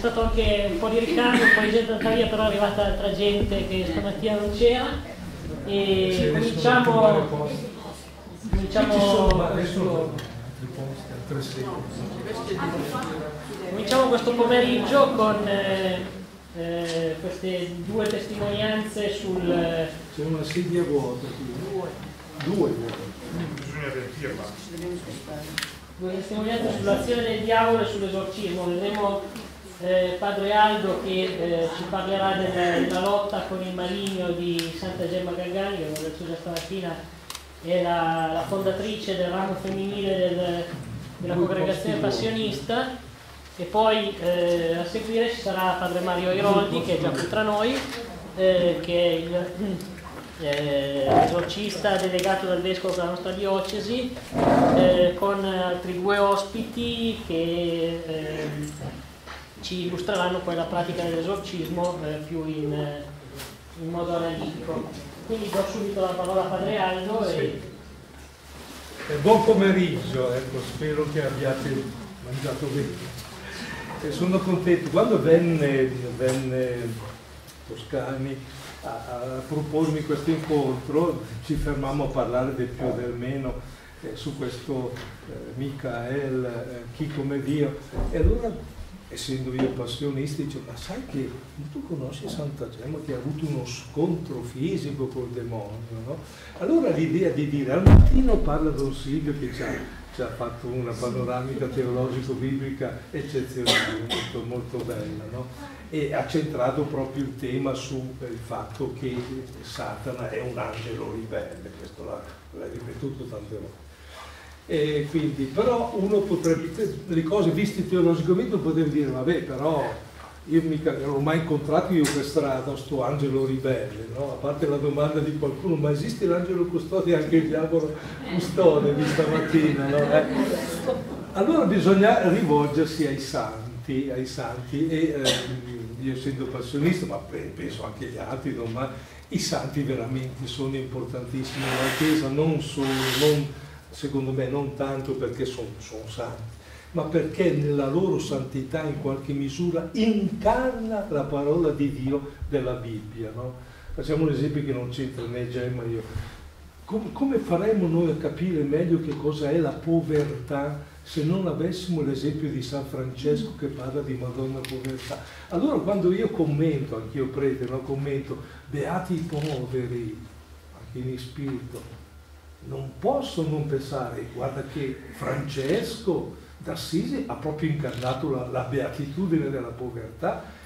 stato anche un po' di ricambio, un po' di gente andata via, però è arrivata altra gente che stamattina non c'era. E cominciamo. Cominciamo, cominciamo questo pomeriggio con eh, eh, queste due testimonianze sul. C'è una sedia vuota qui. Due vuote. Bisogna avvertirla. due testimonianze sull'azione del diavolo e sull'esorcismo. Vedremo eh, Padre Aldo che eh, ci parlerà della, della lotta con il maligno di Santa Gemma Gargani, che come detto già stamattina è la, la fondatrice del ramo femminile del- della congregazione passionista. E poi eh, a seguire ci sarà Padre Mario Iroldi, che è già qui tra noi, eh, che è il eh, esorcista delegato dal vescovo della nostra diocesi, eh, con altri due ospiti che ehm, ci illustreranno poi la pratica dell'esorcismo eh, più in, eh, in modo analitico. Quindi do subito la parola a Padre Aldo e Eh, buon pomeriggio, ecco, spero che abbiate mangiato bene. E sono contento. Quando venne, venne Toscani a, a propormi questo incontro, ci fermammo a parlare del più e del meno eh, su questo eh, Michael, eh, chi come Dio. E allora, essendo io passionista, dicevo, ma sai che tu conosci Santa Gemma che ha avuto uno scontro fisico col demonio, no? Allora l'idea di dire, al mattino parla Don Silvio che ci ha, ci ha fatto una panoramica teologico-biblica eccezionale, molto, molto bella, no? e ha centrato proprio il tema sul fatto che Satana è un angelo ribelle, questo l'ha ripetuto tante volte. E quindi, però uno potrebbe, le cose viste teologicamente potrebbe dire, vabbè, però io mica non l'ho mai incontrato io per strada, sto angelo ribelle, no? A parte la domanda di qualcuno, ma esiste l'angelo custode e anche il diavolo custode di stamattina, no? Eh? Allora bisogna rivolgersi ai santi, ai santi e eh, io essendo passionista, ma pe- penso anche gli altri, no? ma i santi veramente sono importantissimi nella Chiesa, non solo, non, secondo me non tanto perché sono santi, ma perché nella loro santità in qualche misura incarna la parola di Dio della Bibbia. no? Facciamo un esempio che non c'entra né Gemma io. Com- come faremmo noi a capire meglio che cosa è la povertà se non avessimo l'esempio di San Francesco che parla di Madonna povertà? Allora quando io commento, anch'io prete, no? commento, beati i poveri, anche in spirito, non posso non pensare, guarda che Francesco d'Assisi ha proprio incarnato la, la beatitudine della povertà,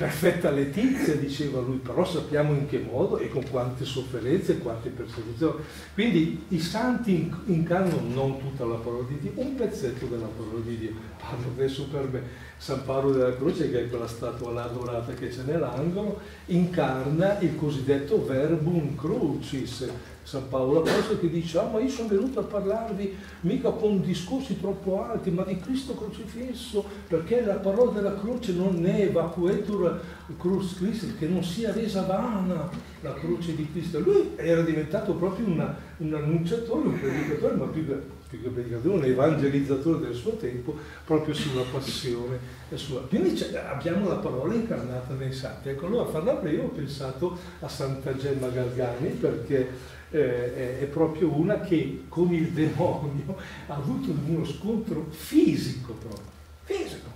perfetta letizia, diceva lui, però sappiamo in che modo e con quante sofferenze e quante persecuzioni. Quindi i santi in- incarnano non tutta la parola di Dio, un pezzetto della parola di Dio. Parlo adesso per me. San Paolo della Croce, che è quella statua là dorata che c'è nell'angolo, incarna il cosiddetto verbum crucis. San Paolo Apostolo che dice, ah ma io sono venuto a parlarvi mica con discorsi troppo alti, ma di Cristo crocifisso, perché la parola della croce non è evacuetur cruz Christi, che non sia resa vana la croce di Cristo. Lui era diventato proprio una- un annunciatore, un predicatore, ma più predicatore, un evangelizzatore del suo tempo, proprio sulla passione. e Quindi abbiamo la parola incarnata nei santi. Ecco, allora farla io ho pensato a Santa Gemma Gargani perché eh, è, proprio una che con il demonio ha avuto uno scontro fisico proprio, fisico,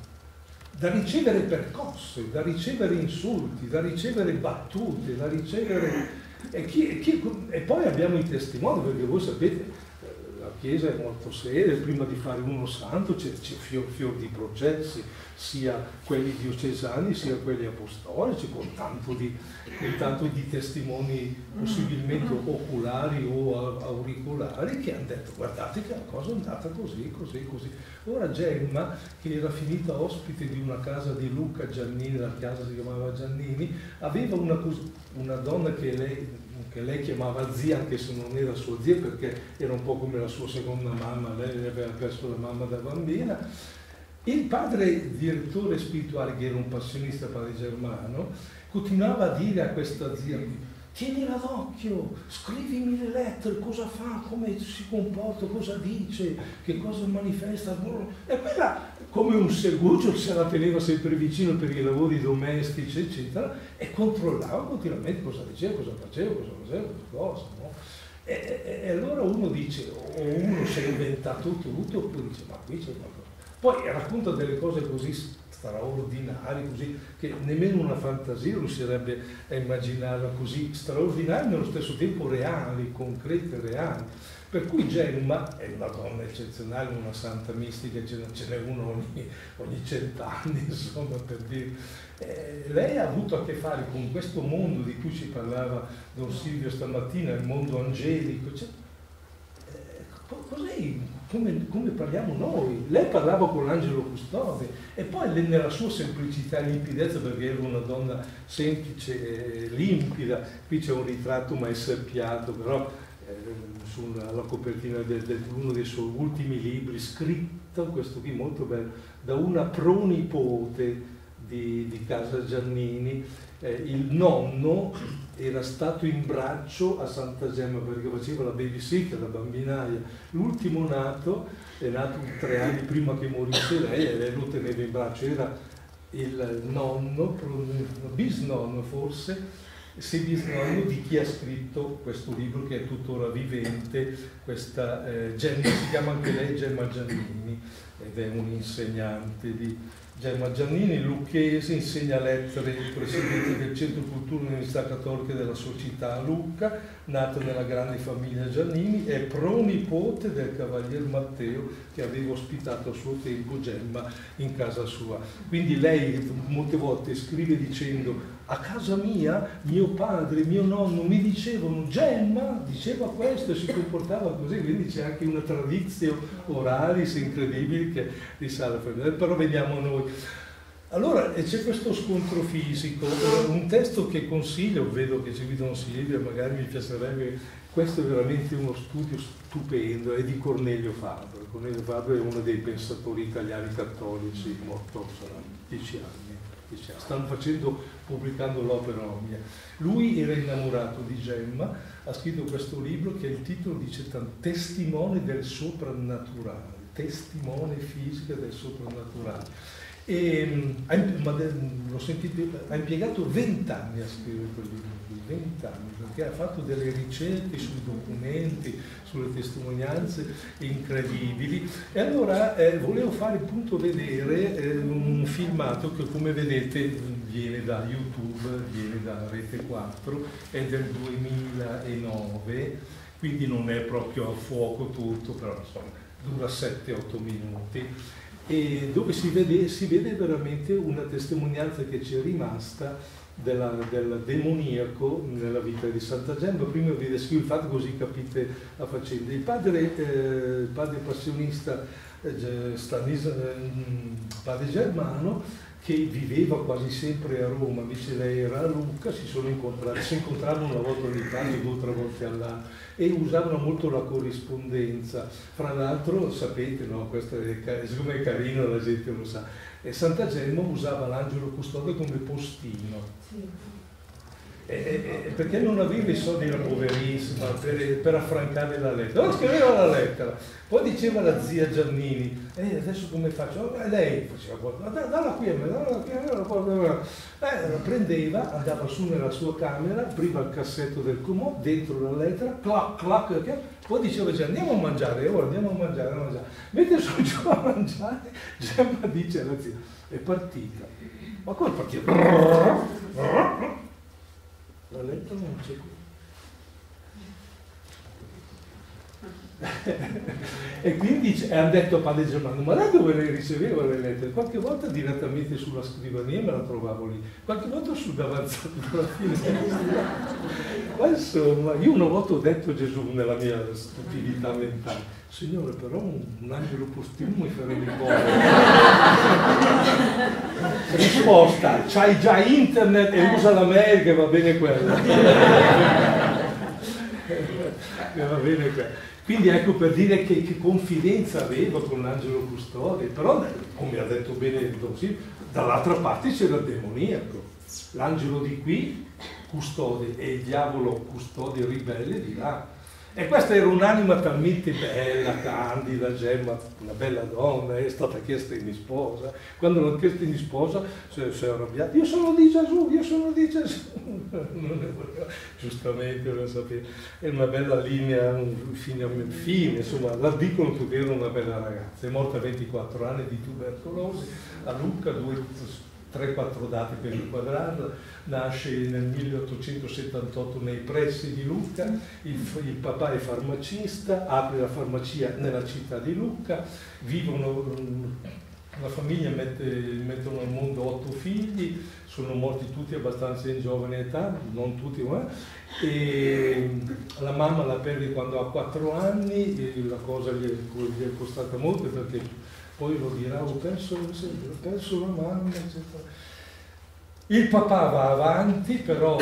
da ricevere percosse, da ricevere insulti, da ricevere battute, da ricevere... E, chi- chi- e poi abbiamo i testimoni, perché voi sapete, la Chiesa è molto seria, prima di fare uno santo c'è, fior, fior di processi, sia quelli diocesani sia quelli apostolici, con tanto di, con tanto di testimoni possibilmente oculari o auricolari che hanno detto guardate che la cosa è andata così, così, così. Ora Gemma, che era finita ospite di una casa di Luca Giannini, la casa si chiamava Giannini, aveva una, una donna che lei, che lei chiamava zia, anche se non era sua zia, perché era un po' come la sua seconda mamma, lei aveva perso la mamma da bambina. Il padre direttore spirituale, che era un passionista padre Germano, continuava a dire a questa zia, tienila d'occhio, scrivimi le lettere, cosa fa, come si comporta, cosa dice, che cosa manifesta. E quella, come un segugio, se la teneva sempre vicino per i lavori domestici, eccetera, e controllava continuamente cosa diceva, cosa faceva, cosa faceva, cosa. No? E, e, e, allora uno dice, o uno si è inventato tutto, oppure dice, ma qui c'è qualcosa. Poi racconta delle cose così straordinarie, così, che nemmeno una fantasia riuscirebbe a immaginarla così straordinarie, nello stesso tempo reali, concrete, reali. Per cui Gemma è una donna eccezionale, una santa mistica, ce n'è uno ogni, ogni cent'anni, insomma, per dire. Eh, lei ha avuto a che fare con questo mondo di cui ci parlava Don Silvio stamattina, il mondo angelico. Cioè, cos'è come, come, parliamo noi. Lei parlava con l'angelo custode e poi nella sua semplicità e limpidezza, perché era una donna semplice, limpida, qui c'è un ritratto ma esserpiato, però eh, sulla copertina di uno dei suoi ultimi libri, scritto, questo qui molto bello, da una pronipote di, di Casa Giannini, eh, il nonno era stato in braccio a Santa Gemma perché faceva la babysitter, la bambinaia. L'ultimo nato è nato tre anni prima che morisse lei e lei lo teneva in braccio. Era il nonno, bisnonno forse, se bisnonno di chi ha scritto questo libro che è tuttora vivente, questa eh, Gemma, si chiama anche lei Gemma Giannini ed è un insegnante di Gemma Giannini, lucchese, insegna lettere, presidente del Centro Cultura Università Cattolica della Società a Lucca, nato nella grande famiglia Giannini, è pronipote del Cavalier Matteo che aveva ospitato a suo tempo Gemma in casa sua. Quindi lei molte volte scrive dicendo a casa mia mio padre, mio nonno mi dicevano Gemma diceva questo e si comportava così, quindi c'è anche una tradizione oralis incredibile che risale a prendere. Però vediamo noi. Allora c'è questo scontro fisico, un testo che consiglio, vedo che c'è Guido Silvia, magari mi piacerebbe, questo è veramente uno studio stupendo, è di Cornelio Fabro. Cornelio Fabro è uno dei pensatori italiani cattolici, morto sarà dieci anni stanno facendo, pubblicando l'opera omnia. Lui era innamorato di Gemma, ha scritto questo libro che il titolo dice Testimone del soprannaturale, testimone fisica del soprannaturale. E, sentito, ha impiegato vent'anni a scrivere quel libro, vent'anni, perché ha fatto delle ricerche sui documenti, sulle testimonianze incredibili. E allora eh, volevo fare appunto vedere eh, un filmato che come vedete viene da YouTube, viene da Rete 4, è del 2009, quindi non è proprio a fuoco tutto, però insomma dura 7-8 minuti e dove si vede, si vede veramente una testimonianza che ci è rimasta della, del demoniaco nella vita di Santa Gemma. Prima vi descrivo il fatto così capite la faccenda. Il padre, eh, padre passionista eh, Stanis, eh, padre Germano che viveva quasi sempre a Roma, invece lei era a Lucca, si incontrati, si incontravano una volta ogni tanto, due o tre volte all'anno e usavano molto la corrispondenza. Fra l'altro, sapete, no, questo è, è carino la gente lo sa, e Santa Gemma usava l'angelo custode come postino. Sì eh, perché non aveva i soldi, era poverissima, per, per, affrancare la lettera. Allora scriveva la lettera, poi diceva la zia Giannini, eh, adesso come faccio? Eh, lei faceva qualcosa, dalla qui a me, dalla qui a me, eh, la prendeva, andava su nella sua camera, apriva il cassetto del comò, dentro la lettera, clac, clac, poi diceva già andiamo a mangiare, ora andiamo a mangiare, andiamo a mangiare. Mentre sono giù a mangiare, Gemma dice alla zia, è partita. Ma come è partita? la lettera non c'è qui. e quindi hanno detto a Padre Germano, ma da dove le riceveva le lettere? Qualche volta direttamente sulla scrivania me la trovavo lì, qualche volta sul davanzale alla finestra. ma insomma, io una volta ho detto a Gesù nella mia stupidità mentale, Signore, però un, un angelo postino mi farebbe buono. Risposta, c'hai già internet e usa la mail che va bene quella. che va bene quella. Quindi ecco per dire che, che confidenza aveva con l'angelo custode, però come ha detto bene Don Silvio, dall'altra parte c'era il demoniaco. L'angelo di qui custode e il diavolo custode ribelle di là. E questa era un'anima talmente bella, candida, gemma, una bella donna, è stata chiesta in sposa. Quando l'hanno chiesta in sposa si è arrabbiata, io sono di Gesù, io sono di Gesù. giustamente lo sapeva. È una bella linea, fine, fine, insomma, la dicono perché era una bella ragazza. È morta a 24 anni di tubercolosi, a Lucca, 3-4 date per inquadrarla nasce nel 1878 nei pressi di Lucca, il, il, papà è farmacista, apre la farmacia nella città di Lucca, vivono, la famiglia mette, mettono al mondo otto figli, sono morti tutti abbastanza in giovane età, non tutti, ma e la mamma la perde quando ha quattro anni, la cosa gli è, gli è costata molto perché poi lo dirà, ho perso, ho perso la mamma, eccetera il papà va avanti, però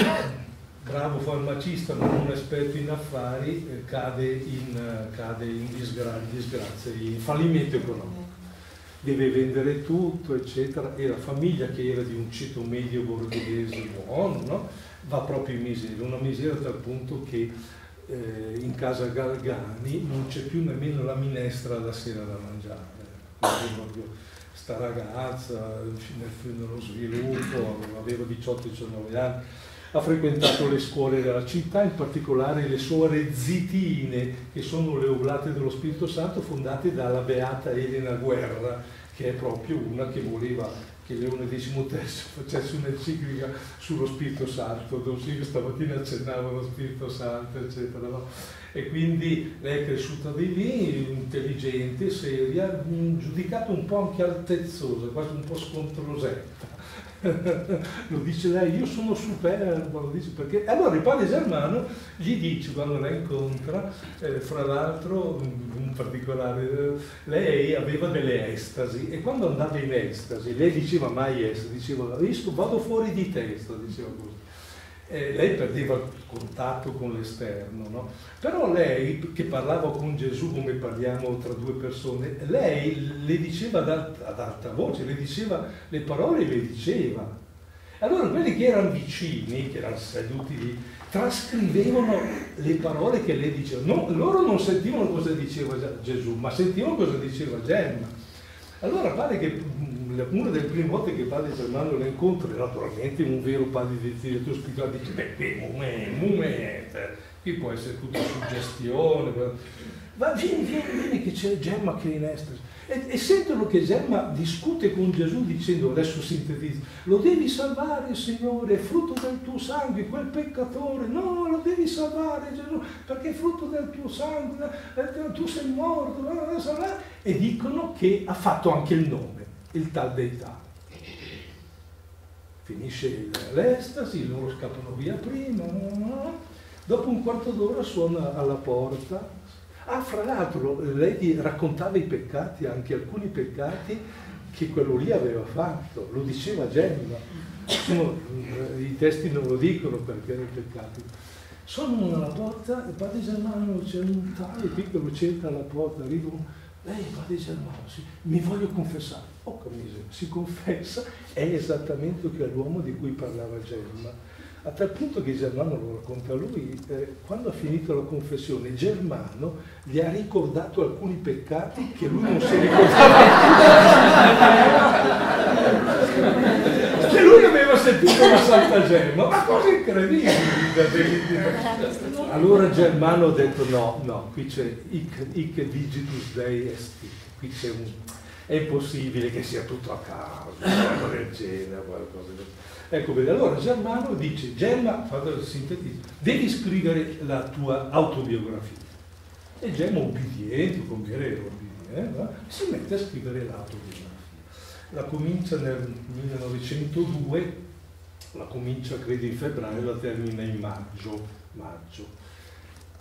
bravo farmacista, ma non esperto in affari, eh, cade in, cade in disgra disgrazia, in fallimento economico. Deve vendere tutto, eccetera, e la famiglia che era di un ceto medio borghese buono, no? va proprio in miseria, una miseria a tal punto che eh, in casa Galgani non c'è più nemmeno la minestra la sera da mangiare. Quindi, sta ragazza nello sviluppo, aveva 18-19 anni, ha frequentato le scuole della città, in particolare le suore zitine, che sono le oblate dello Spirito Santo fondate dalla beata Elena Guerra, che è proprio una che voleva che Leone XIII facesse un'enciclica sullo Spirito Santo, dove stamattina accennava lo Spirito Santo, eccetera. No? e quindi lei è cresciuta di lì, intelligente, seria, giudicata un po' anche altezzosa, quasi un po' scontrosetta. lo dice lei, io sono superbo, lo dice perché... Allora il padre Germano gli dice quando la incontra, eh, fra l'altro, in particolare, eh, lei aveva delle estasi e quando andava in estasi, lei diceva mai estasi, diceva, vado fuori di testa, diceva così eh, lei perdeva contatto con l'esterno, no? però lei che parlava con Gesù come parliamo tra due persone, lei le diceva ad alta, ad alta voce, le diceva le parole, le diceva. Allora quelli che erano vicini, che erano seduti lì, trascrivevano le parole che lei diceva. No, loro non sentivano cosa diceva Gesù, ma sentivano cosa diceva Gemma. Allora pare che una delle prime volte che padre Germano lo incontra, naturalmente un vero padre di diritto spirituale dice, beh, qui moment, moment, qui può essere tutta suggestione, ma vieni, vieni, vieni che c'è Gemma che è in estasi. E, e, sentono che Gemma discute con Gesù dicendo, adesso sintetizza, lo devi salvare Signore, è frutto del tuo sangue, quel peccatore, no, lo devi salvare Gesù, perché è frutto del tuo sangue, eh, tu sei morto, e dicono che ha fatto anche il nome il tal dei tali. Finisce l'estasi, loro scappano via prima, dopo un quarto d'ora suona alla porta. Ah, fra l'altro, lei raccontava i peccati, anche alcuni peccati che quello lì aveva fatto, lo diceva Gemma. I testi non lo dicono perché erano peccati. Sono alla porta e padre Germano c'è un tale piccolo centro alla porta, arrivano lei padre Germano, sì, mi voglio confessare. Oh, si confessa, è esattamente l'uomo di cui parlava Gemma. A tal punto che Germano lo racconta lui, eh, quando ha finito la confessione, Germano gli ha ricordato alcuni peccati che lui non si ricordava più. che lui aveva sentito Santa Gemma, ma cosa incredibile! Allora Germano ha detto no, no, qui c'è ic, ic digitus dei est, qui c'è un è impossibile che sia tutto a caso, qualcosa del genere, qualcosa del Ecco, vedi, allora Germano dice, Gemma, fatelo sintetizzo, devi scrivere la tua autobiografia. E Gemma, ubbidiente, conviene ubbidiente, eh, si mette a scrivere l'autobiografia. La comincia nel 1902, la comincia credo in febbraio, la termina in maggio. maggio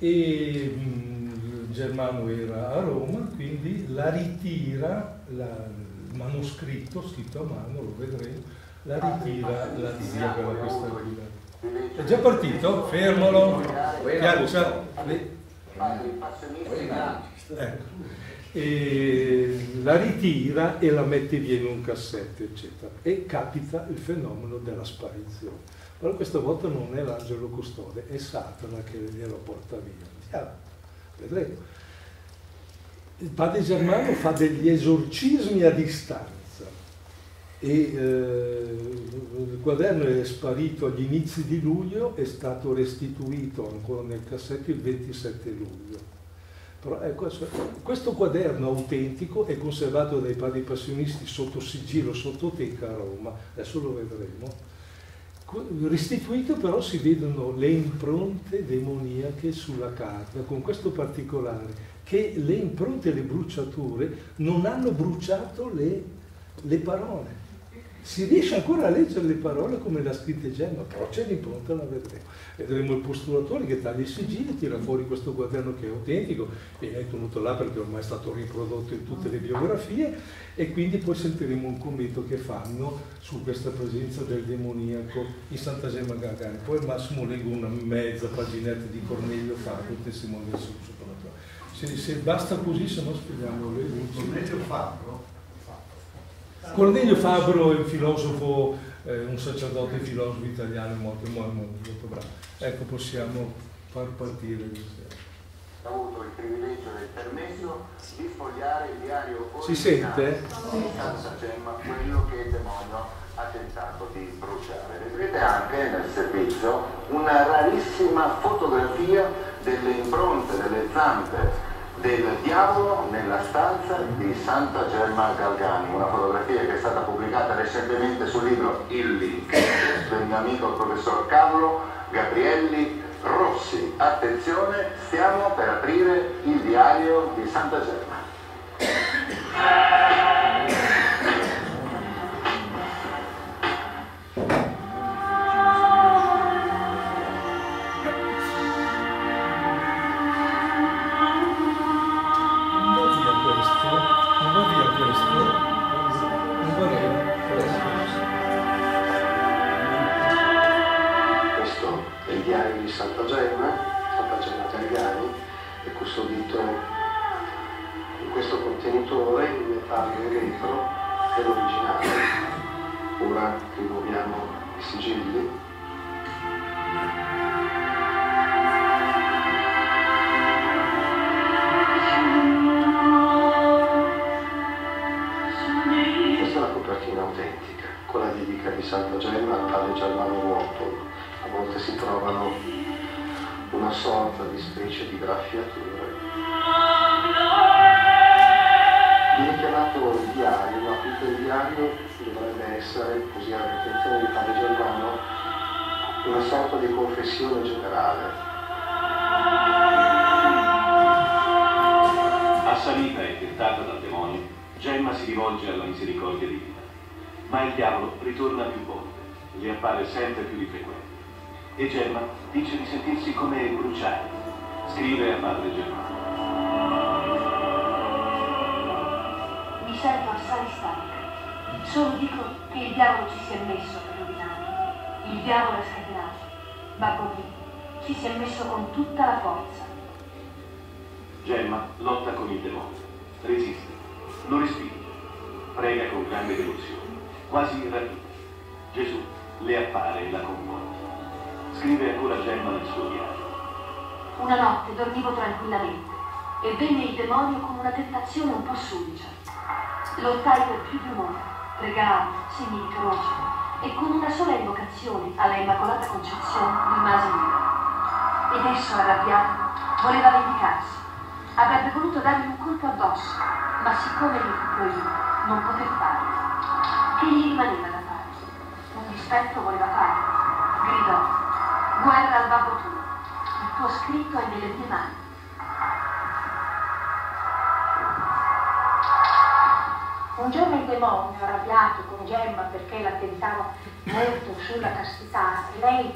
e mh, Germano era a Roma, quindi la ritira, la, il manoscritto scritto a mano, lo vedremo, la ritira la zia per la questa guida. È già partito? Fermolo, piaccia. Ecco. E la ritira e la mette via in un cassetto, eccetera. E capita il fenomeno della sparizione Però questa volta non è l'angelo custode, è Satana che glielo porta via. Andiamo, vedremo. Il padre Germano fa degli esorcismi a distanza e eh, il quaderno è sparito agli inizi di luglio, è stato restituito ancora nel cassetto il 27 luglio. Ecco, questo quaderno autentico è conservato dai padri passionisti sotto sigillo, sotto teca a Roma, adesso lo vedremo. Restituito però si vedono le impronte demoniache sulla carta, con questo particolare, che le impronte e le bruciature non hanno bruciato le, le parole si riesce ancora a leggere le parole come le ha scritte Gemma, però c'è l'impronta, la vedremo. Vedremo il postulatore che taglia i sigilli, tira fuori questo quaderno che è autentico, viene tenuto là perché ormai è stato riprodotto in tutte le biografie e quindi poi sentiremo un commento che fanno su questa presenza del demoniaco in Santa Gemma Gargani. Poi al massimo leggo una mezza paginetta di Cornelio Fabio, testimone del supernatore. Se, se basta così, se no spieghiamo le luci. Cornelio Fabio? Cornelio Fabro è un filosofo, eh, un sacerdote filosofo italiano molto, molto, molto bravo. Ecco, possiamo far partire. Ho avuto il privilegio e il permesso di sfogliare il diario si sente? di Santa Gemma, quello che il demonio ha tentato di bruciare. Vedrete anche nel servizio una rarissima fotografia delle impronte, delle zampe del diavolo nella stanza di Santa Gemma Galgani, una fotografia che è stata pubblicata recentemente sul libro Il Link del mio amico il professor Carlo Gabrielli Rossi. Attenzione, stiamo per aprire il diario di Santa Gemma. contenitore in metallo retro dell'originale. Ora rimuoviamo i sigilli. Questa è la copertina autentica, con la dedica di Santa Gemma al padre Germano Walton. A volte si trovano una sorta di specie di graffiature anni, ma più che di anni dovrebbe essere, così alla intenzione di padre Giordano, una sorta di confessione generale. Assalita e tentata dal demonio, Gemma si rivolge alla misericordia divina, ma il diavolo ritorna più volte, le appare sempre più di frequente. E Gemma dice di sentirsi come bruciare, scrive a padre Germano. Mi sento sono stanca. Solo dico che il diavolo ci si è messo per rovinarmi. Il diavolo è scatenato. Babbo Dio ci si è messo con tutta la forza. Gemma lotta con il demonio. Resiste. Lo respinge. Prega con grande devozione. Quasi rapita. Gesù le appare e la commuove. Scrive ancora Gemma nel suo diario. Una notte dormivo tranquillamente e venne il demonio con una tentazione un po' sudicia. Lottai per più di un'ora, pregai, segni di croce, e con una sola invocazione alla Immacolata Concezione rimasi libero. Ed esso, arrabbiato, voleva vendicarsi. Avrebbe voluto dargli un colpo addosso, ma siccome gli fu proibito, non poté farlo. Che gli rimaneva da fare? Un dispetto voleva fare. Gridò, guerra al babbo tuo, il tuo scritto è nelle mie mani. Un giorno il demonio, arrabbiato con Gemma perché la tentava molto sulla castità, lei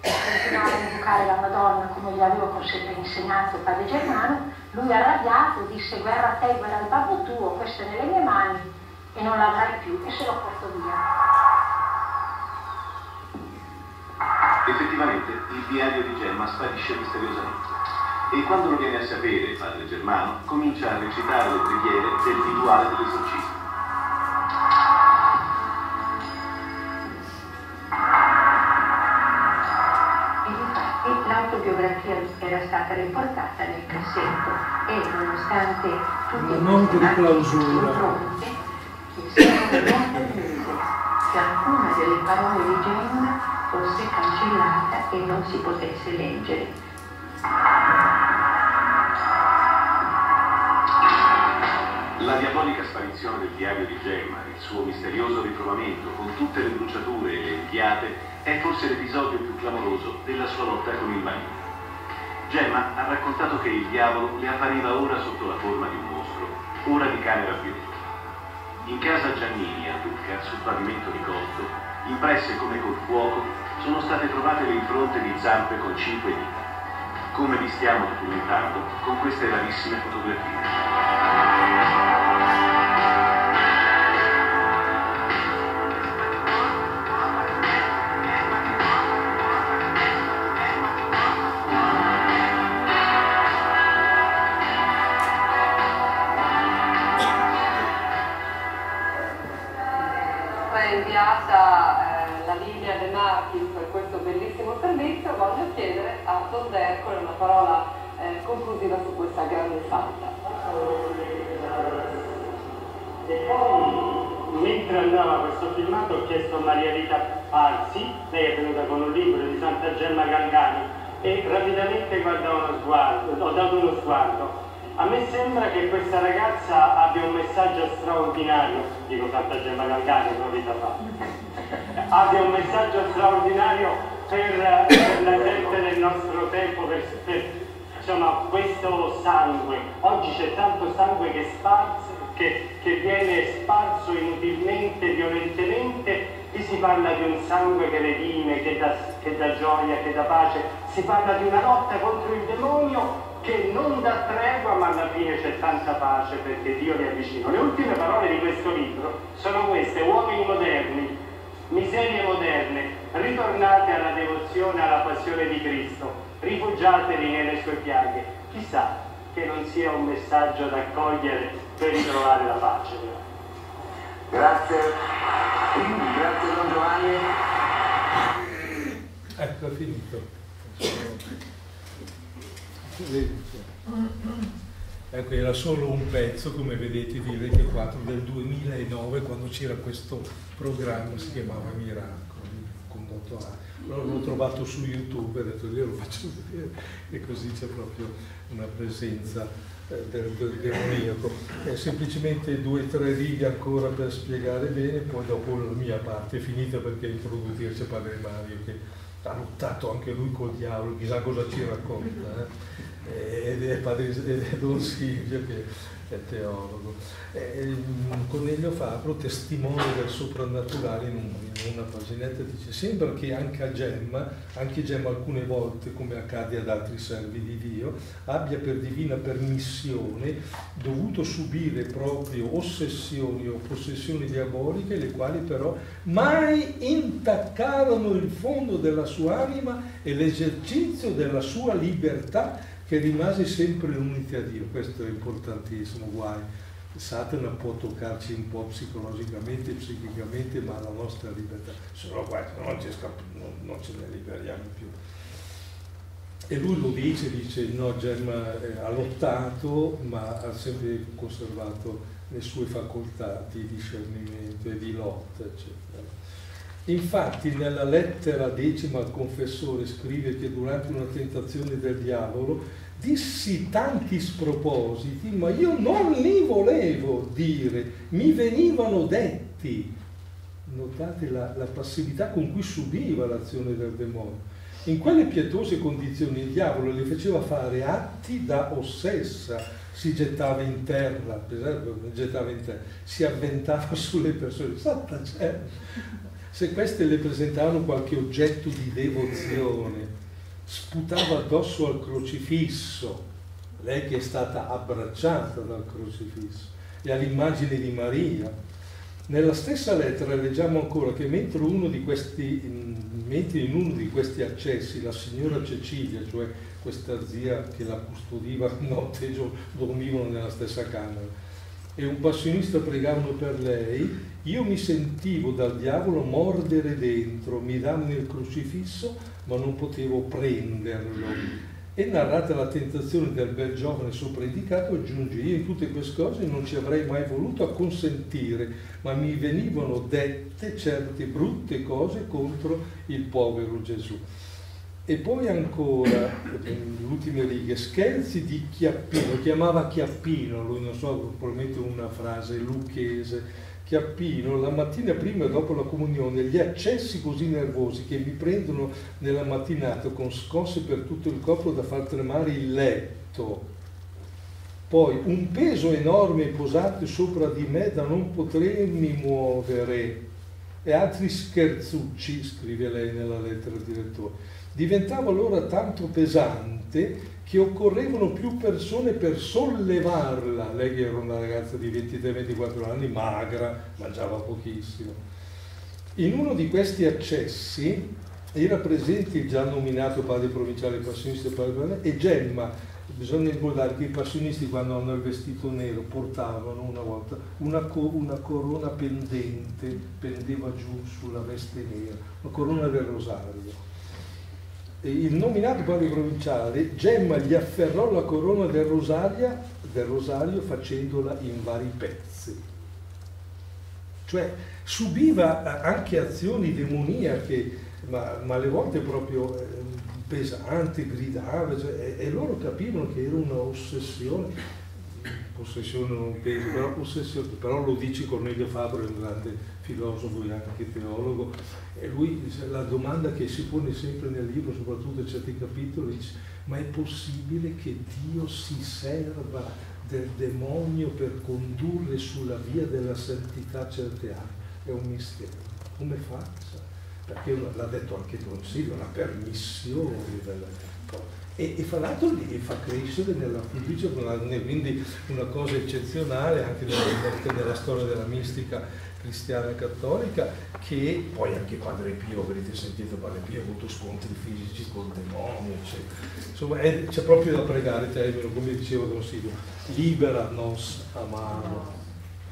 continuava a educare la Madonna come gli aveva sempre insegnato il padre Germano, lui arrabbiato disse guerra a te, guerra al babbo tuo, questa è nelle mie mani e non l'avrai più e se lo porto via. Effettivamente il diario di Gemma sparisce misteriosamente e quando lo viene a sapere padre Germano comincia a recitare le preghiere del rituale dell'esorcismo. Era stata riportata nel cassetto e nonostante tutti Un monte di clausura. fronte, il Signore non permise che alcuna delle parole di Gemma fosse cancellata e non si potesse leggere. La diabolica sparizione del diario di Gemma, il suo misterioso ritrovamento con tutte le bruciature e le inchiate, è forse l'episodio più clamoroso della sua lotta con il marito. Gemma ha raccontato che il diavolo le appariva ora sotto la forma di un mostro, ora di cane rabbioso. In casa Giannini a Lucca, sul pavimento di Cotto, impresse come col fuoco, sono state trovate le impronte di zampe con cinque dita. Come vi stiamo documentando con queste rarissime fotografie. E rapidamente guardò uno sguardo, ho dato uno sguardo. A me sembra che questa ragazza abbia un messaggio straordinario, dico Santa Gemma Galgani, una vita fa, abbia un messaggio straordinario per, per la gente del nostro tempo, per, per insomma, questo sangue. Oggi c'è tanto sangue che, sparse, che, che viene sparso inutilmente, violentemente, qui si parla di un sangue che redime, che dà, che dà gioia, che dà pace, si parla di una lotta contro il demonio che non dà tregua ma alla fine c'è tanta pace perché Dio li avvicina. Le ultime parole di questo libro sono queste, uomini moderni, miserie moderne, ritornate alla devozione, alla passione di Cristo, rifugiatevi nelle sue piaghe. Chissà che non sia un messaggio da accogliere per ritrovare la pace. Grazie. Grazie Don Giovanni. Ecco, è finito. Ecco, era solo un pezzo, come vedete, di Rete 4 del 2009, quando c'era questo programma, si chiamava Miracoli, condotto a... L'ho trovato su YouTube, ho detto io lo faccio vedere e così c'è proprio una presenza del, del demoniaco. È semplicemente due o tre righe ancora per spiegare bene, poi dopo la mia parte è finita perché introdurre Padre Mario che ha lottato anche lui col diavolo, chissà cosa ci racconta. Eh? ed è, padre, è Don Silvio che è teologo. Eh, Cornelio Fabro, testimone del soprannaturale, in, in, una paginetta dice sembra che anche a Gemma, anche Gemma alcune volte, come accade ad altri servi di Dio, abbia per divina permissione dovuto subire proprio ossessioni o possessioni diaboliche, le quali però mai intaccarono il fondo della sua anima e l'esercizio della sua libertà che rimase sempre uniti a Dio, questo è importantissimo, guai. Satana può toccarci un po' psicologicamente, psichicamente, ma la nostra libertà, se no guai, non, non, non ce ne liberiamo più. E lui lo dice, dice no, Gemma eh, ha lottato, ma ha sempre conservato le sue facoltà di discernimento e di lotta, eccetera. Infatti nella lettera decima al confessore scrive che durante una tentazione del diavolo dissi tanti spropositi, ma io non li volevo dire, mi venivano detti. Notate la, la passività con cui subiva l'azione del demonio. In quelle pietose condizioni il diavolo le faceva fare atti da ossessa, si gettava in terra, gettava in terra, si avventava sulle persone, santa c'era. Se queste le presentavano qualche oggetto di devozione, sputava addosso al crocifisso, lei che è stata abbracciata dal crocifisso, e all'immagine di Maria. Nella stessa lettera leggiamo ancora che mentre, questi, mentre in uno di questi accessi la signora Cecilia, cioè questa zia che la custodiva notte e giorno, dormivano nella stessa camera, e un passionista pregavano per lei, io mi sentivo dal diavolo mordere dentro, mi danno il crocifisso, ma non potevo prenderlo. E narrata la tentazione del bel giovane sopraindicato, aggiunge, io in tutte queste cose non ci avrei mai voluto acconsentire, ma mi venivano dette certe brutte cose contro il povero Gesù. E poi ancora, le ultime righe, scherzi di Chiappino, chiamava Chiappino, lui non so, probabilmente una frase lucchese, Chiappino, la mattina prima e dopo la comunione, gli accessi così nervosi che mi prendono nella mattinata con scosse per tutto il corpo da far tremare il letto. Poi un peso enorme posato sopra di me da non potermi muovere. E altri scherzucci, scrive lei nella lettera al direttore diventava allora tanto pesante che occorrevano più persone per sollevarla. Lei era una ragazza di 23-24 anni, magra, mangiava pochissimo. In uno di questi accessi era presente il già nominato padre provinciale passionista e Gemma. Bisogna ricordare che i passionisti quando hanno il vestito nero portavano una volta una, co- una corona pendente, pendeva giù sulla veste nera, una corona del rosario il nominato padre provinciale, Gemma gli afferrò la corona del, rosaria, del rosario facendola in vari pezzi. Cioè subiva anche azioni demoniache, ma, ma alle volte proprio eh, pesanti, gridava, cioè, e, e, loro capivano che era una ossessione. Possessione non penso, però, però lo dice Cornelio Fabro, un grande filosofo e anche teologo, e lui la domanda che si pone sempre nel libro, soprattutto in certi capitoli, dice, ma è possibile che Dio si serva del demonio per condurre sulla via della santità certe anime? È un mistero. Come faccia? Perché l'ha detto anche Don Silvio, la permissione della e, e fra l'altro li fa crescere nella fiducia, quindi una cosa eccezionale anche nella, nella storia della mistica cristiana cattolica che poi anche Padre Pio, avrete sentito Padre Pio ha avuto scontri fisici col demonio, eccetera. Insomma è, c'è proprio da pregare, termino, come diceva Don Silvio, libera nos amaro.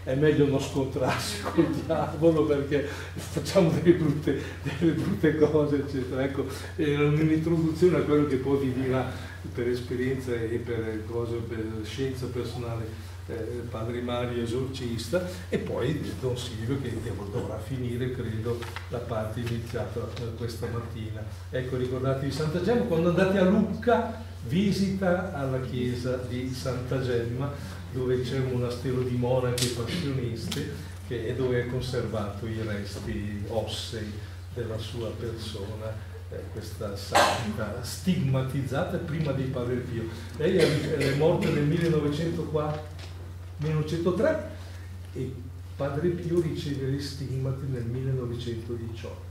È meglio non scontrarsi col diavolo perché facciamo delle brutte, delle brutte cose, eccetera. Ecco, era un'introduzione a quello che poi vi dirà per esperienza e per, cose, per scienza personale eh, padre Mario esorcista e poi Don Silvio che dovrà finire credo la parte iniziata eh, questa mattina. Ecco ricordatevi Santa Gemma, quando andate a Lucca visita alla chiesa di Santa Gemma dove c'è un monastero di monache passioniste che è dove è conservato i resti ossei della sua persona eh, questa santa stigmatizzata prima di Padre Pio. Lei è morta nel 1904 1903 e Padre Pio riceve le stigmati nel 1918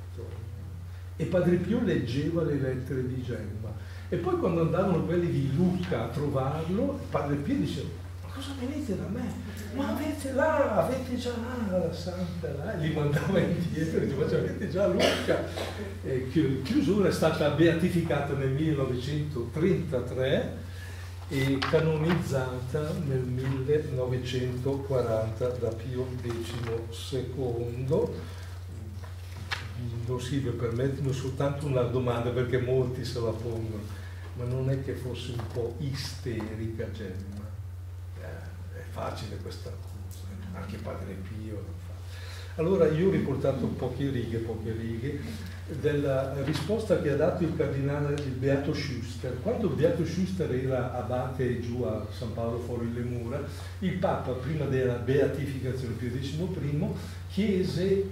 e Padre Pio leggeva le lettere di Gemma. E poi quando andavano quelli di Lucca a trovarlo Padre Pio diceva ma cosa venite da me? ma avete là, avete già là la santa là? E li mandava indietro e diceva avete già Lucca e chiusura è stata beatificata nel 1933 e canonizzata nel 1940 da Pio XII. Don Silvio, permettimi soltanto una domanda perché molti se la pongono, ma non è che fosse un po' isterica Gemma? Eh, è facile questa accusa, anche Padre Pio allora io ho riportato poche righe, poche righe della risposta che ha dato il cardinale il Beato Schuster. Quando Beato Schuster era abate giù a San Paolo fuori le mura, il Papa, prima della beatificazione Pio XI, chiese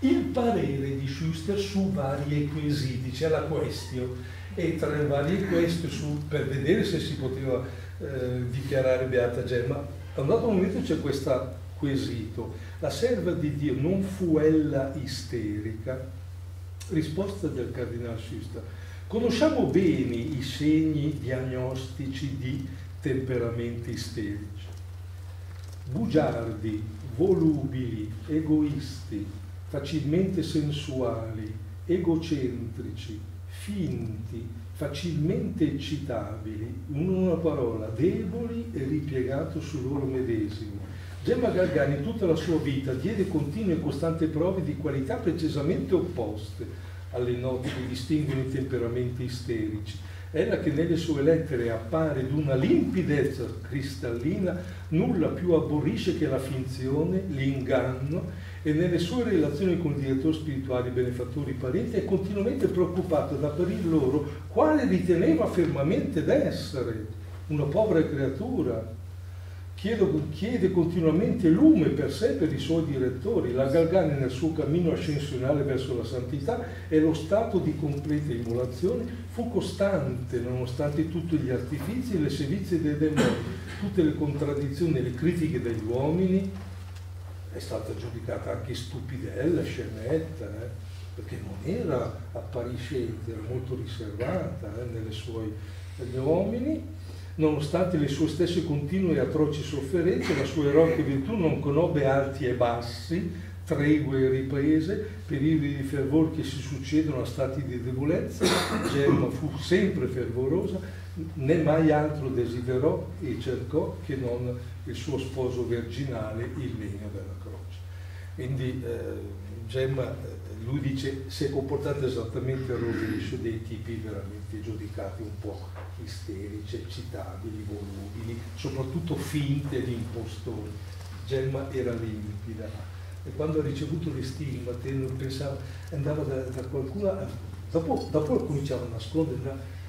il parere di Schuster su vari quesiti, c'è la question, e tra le varie question su, per vedere se si poteva eh, dichiarare Beata Gemma, a un dato momento c'è questo quesito, la serva di Dio non fu ella isterica? Risposta del cardinale Schuster. Conosciamo bene i segni diagnostici di temperamenti isterici. Bugiardi, volubili, egoisti, facilmente sensuali, egocentrici, finti, facilmente eccitabili, in una parola, deboli e ripiegati su loro medesimi, Gemma Galgani tutta la sua vita diede continue e costanti prove di qualità precisamente opposte alle note che distinguono i temperamenti isterici. Ella che nelle sue lettere appare d'una limpidezza cristallina, nulla più aborrisce che la finzione, l'inganno e nelle sue relazioni con i direttori spirituali, benefattori, parenti è continuamente preoccupata da apparir loro quale riteneva fermamente d'essere, una povera creatura, Chiede, continuamente lume per sé e per i suoi direttori. La Galgani nel suo cammino ascensionale verso la santità e lo stato di completa immolazione fu costante nonostante tutti gli artifici e le sevizie dei demoni, tutte le contraddizioni e le critiche degli uomini. È stata giudicata anche stupidella, scenetta, eh? perché non era appariscente, era molto riservata eh, sue, negli uomini Nonostante le sue stesse continue e atroci sofferenze, la sua eroica virtù non conobbe alti e bassi, tregue e riprese, periodi di fervore che si succedono a stati di debolezza. Gemma fu sempre fervorosa, né mai altro desiderò e cercò che non il suo sposo virginale, il legno della croce. Quindi eh, Gemma, eh, lui dice, si è comportata esattamente al rovescio dei tipi veramente giudicati un po' isterici, eccitabili, volubili, soprattutto finte ed impostori. Gemma era limpida e quando ha ricevuto le stigma pensava, andava da, da qualcuno, dopo, dopo cominciava a nascondere,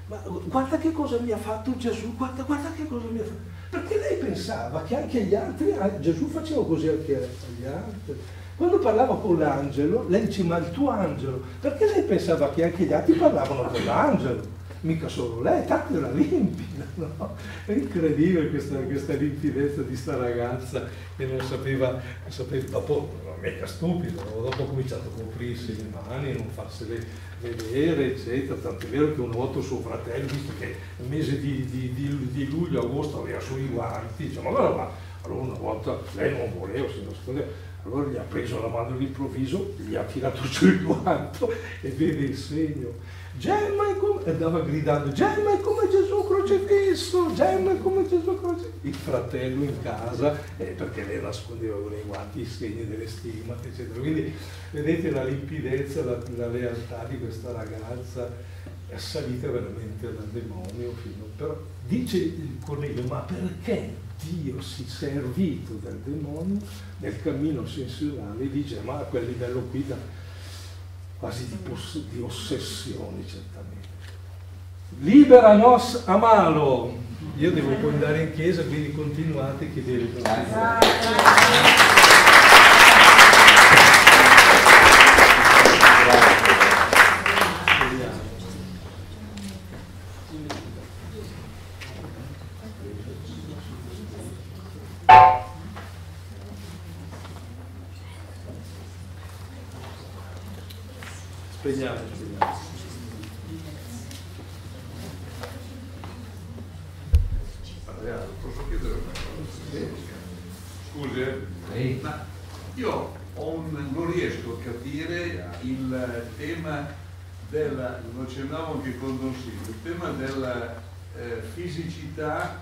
ma guarda che cosa mi ha fatto Gesù, guarda, guarda che cosa mi ha fatto. Perché lei pensava che anche gli altri, Gesù faceva così anche agli altri. Quando parlava con l'angelo, lei dice ma il tuo angelo, perché lei pensava che anche gli altri parlavano con l'angelo? Mica solo lei, tanto era limpida, no? È incredibile questa, questa limpidezza di sta ragazza che non sapeva, sapeva dopo, mica stupido, dopo ha cominciato a coprirsi le mani, non farsele vedere, eccetera, tanto è vero che una volta suo fratello, visto che nel mese di, di, di, di luglio, agosto aveva sui guanti, dice ma guarda va, allora una volta lei non voleva, si nascondeva, allora gli ha preso la mano all'improvviso, gli ha tirato giù il guanto e vede il segno Gemma come, e andava gridando, Gemma come Gesù crocifisso, Gemma come Gesù crocifisso. Il fratello in casa, eh, perché lei nascondeva con i guanti i segni delle stigmate, eccetera. Quindi vedete la limpidezza, la, la lealtà di questa ragazza è salita veramente dal demonio. Fino, però dice il Cornelio, ma perché Dio si è servito del demonio nel cammino sensuale? Dice, ma a quel livello qui da quasi di, di ossessioni certamente. Libera nos amalo. Io devo poi andare in chiesa, quindi continuate che Spegniamo, spegniamo. posso chiedere una cosa? Scusi, eh? ma io un, non riesco a capire il tema della, lo accennavo anche con Don Silvio, il tema della eh, fisicità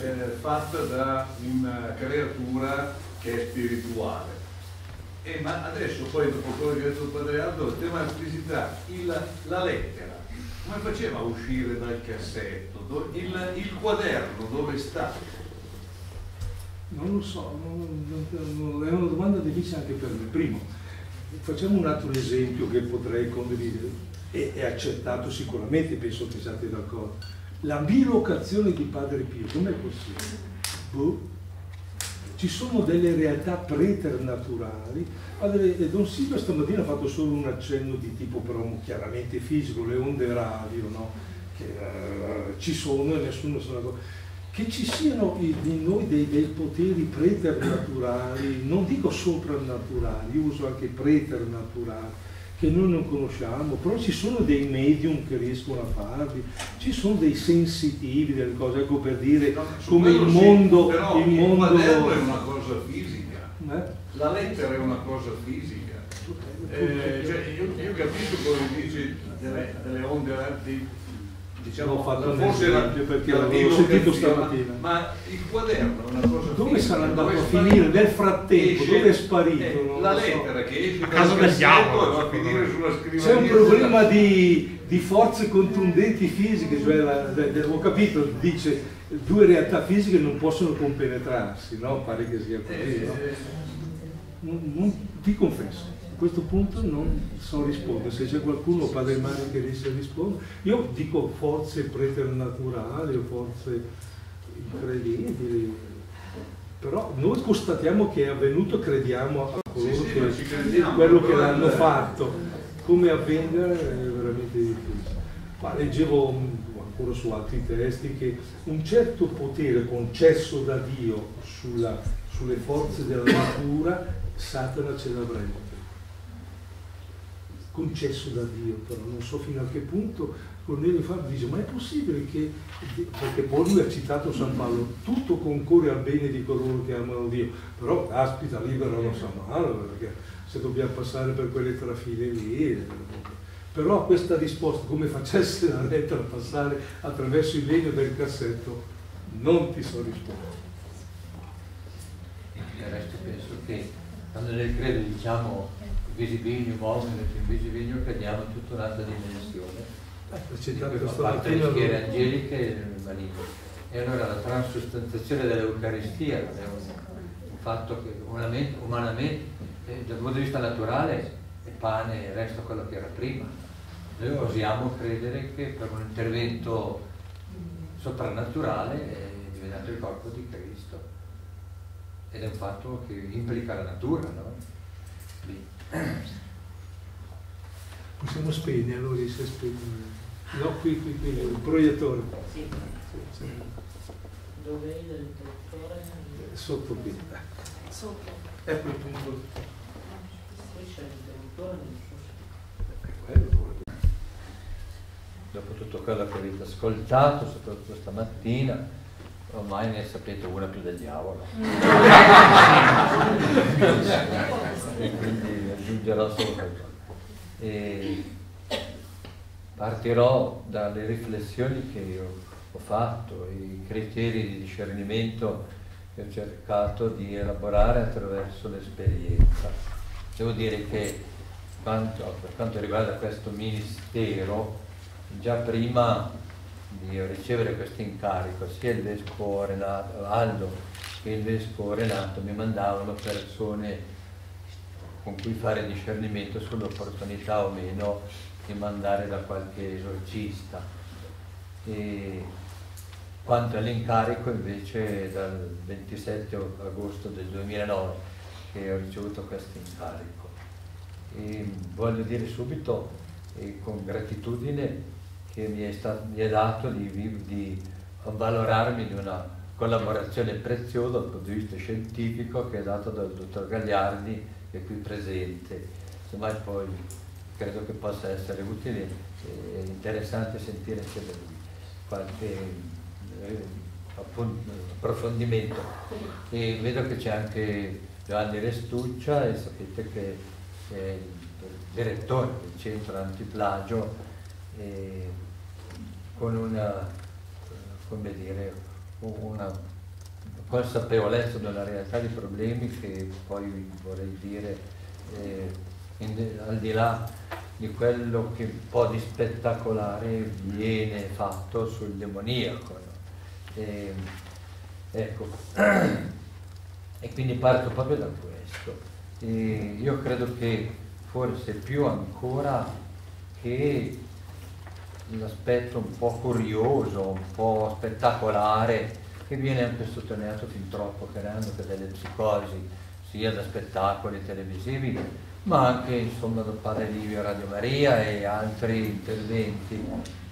eh, fatta da una creatura che è spirituale. Eh, ma adesso poi dopo quello che ha detto il padre Aldo, il tema fisicità, il, la lettera, come faceva a uscire dal cassetto? Il, il quaderno dove sta? Non lo so, non, non, è una domanda difficile anche per me. Primo, facciamo un altro esempio che potrei condividere e è accettato sicuramente, penso che siate d'accordo. La bilocazione di Padre Pio, com'è possibile? Boh ci sono delle realtà preternaturali. Don Silvio stamattina ha fatto solo un accenno di tipo però chiaramente fisico, le onde radio, no? che uh, ci sono e nessuno se ne accorge. Che ci siano in noi dei, dei poteri preternaturali, non dico soprannaturali, uso anche preternaturali, che noi non conosciamo, però ci sono dei medium che riescono a farli, ci sono dei sensitivi delle cose, ecco per dire no, come il mondo... Sì, però il, mondo... è una cosa fisica, eh? la lettera è una cosa fisica. Eh, cioè, io, io, capisco come dici delle, delle onde arti diciamo, fatto forse la, esempio perché la l'avevo sentito stamattina. Ma, il quaderno è una cosa Dove sarà andato dove a finire? Nel frattempo, Esce- dove è sparito? eh, la lo so. lettera che esce A casa del diavolo, e va a finire sulla scrivania. C'è un problema di, di forze contundenti fisiche, cioè la- de- de- ho capito, dice due realtà fisiche non possono compenetrarsi, no? Pare che sia così, no? Non- non- ti confesso, a questo punto non so rispondere, se c'è qualcuno, padre Mario che riesce a rispondere, io dico forze preternaturali o forze incredibili, però noi constatiamo che è avvenuto, crediamo a coloro Sì, sì, che ci crediamo, quello che l'hanno fatto, come avvenga è veramente difficile. Ma leggevo ancora su altri testi che un certo potere concesso da Dio sulla- sulle forze della natura, Satana ce l'avrebbe. Concesso da Dio, però non so fino a che punto Cornelio Fabio dice, ma è possibile che, perché poi lui ha citato San Paolo, tutto concorre al bene di coloro che amano Dio, però aspita, liberano San Paolo, perché se dobbiamo passare per quelle trafile lì, eh, però questa risposta, come facesse la lettera passare attraverso il legno del cassetto, non ti so rispondere. Del resto penso che quando nel credo diciamo visibile, mobile, invisibile, crediamo in tutta un'altra dimensione. Eh, citate Fa parte mattina, schiere angeliche e maligno. E allora la transustanziazione dell'Eucaristia è un, fatto che umanamente, umanamente eh, dal punto di vista naturale è pane e resta quello che era prima. Noi osiamo credere che per un intervento soprannaturale è diventato il corpo di Cristo. Ed è un fatto che implica la natura, no? Possiamo spegnere, allora se spegne. No, qui, qui, qui, il proiettore. Sì. Sì, sì. Dove è l'interruttore? Sotto qui. Sotto. Ecco il punto. Qui c'è se... È quello. dopo tutto quello che avete ascoltato, soprattutto stamattina, ormai ne sapete una più del diavolo. e quindi aggiungerò solo qualcosa. E partirò dalle riflessioni che ho, ho fatto, i criteri di discernimento che ho cercato di elaborare attraverso l'esperienza. Devo dire che quanto- per quanto riguarda questo ministero, già prima di ricevere questo incarico, sia il vescovo Renato, Aldo che il vescovo Renato mi mandavano persone con cui fare discernimento sull'opportunità o meno di mandare da qualche esorcista. E quanto all'incarico invece dal 27 agosto del 2009 che ho ricevuto questo incarico. E voglio dire subito e con gratitudine che mi è, sta- mi è dato di, di avvalorarmi di una collaborazione preziosa dal punto di vista scientifico che è data dal dottor Gagliardi che è qui presente. Semmai poi credo che possa essere utile e interessante sentire anche da lui qualche eh, approfondimento. E vedo che c'è anche Giovanni Restuccia e sapete che è il direttore del centro antiplagio e con una, eh, come dire, una consapevolezza della realtà dei problemi che poi vorrei dire eh, in- al di là di quello che un po' di spettacolare viene fatto sul demoniaco. no? E, ecco, e quindi parto proprio da questo. E io credo che forse più ancora che l'aspetto un po' curioso, un po' spettacolare, che viene anche sottolineato fin troppo, creando anche delle psicosi, sia da spettacoli televisivi, ma anche insomma da Padre Livio Radio Maria e altri interventi.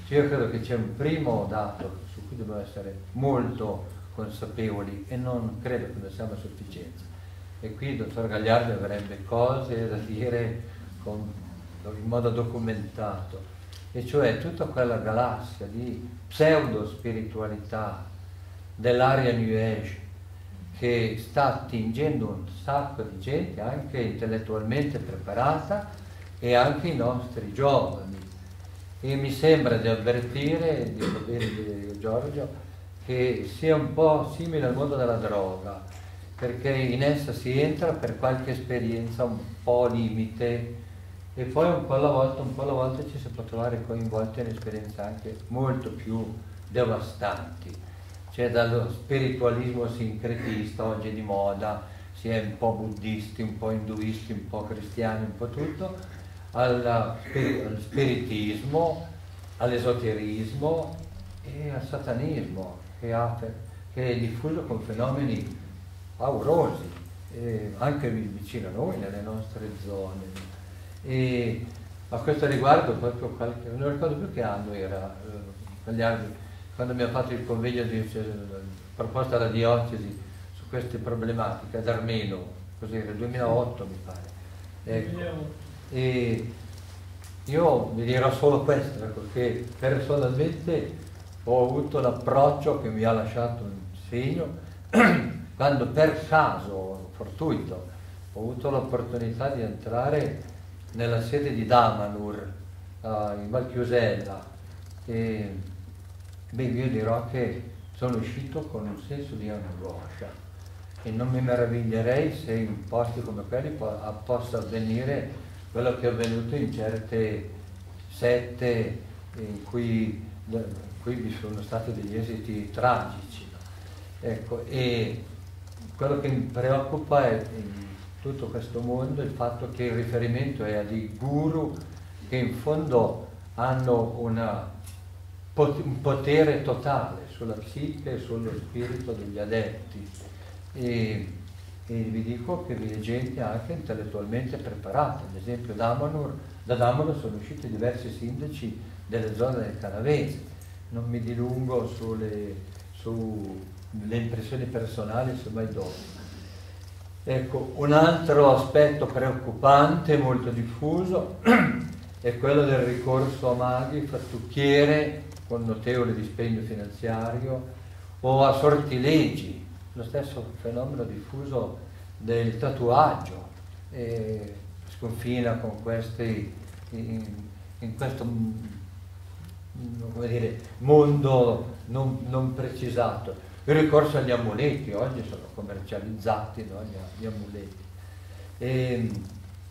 Io credo che c'è un primo dato su cui dobbiamo essere molto consapevoli e non credo che ne siamo a sufficienza. E qui il dottor Gagliardi avrebbe cose da dire con- in modo documentato, e cioè tutta quella galassia di pseudo spiritualità dell'area New Age che sta attingendo un sacco di gente, anche intellettualmente preparata, e anche i nostri giovani. e mi sembra di avvertire, dico bene di Giorgio, che sia un po' simile al mondo della droga, perché in essa si entra per qualche esperienza un po' limite e poi un po' alla volta, un po' alla volta ci si può trovare coinvolti in esperienze anche molto più devastanti. Cioè dallo spiritualismo sincretista, oggi di moda, si è un po' buddisti, un po' induisti, un po' cristiani, un po' tutto, allo spiritismo, all'esoterismo e al satanismo che, ha, che è diffuso con fenomeni paurosi, eh, anche vicino a noi, nelle nostre zone. E a questo riguardo, proprio qualche, non ricordo più che anno era, eh, quando mi ha fatto il convegno di cioè, proposta alla diocesi su queste problematiche ad Armeno, così nel 2008 mi pare. Ecco. E io vi dirò solo questo, ecco, che personalmente ho avuto l'approccio che mi ha lasciato un segno quando per caso, fortuito, ho avuto l'opportunità di entrare nella sede di Damanur uh, in Valchiusella e beh, io dirò che sono uscito con un senso di angoscia e non mi meraviglierei se in posti come quelli po- possa avvenire quello che è avvenuto in certe sette in cui qui vi sono stati degli esiti tragici. Ecco, e quello che mi preoccupa è in tutto questo mondo il fatto che il riferimento è a dei guru che in fondo hanno una, un potere totale sulla psiche e sullo spirito degli adepti. E, e vi dico che vi è gente anche intellettualmente preparata, ad esempio da Damanur, da Damanur sono usciti diversi sindaci delle zone del Canavese, non mi dilungo sulle, sulle impressioni personali, semmai dopo. Ecco, un altro aspetto preoccupante, molto diffuso, è quello del ricorso a maghi, fattucchiere con notevole dispendio finanziario o a sortilegi, lo stesso fenomeno diffuso del tatuaggio, eh, sconfina con questi, in, in questo come dire, mondo non, non, precisato. Il ricorso agli amuleti, oggi sono commercializzati no? gli, amuleti. E,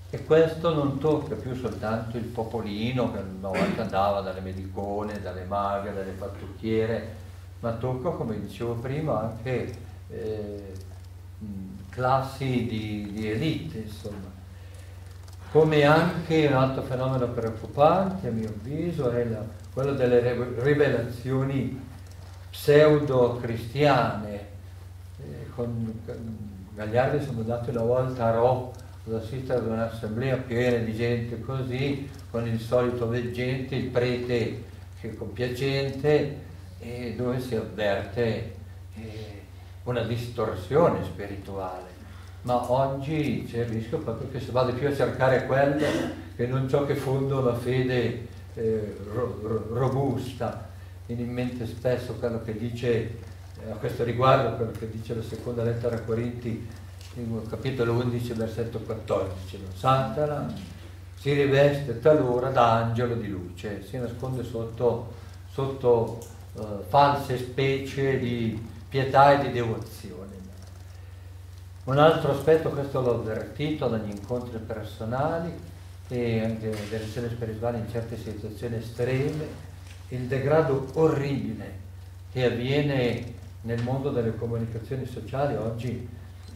e, questo non tocca più soltanto il popolino che una volta andava dalle medicone, dalle maghe, dalle fattucchiere, ma tocca, come dicevo prima, anche eh, classi di, di elite, insomma. Come anche un altro fenomeno preoccupante, a mio avviso, è la quello delle rivelazioni pseudo-cristiane. Eh, con Gagliardi siamo andati una volta a Rò ad assistere ad un'assemblea piena di gente così, con il solito veggente, il prete che è compiacente, e dove si avverte eh, una distorsione spirituale. Ma oggi c'è il rischio proprio che si vada più a cercare quello che non ciò che fonda la fede eh, ro, robusta. Viene in mente spesso quello che dice, eh, a questo riguardo, quello che dice la seconda lettera a Corinti, capitolo 11, versetto 14. No? Santana si riveste talora da angelo di luce, si nasconde sotto, sotto uh, false specie di pietà e di devozione. Un altro aspetto, questo l'ho avvertito dagli incontri personali, e anche delle relazioni spirituali in certe situazioni estreme, il degrado orribile che avviene nel mondo delle comunicazioni sociali oggi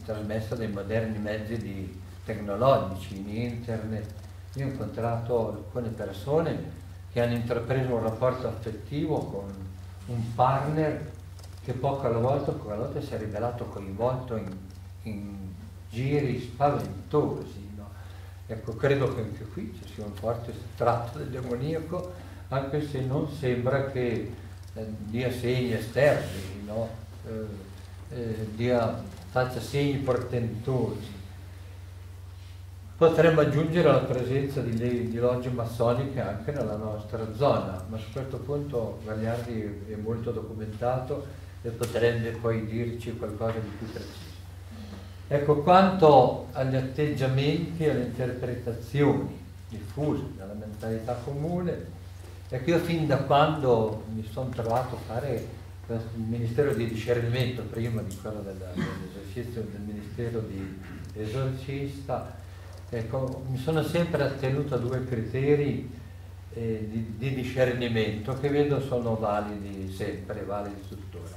trasmessa dai moderni mezzi tecnologici, in internet. Io ho incontrato alcune persone che hanno intrapreso un rapporto affettivo con un partner che poco alla volta, poco alla volta si è rivelato coinvolto in, in giri spaventosi, Ecco, credo che anche qui ci sia un forte tratto del demoniaco, anche se non sembra che eh, dia segni esterni, no? eh, eh, dia, faccia segni portentosi. Potremmo aggiungere la presenza di, di logge massoniche anche nella nostra zona, ma su questo punto Gagliardi è molto documentato e potrebbe poi dirci qualcosa di più preciso. Ecco, quanto agli atteggiamenti e alle interpretazioni diffuse dalla mentalità comune, Ecco, io fin da quando mi sono trovato a fare il ministero di discernimento, prima di quello dell'esercizio del ministero di esorcista, ecco, mi sono sempre attenuto a due criteri eh, di, di, discernimento che vedo sono validi sempre, validi tuttora.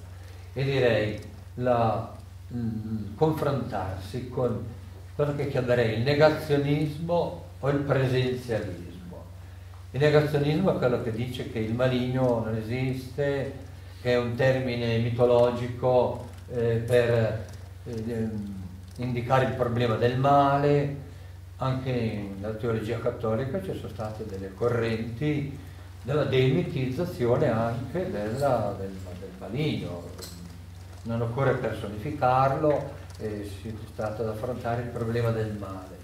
E direi la, mh, confrontarsi con quello che chiamerei il negazionismo o il presenzialismo. Il negazionismo è quello che dice che il maligno non esiste, che è un termine mitologico eh, per eh, indicare il problema del male, anche nella teologia cattolica ci sono state delle correnti della demitizzazione anche della, del, del, maligno. Non occorre personificarlo, eh, si tratta di affrontare il problema del male.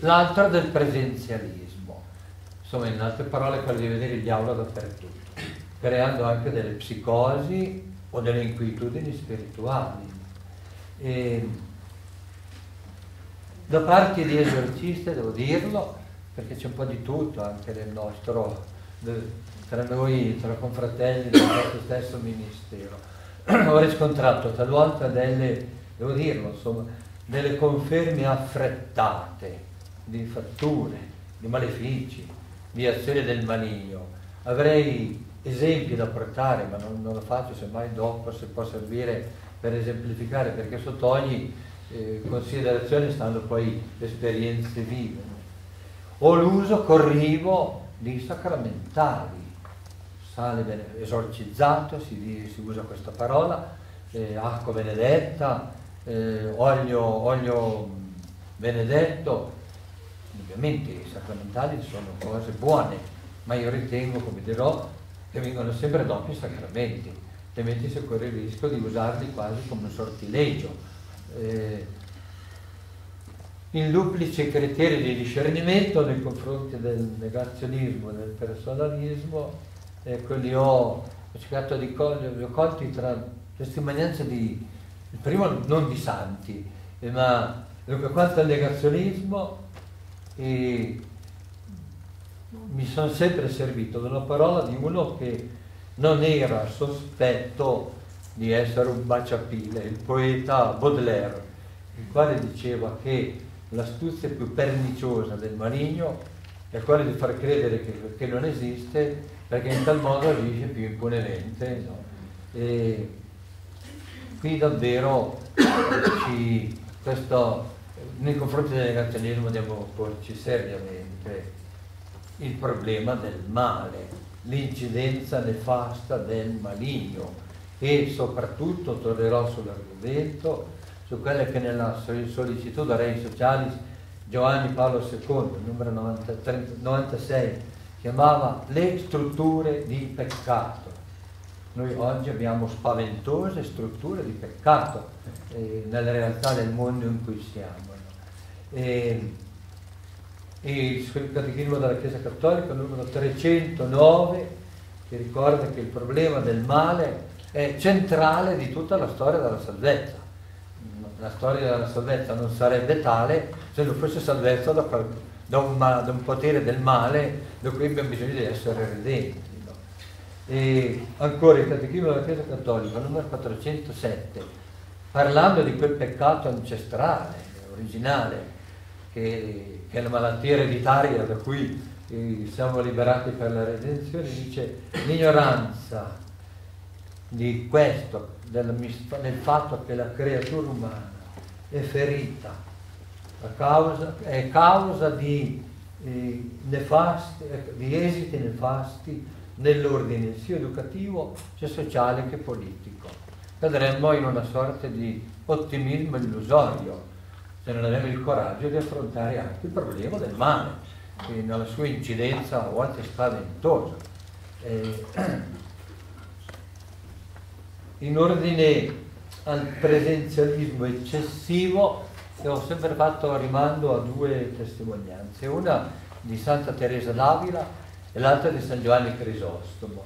L'altra del presenzialismo, insomma in altre parole quello di vedere il diavolo dappertutto, creando anche delle psicosi o delle inquietudini spirituali. E, da parte di esorciste, devo dirlo, perché c'è un po' di tutto anche nel nostro, tra noi, tra confratelli del nostro stesso ministero. Ho riscontrato talvolta delle, devo dirlo, insomma, delle conferme affrettate di fatture, di malefici, di azioni del maligno. Avrei esempi da portare, ma non, non lo faccio, semmai dopo se può servire per esemplificare, perché sotto ogni eh, considerazione stanno poi esperienze vive. O l'uso corrivo di sacramentali, sale esorcizzato, si, si usa questa parola, eh, acqua benedetta, eh, olio, olio benedetto, ovviamente i sacramentali sono cose buone, ma io ritengo, come dirò, che vengono sempre dopo i sacramenti, altrimenti si corre il rischio di usarli quasi come un sortilegio. Eh, in duplice criterio di discernimento nei confronti del negazionismo del personalismo, ecco, li ho, ho cercato di cogliere, li ho colti tra testimonianze di, il primo non di santi, eh, ma quanto al negazionismo e mi sono sempre servito della parola di uno che non era sospetto di essere un baciapile, il poeta Baudelaire, il quale diceva che l'astuzia più perniciosa del maligno è quella di far credere che, che non esiste perché in tal modo agisce più impunemente. No? E qui davvero ci, questo, nei confronti del negazionismo dobbiamo porci seriamente il problema del male, l'incidenza nefasta del maligno e soprattutto tornerò sull'argomento, su quelle che nella sollecitude Rei Socialis Giovanni Paolo II, numero 90, 30, 96, chiamava le strutture di peccato. Noi oggi abbiamo spaventose strutture di peccato eh, nella realtà del mondo in cui siamo. E, e il Catechismo della Chiesa Cattolica, numero 309, che ricorda che il problema del male è centrale di tutta la storia della salvezza. La storia della salvezza non sarebbe tale se non fosse salvezza da, da, un, da un, potere del male da cui abbiamo bisogno di essere redenti. No? E ancora il Catechismo della Chiesa Cattolica, numero 407, parlando di quel peccato ancestrale, originale, che, che è la malattia ereditaria da cui eh, siamo liberati per la redenzione, dice l'ignoranza di questo, del, nel fatto che la creatura umana è ferita, causa, è causa di, eh, nefasti, di esiti nefasti nell'ordine sia educativo sia sociale che politico. Cadremmo in una sorta di ottimismo illusorio se non avremo il coraggio di affrontare anche il problema del male, che nella sua incidenza a volte spaventosa. In ordine al presenzialismo eccessivo ho sempre fatto rimando a due testimonianze, una di Santa Teresa d'Avila e l'altra di San Giovanni Crisostomo.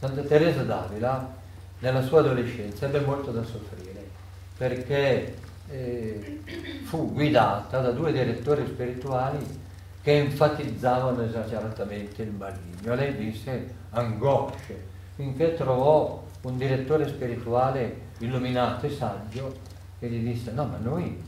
Santa Teresa d'Avila nella sua adolescenza ebbe molto da soffrire perché eh, fu guidata da due direttori spirituali che enfatizzavano esageratamente il maligno. Lei disse angosce, finché trovò un direttore spirituale illuminato e saggio che gli disse no ma noi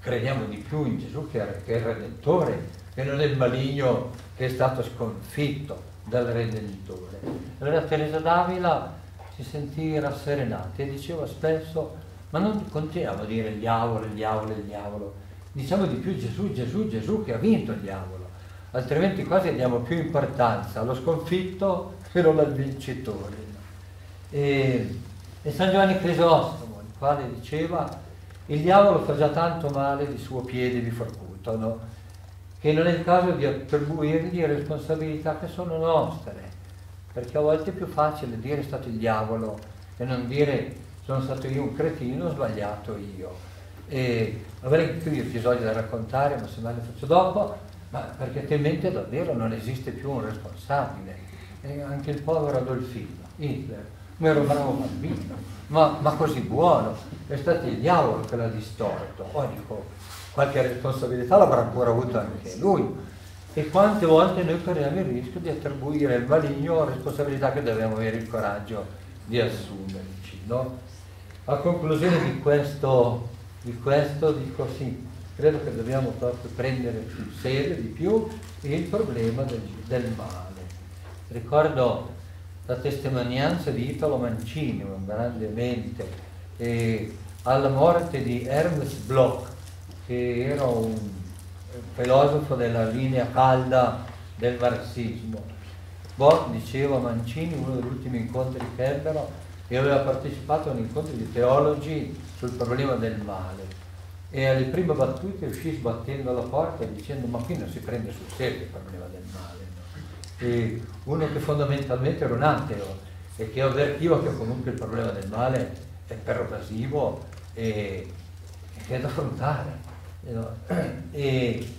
crediamo di più in Gesù che è il Redentore, che non è il maligno che è stato sconfitto dal Redentore. Allora Teresa d'Avila si sentì rasserenata e diceva spesso ma non continuiamo a dire il diavolo, il diavolo, il diavolo, diciamo di più Gesù, Gesù, Gesù che ha vinto il diavolo, altrimenti quasi diamo più importanza allo sconfitto che non al vincitore. E, e San Giovanni Crisostomo, il quale diceva il diavolo fa già tanto male di suo piede vi forcutano, che non è il caso di attribuirgli responsabilità che sono nostre, perché a volte è più facile dire è stato il diavolo e non dire sono stato io un cretino, ho sbagliato io. E avrei più episodi da raccontare, ma se me ne faccio dopo, ma perché talmente davvero non esiste più un responsabile. E anche il povero Adolfino, Hitler, ma era un bravo bambino, ma, ma, così buono, è stato il diavolo che l'ha distorto. Oh, dico, qualche responsabilità l'avrà ancora avuto anche lui. E quante volte noi corriamo il rischio di attribuire al maligno responsabilità che dobbiamo avere il coraggio di assumerci. No? A conclusione di questo, di questo dico sì, credo che dobbiamo proprio prendere sul serio di più il problema del, del male. Ricordo la testimonianza di Italo Mancini, un grande mente, e alla morte di Ernst Bloch, che era un filosofo della linea calda del marxismo. Bloch diceva Mancini, uno degli ultimi incontri che ebbero, e aveva partecipato a un incontro di teologi sul problema del male e alle prime battute uscì sbattendo la porta dicendo ma qui non si prende sul serio il problema del male no? e uno che fondamentalmente era un ateo e che avvertiva che comunque il problema del male è pervasivo e, che è da affrontare no? e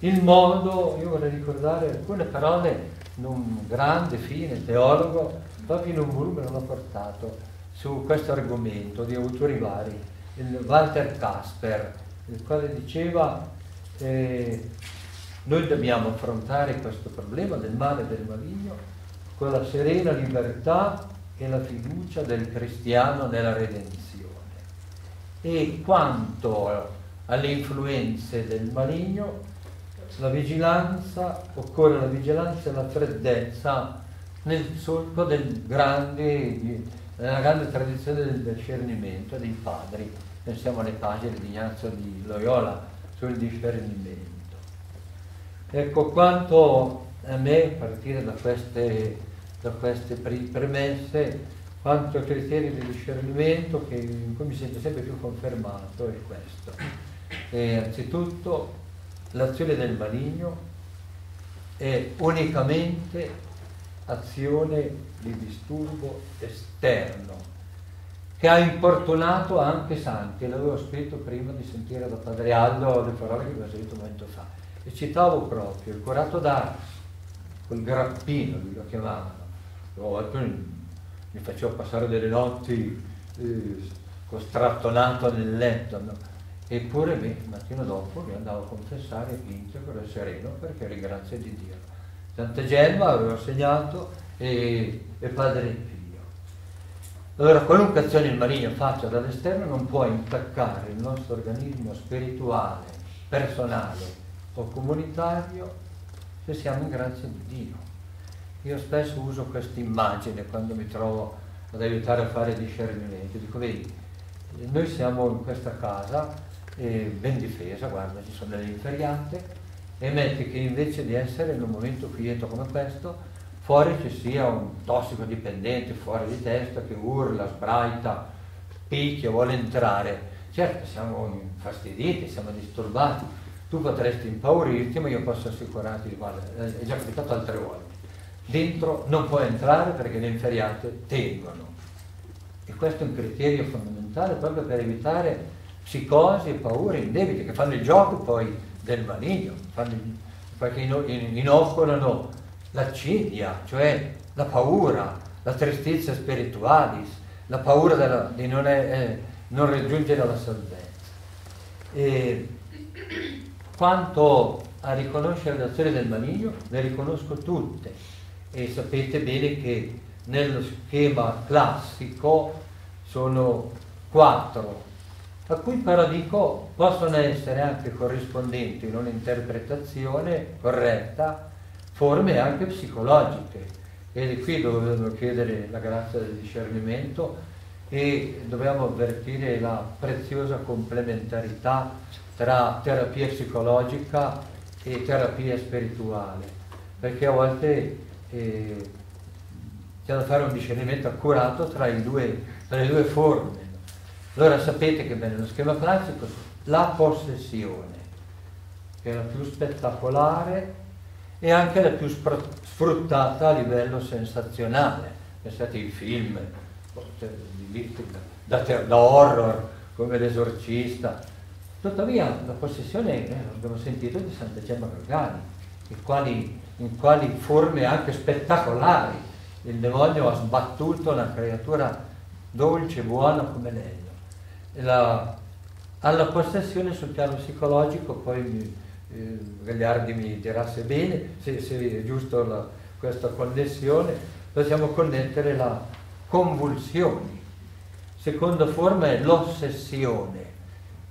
il modo, io vorrei ricordare alcune parole di un grande, fine teologo proprio in un volume l'ho portato su questo argomento di autori vari, il Walter Casper, il quale diceva eh, noi dobbiamo affrontare questo problema del male e del maligno con la serena libertà e la fiducia del cristiano nella redenzione. E quanto alle influenze del maligno, la vigilanza, occorre la vigilanza e la freddezza nel solco del grande, della grande tradizione del discernimento dei padri. Pensiamo alle pagine di Ignazio di Loyola sul discernimento. Ecco quanto a me, a partire da queste, da queste premesse, quanto criteri di discernimento che, in cui mi sento sempre più confermato è questo. E, anzitutto l'azione del maligno è unicamente azione di disturbo esterno che ha importunato anche Santi, l'avevo scritto prima di sentire da Padre Aldo le parole che ho sentito un momento fa, e citavo proprio il curato d'Ars, quel grappino, lui lo chiamavano, volte mi facevo passare delle notti eh, costrattonato nel letto, no? eppure beh, il mattino dopo mi andavo a confessare integro e sereno perché ringrazio di Dio. Santa Gemma aveva segnato e, e Padre Pio. Allora qualunque azione il marino faccia dall'esterno non può intaccare il nostro organismo spirituale, personale o comunitario se siamo in grazia di Dio. Io spesso uso questa immagine quando mi trovo ad aiutare a fare discernimento. Dico, vedi, noi siamo in questa casa eh, ben difesa, guarda, ci sono delle inferriate, e che invece di essere in un momento quieto come questo, fuori ci sia un tossicodipendente fuori di testa che urla, sbraita, picchia, vuole entrare. Certo, siamo infastiditi, siamo disturbati. Tu potresti impaurirti, ma io posso assicurarti, guarda, è già capitato altre volte. Dentro non puoi entrare perché le inferiate tengono. E questo è un criterio fondamentale proprio per evitare psicosi e paure indebite che fanno il gioco poi del maligno, perché inoculano l'accidia, cioè la paura, la tristezza spiritualis, la paura della, di non, eh, non, raggiungere la salvezza. E quanto a riconoscere le azioni del maligno, le riconosco tutte e sapete bene che nello schema classico sono quattro, a cui però dico possono essere anche corrispondenti in un'interpretazione corretta forme anche psicologiche ed è qui dove dobbiamo chiedere la grazia del discernimento e dobbiamo avvertire la preziosa complementarità tra terapia psicologica e terapia spirituale, perché a volte eh, c'è da fare un discernimento accurato tra, due, tra le due forme. Allora sapete che nello schema classico la possessione, che è la più spettacolare e anche la più sfruttata a livello sensazionale. Pensate ai film da, da horror come l'esorcista. Tuttavia la possessione, eh, abbiamo sentito, di Santa Gemma Gargani, in quali, in quali forme anche spettacolari il demonio ha sbattuto una creatura dolce, buona come lei. La, alla possessione sul piano psicologico poi eh, Gagliardi mi dirà se bene, se, se è giusto la, questa connessione, possiamo connettere la convulsioni. Seconda forma è l'ossessione,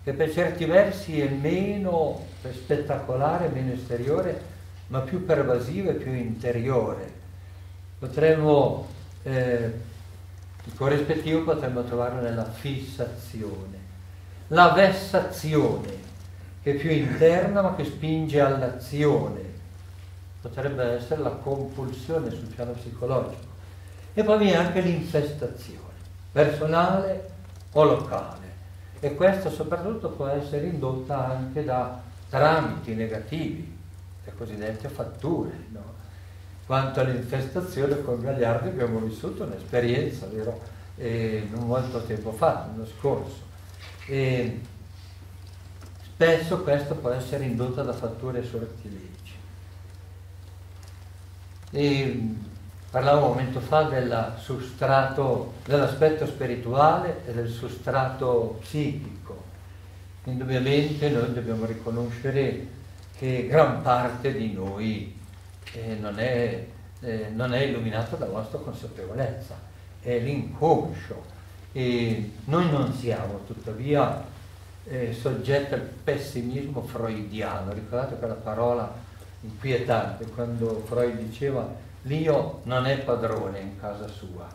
che per certi versi è meno spettacolare, meno esteriore, ma più pervasiva e più interiore. Potremmo, eh, il corrispettivo potremmo trovarlo nella fissazione. La vessazione, che è più interna ma che spinge all'azione. Potrebbe essere la compulsione sul piano psicologico. E poi viene anche l'infestazione, personale o locale. E questo soprattutto può essere indotta anche da tramiti negativi, le cosiddette fatture. Quanto all'infestazione con Gagliardi abbiamo vissuto un'esperienza, vero? E non molto tempo fa, l'anno scorso. E Spesso questo può essere indotto da fatture sortilegi. E parlavo un momento fa del dell'aspetto spirituale e del sustrato psichico. Indubbiamente noi dobbiamo riconoscere che gran parte di noi non, è, eh, non è illuminato dalla nostra consapevolezza, è l'inconscio. E noi non siamo tuttavia eh, soggetto al pessimismo freudiano. Ricordate quella parola inquietante quando Freud diceva l'io non è padrone in casa sua.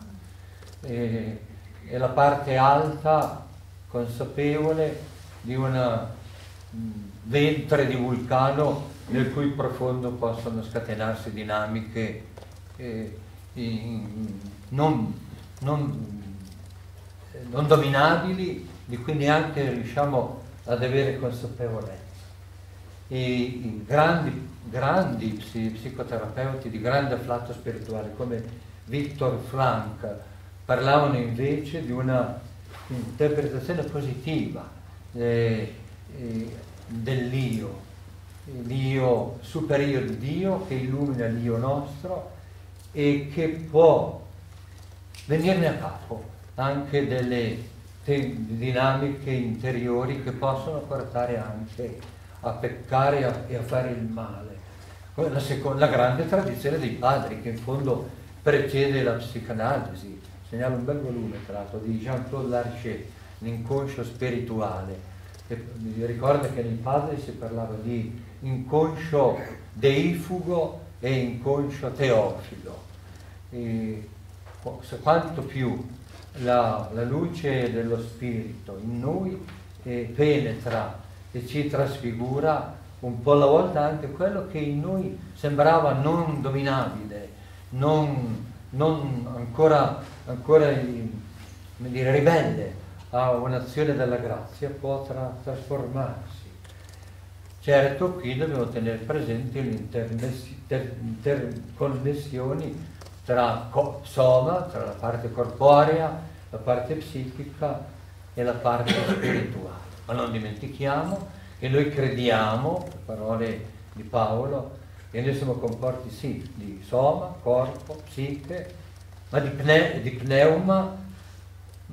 E, è la parte alta, consapevole di un ventre di vulcano nel cui profondo possono scatenarsi dinamiche eh, in, non, non, non dominabili di cui neanche riusciamo ad avere consapevolezza. E i grandi, grandi psicoterapeuti di grande afflatto spirituale come Victor Frank parlavano invece di una interpretazione positiva eh, eh, dell'io, l'io superiore di Dio che illumina l'io nostro e che può venirne a capo anche delle dinamiche interiori che possono portare anche a peccare e a, e fare il male. La, seconda, la grande tradizione dei padri che in fondo precede la psicanalisi, segnala un bel volume tra l'altro di Jean-Claude Larcher, l'inconscio spirituale, che ricorda che nei padri si parlava di inconscio deifugo e inconscio teofilo. E, quanto più la, la luce dello Spirito in noi eh, penetra e ci trasfigura un po' alla volta anche quello che in noi sembrava non dominabile, non, non ancora, ancora dire, ribelle a un'azione della grazia, può tra, trasformarsi. Certo, qui dobbiamo tenere presenti le interconnessioni tra soma, tra la parte corporea, la parte psichica e la parte spirituale. Ma non dimentichiamo che noi crediamo, le parole di Paolo, che noi siamo comporti sì di soma, corpo, psiche, ma di, pne, di pneuma,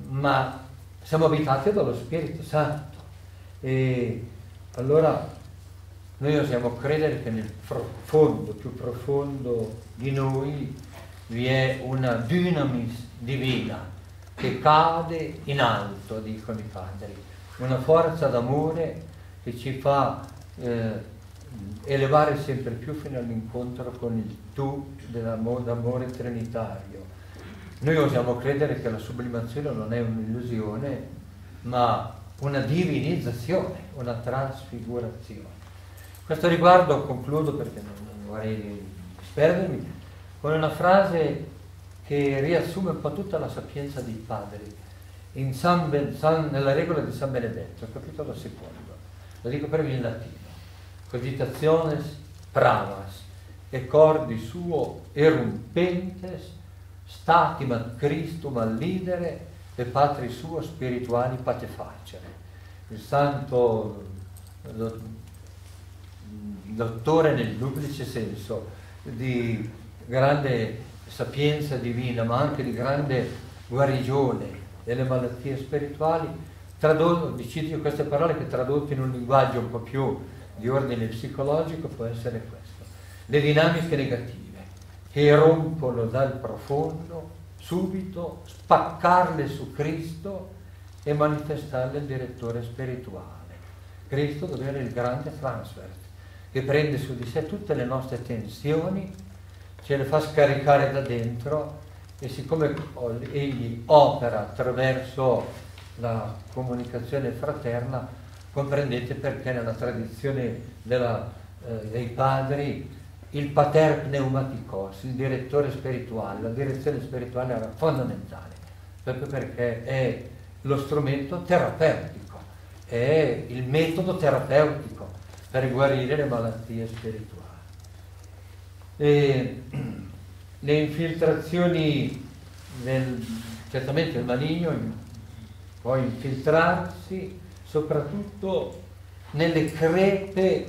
ma siamo abitati dallo Spirito Santo. E allora noi osiamo credere che nel profondo, più profondo di noi vi è una dynamis divina che cade in alto, dicono i padri, una forza d'amore che ci fa eh, elevare sempre più fino all'incontro con il tu dell'amore trinitario. Noi osiamo credere che la sublimazione non è un'illusione, ma una divinizzazione, una trasfigurazione. Questo riguardo concludo perché non vorrei sperdermi con una frase che riassume un po' tutta la sapienza dei padri San ben, San, nella regola di San Benedetto, capitolo secondo. Lo dico per in latino. Cogitationes pravas e cordi suo erumpentes statimat Christum al lidere e patri suo spirituali patefacere. Il santo dottore nel duplice senso di grande sapienza divina, ma anche di grande guarigione delle malattie spirituali, tradotto, vi cito queste parole che tradotte in un linguaggio un po' più di ordine psicologico può essere questo. Le dinamiche negative che rompono dal profondo, subito spaccarle su Cristo e manifestarle al direttore spirituale. Cristo avere il grande transfer che prende su di sé tutte le nostre tensioni, ce le fa scaricare da dentro e siccome egli opera attraverso la comunicazione fraterna, comprendete perché nella tradizione della, eh, dei padri il pater pneumaticos, il direttore spirituale, la direzione spirituale era fondamentale, proprio perché è lo strumento terapeutico, è il metodo terapeutico per guarire le malattie spirituali. E le infiltrazioni, del, certamente il maligno può infiltrarsi soprattutto nelle crepe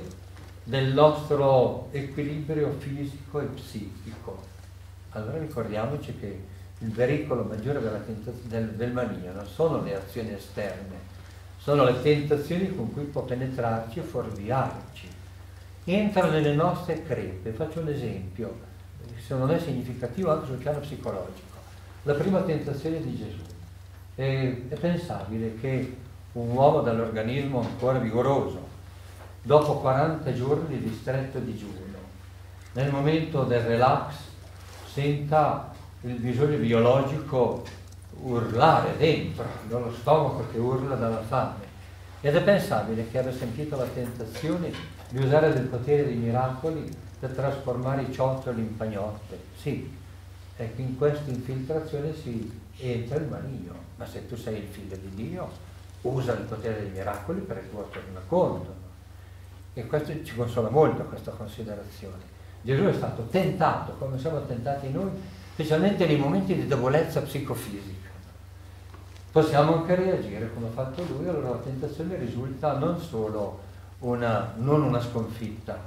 del nostro equilibrio fisico e psichico. Allora ricordiamoci che il pericolo maggiore del, del maligno non sono le azioni esterne, sono le tentazioni con cui può penetrarci e fuorviarci. Entra nelle nostre crepe, faccio un esempio, se non è significativo anche sul piano psicologico. La prima tentazione di Gesù. È, è pensabile che un uomo dall'organismo ancora vigoroso, dopo 40 giorni di stretto digiuno, nel momento del relax, senta il bisogno biologico urlare dentro, nello stomaco che urla dalla fame. Ed è pensabile che abbia sentito la tentazione di usare del potere dei miracoli per trasformare i ciottoli in pagnotte. Sì, è in questa infiltrazione si entra il maligno, ma se tu sei il figlio di Dio, usa il potere dei miracoli per il tuo tornaconto. E questo ci consola molto questa considerazione. Gesù è stato tentato, come siamo tentati noi, specialmente nei momenti di debolezza psicofisica possiamo anche reagire come ha fatto lui, allora la tentazione risulta non solo una, non una sconfitta,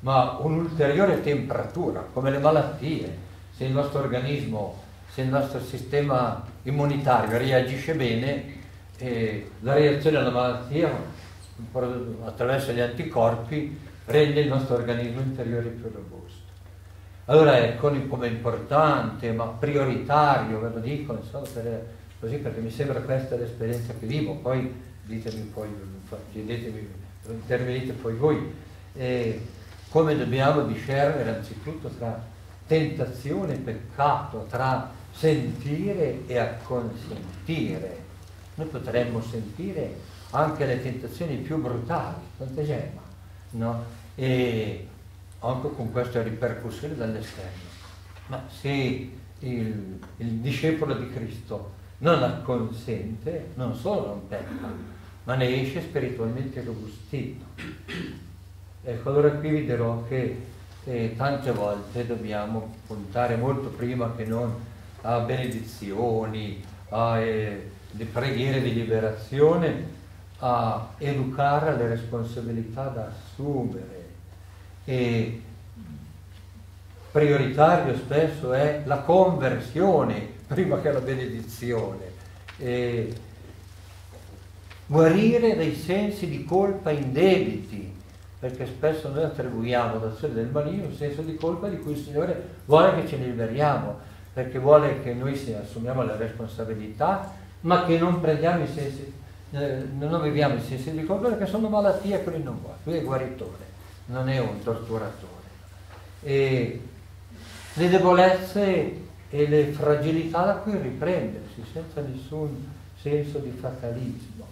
ma un'ulteriore temperatura, come le malattie. Se il nostro organismo, se il nostro sistema immunitario reagisce bene, eh, la reazione alla malattia attraverso gli anticorpi rende il nostro organismo interiore più robusto. Allora ecco come importante, ma prioritario, ve lo dico, insomma, per così perché mi sembra questa l'esperienza che vivo, poi ditemi poi, chiedetemi, intervenite poi voi, eh, come dobbiamo discernere anzitutto tra tentazione e peccato, tra sentire e acconsentire. Noi potremmo sentire anche le tentazioni più brutali, tante gemma, no? E anche con queste ripercussioni dall'esterno. Ma se il, il discepolo di Cristo non acconsente, non solo non pecca, ma ne esce spiritualmente robustito. Ecco, allora qui vi dirò che eh, tante volte dobbiamo puntare molto prima che non a benedizioni, a eh, preghiere di liberazione, a educare alle responsabilità da assumere. E prioritario spesso è la conversione prima che la benedizione. E guarire dai sensi di colpa indebiti, perché spesso noi attribuiamo all'azione del maligno un senso di colpa di cui il Signore vuole che ce ne liberiamo, perché vuole che noi assumiamo la responsabilità, ma che non prendiamo i sensi, eh, non viviamo i sensi di colpa perché sono malattie che lui non vuole, lui è guaritore, non è un torturatore. E le debolezze e le fragilità da cui riprendersi senza nessun senso di fatalismo.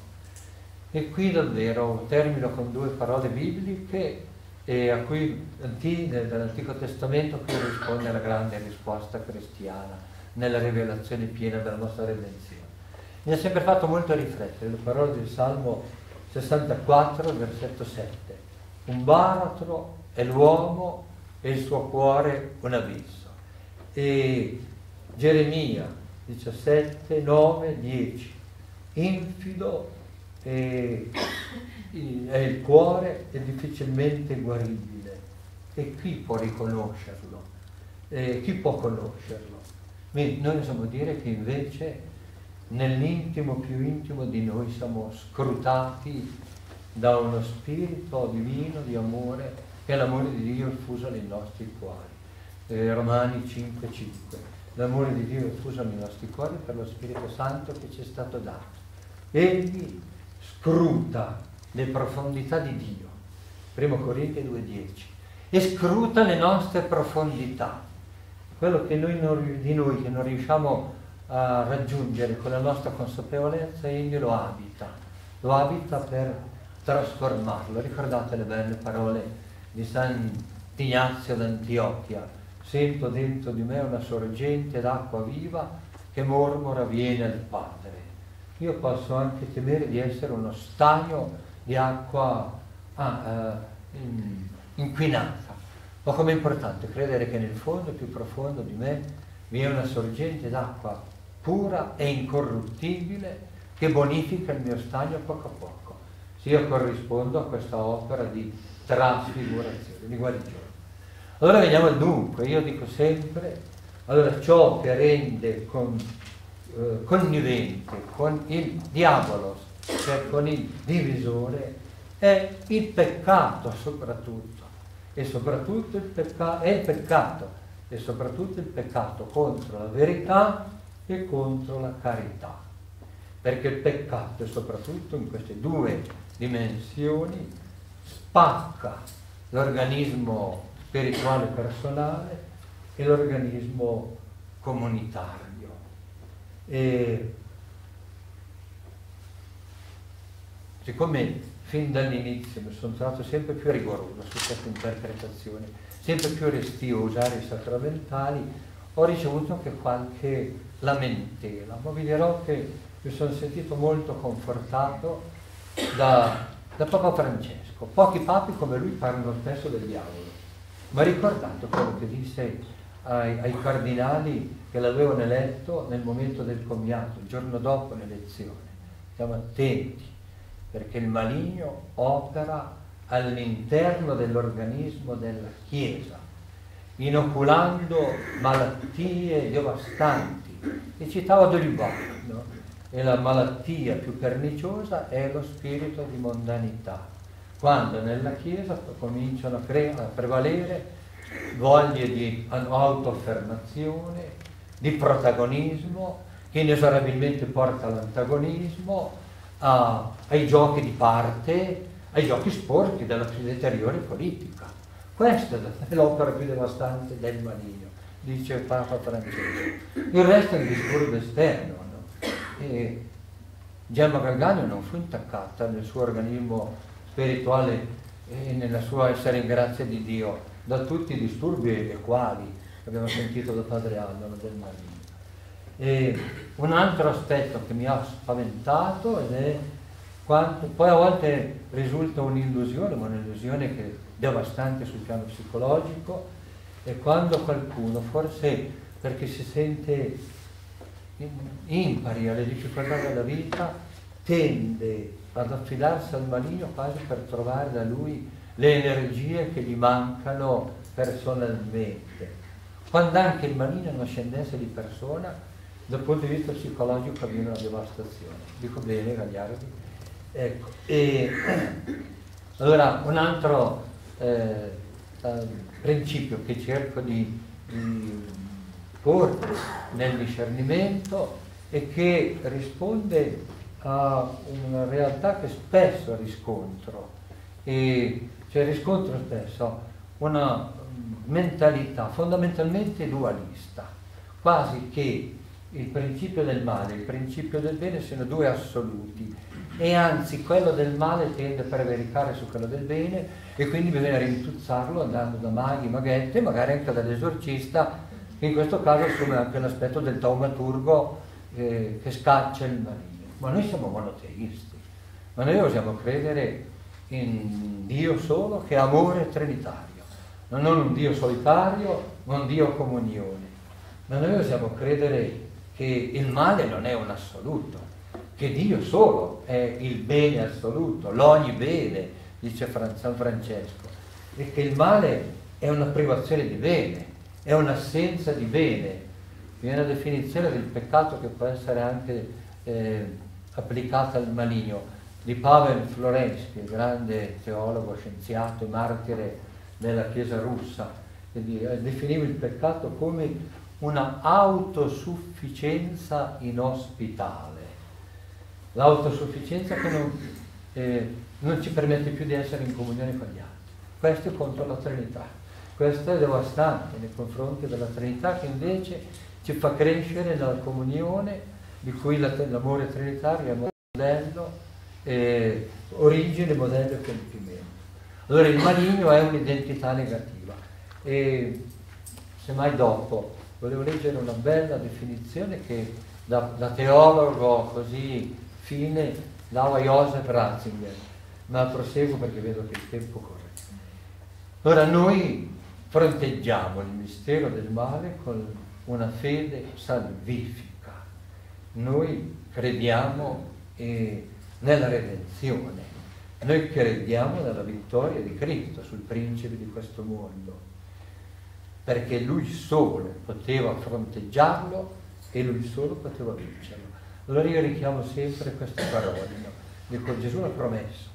E qui davvero termino con due parole bibliche e a cui dall'Antico Testamento qui risponde la grande risposta cristiana nella rivelazione piena della nostra redenzione. Mi ha sempre fatto molto riflettere le parole del Salmo 64, versetto 7. Un baratro è l'uomo e il suo cuore un abisso. E Geremia 17, 9, 10. Infido è, è il cuore è difficilmente guaribile. E chi può riconoscerlo? E chi può conoscerlo? Noi possiamo dire che invece nell'intimo più intimo di noi siamo scrutati da uno spirito divino di amore che è l'amore di Dio infuso nei nostri cuori. Eh, Romani 5, 5. L'amore di Dio infuso nei nostri cuori per lo Spirito Santo che ci è stato dato. Egli scruta le profondità di Dio. 1 Corinti 2,10. E scruta le nostre profondità. Quello che noi non, di noi che non riusciamo a raggiungere con la nostra consapevolezza, egli lo abita. Lo abita per trasformarlo. Ricordate le belle parole di Sant'Ignazio d'Antiochia. Sento dentro di me una sorgente d'acqua viva che mormora viene al Padre io posso anche temere di essere uno stagno di acqua ah, eh, inquinata. Ma com'è importante credere che nel fondo più profondo di me vi è una sorgente d'acqua pura e incorruttibile che bonifica il mio stagno poco a poco. Se io corrispondo a questa opera di trasfigurazione, di guarigione. Allora veniamo al dunque, io dico sempre, allora ciò che rende con eh, connivente con il diavolo, cioè con il divisore, è il peccato soprattutto, e soprattutto il peccato, è il peccato, e soprattutto il peccato contro la verità e contro la carità. Perché il peccato, soprattutto in queste due dimensioni, spacca l'organismo spirituale personale e l'organismo comunitario. E siccome fin dall'inizio mi sono trovato sempre più rigoroso su questa interpretazione, sempre più restio a usare i sacramentali, ho ricevuto anche qualche lamentela, ma vi dirò che mi sono sentito molto confortato da, da Papa Francesco. Pochi papi come lui parlano spesso del diavolo, ma ricordato quello che disse ai, ai cardinali che l'avevano eletto nel momento del commiato, il giorno dopo l'elezione. Stiamo attenti, perché il maligno opera all'interno dell'organismo della Chiesa, inoculando malattie devastanti. E citava Dolibar, no? E la malattia più perniciosa è lo spirito di mondanità, quando nella Chiesa cominciano a, cre- a prevalere voglie di autoaffermazione, di protagonismo, che inesorabilmente porta all'antagonismo, a, ai giochi di parte, ai giochi sporchi della deteriore politica. Questa è l'opera più devastante del maligno, dice Papa Francesco. Il resto è un disturbo esterno. E Gemma Galgano non fu intaccata nel suo organismo spirituale e nella sua essere in grazia di Dio da tutti i disturbi e quali abbiamo sentito da padre Aldano del Marino. E un altro aspetto che mi ha spaventato ed è quanto, poi a volte risulta un'illusione, ma un'illusione che è devastante sul piano psicologico, è quando qualcuno, forse perché si sente impari alle difficoltà della vita, tende ad affidarsi al maligno quasi per trovare da lui le energie che gli mancano personalmente. Quando anche il maligno è una scendenza di persona, dal punto di vista psicologico avviene una devastazione. Dico bene, Gagliardi? Ecco. E, allora, un altro eh, principio che cerco di, di porre nel discernimento e che risponde a una realtà che spesso riscontro, e cioè riscontro spesso una mentalità fondamentalmente dualista, quasi che il principio del male e il principio del bene siano due assoluti. E anzi quello del male tende a prevaricare su quello del bene e quindi bisogna rintuzzarlo andando da maghi, maghette, magari anche dall'esorcista in questo caso assume anche l'aspetto del taumaturgo eh, che scaccia il maligno. Ma noi siamo monoteisti, ma noi osiamo credere in Dio solo che è amore trinitario, non un Dio solitario, non Dio comunione, ma noi osiamo credere che il male non è un assoluto, che Dio solo è il bene assoluto, l'ogni bene, dice San Francesco, e che il male è una privazione di bene, è un'assenza di bene. Viene una definizione del peccato che può essere anche eh, applicata al maligno di Pavel Florensky, il grande teologo, scienziato e martire della Chiesa russa, che eh, definiva il peccato come una autosufficienza inospitale. L'autosufficienza che non, eh, non, ci permette più di essere in comunione con gli altri. Questo è contro la Trinità. Questo è devastante nei confronti della Trinità che invece ci fa crescere nella comunione di cui l'amore trinitario è modello, eh, origine, modello e compimento. Allora il maligno è un'identità negativa. E semmai dopo volevo leggere una bella definizione che da, da teologo così fine dava Joseph Ratzinger, ma proseguo perché vedo che il tempo corre. Ora noi fronteggiamo il mistero del male con una fede salvifica. Noi crediamo eh, nella redenzione, noi crediamo nella vittoria di Cristo sul principe di questo mondo perché lui solo poteva fronteggiarlo e lui solo poteva vincerlo. Allora io richiamo sempre queste parole, no? Dico, Gesù l'ha promesso.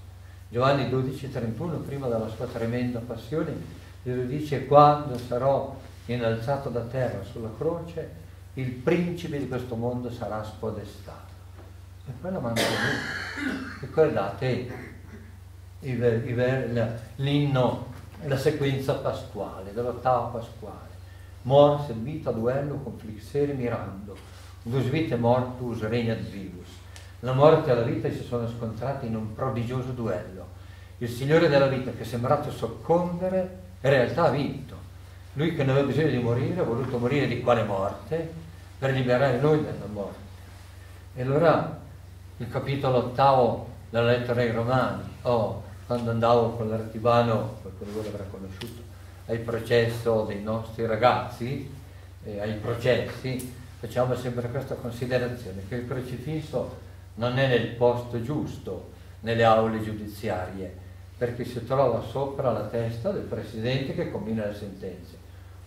Giovanni 12, 31, prima della sua tremenda passione, Gesù dice, quando sarò innalzato da terra sulla croce, il principe di questo mondo sarà spodestato. E poi la manda lui. Ricordate l'inno la sequenza pasquale, dell'ottava pasquale. Mors et vita duello conflixere mirando, dus vite mortus regnat vivus. La morte e la vita si sono scontrate in un prodigioso duello. Il Signore della vita, che è sembrato soccombere, in realtà ha vinto. Lui che non aveva bisogno di morire, ha voluto morire di quale morte? Per liberare noi dalla morte. E allora il capitolo ottavo della lettera ai Romani, oh, quando andavo con l'artibano, qualcuno di voi l'avrà conosciuto, ai processo dei nostri ragazzi, eh, ai processi, facciamo sempre questa considerazione, che il crocifisso non è nel posto giusto nelle aule giudiziarie, perché si trova sopra la testa del presidente che combina le sentenze.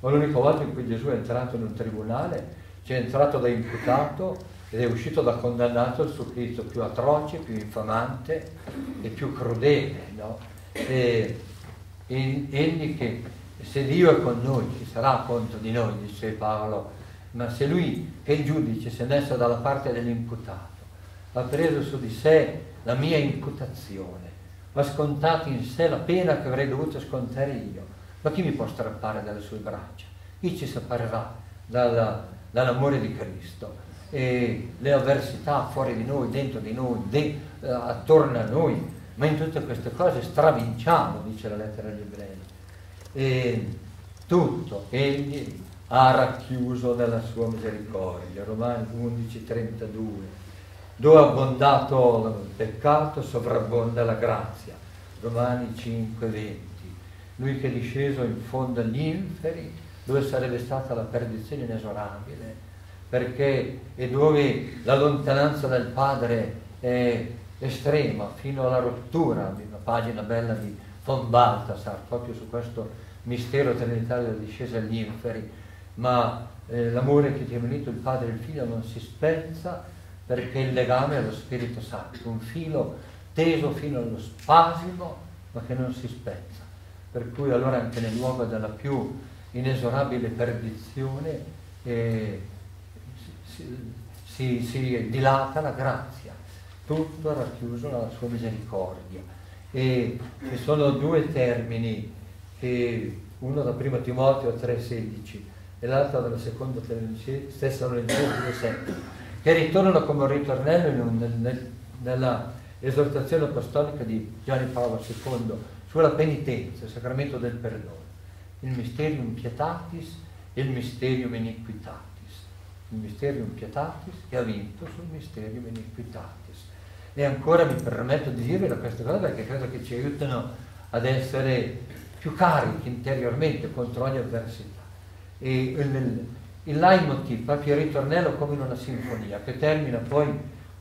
Ma l'unica volta in cui Gesù è entrato in un tribunale, ci è entrato da imputato ed è uscito da condannato il supplizio più atroce, più infamante e più crudele. No? E, egli che se Dio è con noi, ci sarà contro di noi, dice Paolo, ma se lui che è il giudice si è messo dalla parte dell'imputato, ha preso su di sé la mia imputazione, ha scontato in sé la pena che avrei dovuto scontare io, ma chi mi può strappare dalle sue braccia? Chi ci separerà dalla, dall'amore di Cristo? e le avversità fuori di noi, dentro di noi, de, eh, attorno a noi, ma in tutte queste cose stravinciamo, dice la lettera agli ebrei. E tutto egli ha racchiuso nella sua misericordia. Romani 11, 32. Dove ha abbondato il peccato, sovrabbonda la grazia. Romani 5, 20. Lui che è disceso in fondo agli inferi, dove sarebbe stata la perdizione inesorabile, perché è dove la lontananza dal Padre è estrema, fino alla rottura, una pagina bella di von Balthasar, proprio su questo mistero trinitario della discesa agli inferi, ma eh, l'amore che ti ha unito il Padre e il Figlio non si spezza perché il legame è lo Spirito Santo, un filo teso fino allo spasimo, ma che non si spezza, per cui allora anche nel luogo della più inesorabile perdizione eh, si, si, si dilata la grazia, tutto racchiuso nella sua misericordia. E ci sono due termini, che, uno da 1 Timoteo 3,16 e l'altro dalla seconda Tessalonicesi 2,7, che ritornano come un ritornello nel, nel, nella esortazione apostolica di Giovanni Paolo II sulla penitenza, il sacramento del perdono, il mysterium pietatis e il mysterium iniquitatis. Il mysterium pietatis che ha vinto sul mysterium iniquitatis. E ancora mi permetto di dirvi queste cose perché credo che ci aiutano ad essere più carichi interiormente contro ogni avversità. E il, il leitmotiv, proprio il ritornello come in una sinfonia, che termina poi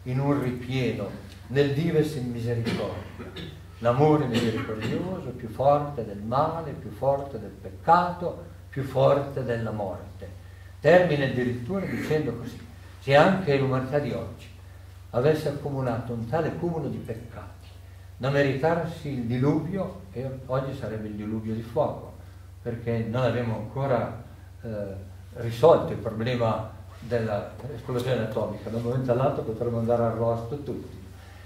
in un ripieno, nel dives in misericordia. L'amore misericordioso, più forte del male, più forte del peccato, più forte della morte. Termina addirittura dicendo così, se anche l'umanità di oggi avesse accumulato un tale cumulo di peccati da meritarsi il diluvio, e oggi sarebbe il diluvio di fuoco, perché non abbiamo ancora eh, risolto il problema dell'esplosione atomica, da un momento all'altro potremmo andare arrosto tutti.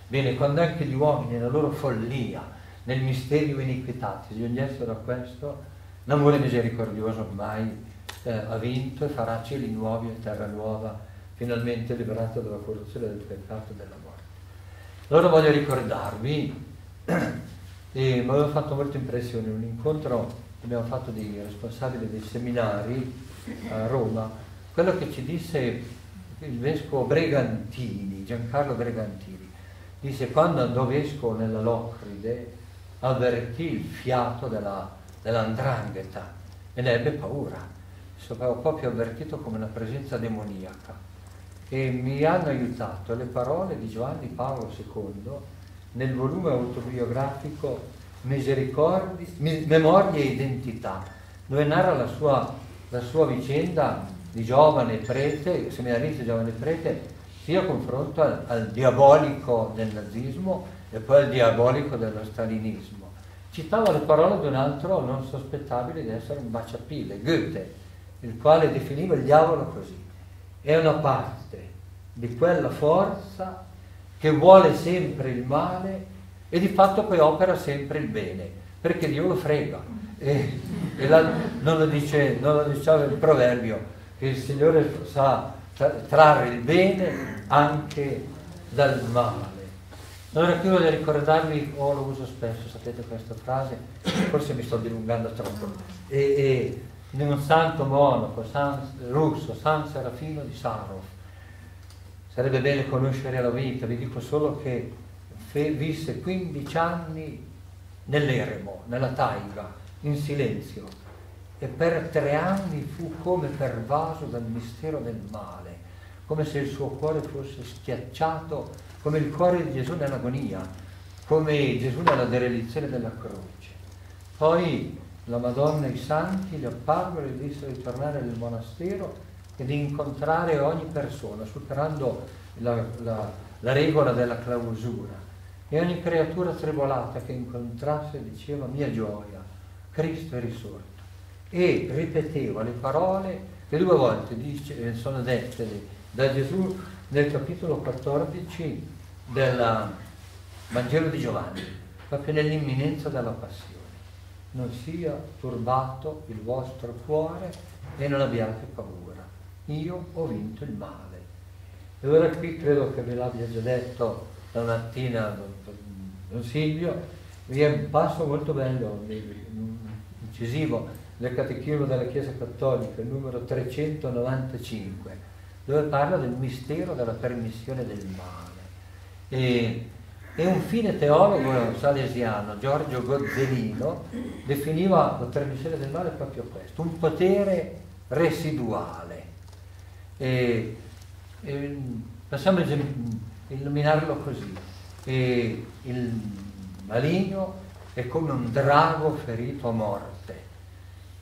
Bene, quando anche gli uomini nella loro follia, nel misterio iniquitati, giungessero a questo, l'amore misericordioso ormai eh, ha vinto e farà cieli nuovi e terra nuova, finalmente liberato dalla corruzione del peccato e della morte. Allora voglio ricordarvi, mi aveva fatto molta impressione, un incontro che abbiamo fatto dei responsabili dei seminari a Roma, quello che ci disse il vescovo Bregantini, Giancarlo Bregantini Dice, quando andò vescovo nella Locride, avvertì il fiato della, dell'andrangheta e ne ebbe paura. Sembrava proprio avvertito come una presenza demoniaca. E mi hanno aiutato le parole di Giovanni Paolo II nel volume autobiografico Memoria e Identità, dove narra la sua, la sua vicenda di giovane prete, seminarista giovane prete, sia confronto al, al, diabolico del nazismo e poi al diabolico dello stalinismo. Citava le parole di un altro non sospettabile di essere un baciapile, Goethe, il quale definiva il diavolo così. È una parte di quella forza che vuole sempre il male e di fatto poi opera sempre il bene, perché Dio lo frega. E, e la, non, lo dice, non lo diceva il proverbio, che il Signore sa trarre il bene anche dal male. Allora qui voglio ricordarvi, oh, lo uso spesso, sapete questa frase, forse mi sto dilungando troppo, e, e di un santo monaco san, russo, San Serafino di Sarov. Sarebbe bene conoscere la vita, vi dico solo che fe, visse 15 anni nell'eremo, nella taiga, in silenzio, e per tre anni fu come pervaso dal mistero del male come se il suo cuore fosse schiacciato, come il cuore di Gesù nell'agonia, come Gesù nella derelizione della croce. Poi la Madonna e i santi gli apparvero e dissero di tornare nel monastero e di incontrare ogni persona, superando la, la, la regola della clausura. E ogni creatura trebolata che incontrasse diceva mia gioia, Cristo è risorto. E ripeteva le parole che due volte dice, sono dette da Gesù nel capitolo 14 del Vangelo di Giovanni, proprio nell'imminenza della passione. Non sia turbato il vostro cuore e non abbiate paura. Io ho vinto il male. E ora qui credo che ve l'abbia già detto la mattina Don Silvio, vi è un passo molto bello, incisivo, del Catechismo della Chiesa Cattolica, numero 395 dove parla del mistero della permissione del male. E, e un fine teologo salesiano, Giorgio Gozzelino, definiva la permissione del male proprio questo, un potere residuale. E, e, possiamo illuminarlo così. E il maligno è come un drago ferito a morte,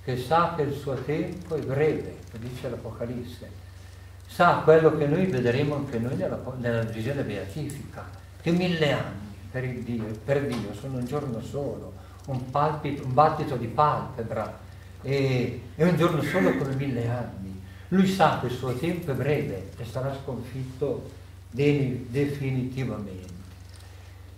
che sa che il suo tempo è breve, dice l'Apocalisse, sa quello che noi vedremo anche noi nella, nella visione beatifica, che mille anni per, Dio, per Dio sono un giorno solo, un, palpito, un battito di palpebra, e, è un giorno solo come mille anni. Lui sa che il suo tempo è breve e sarà sconfitto definitivamente.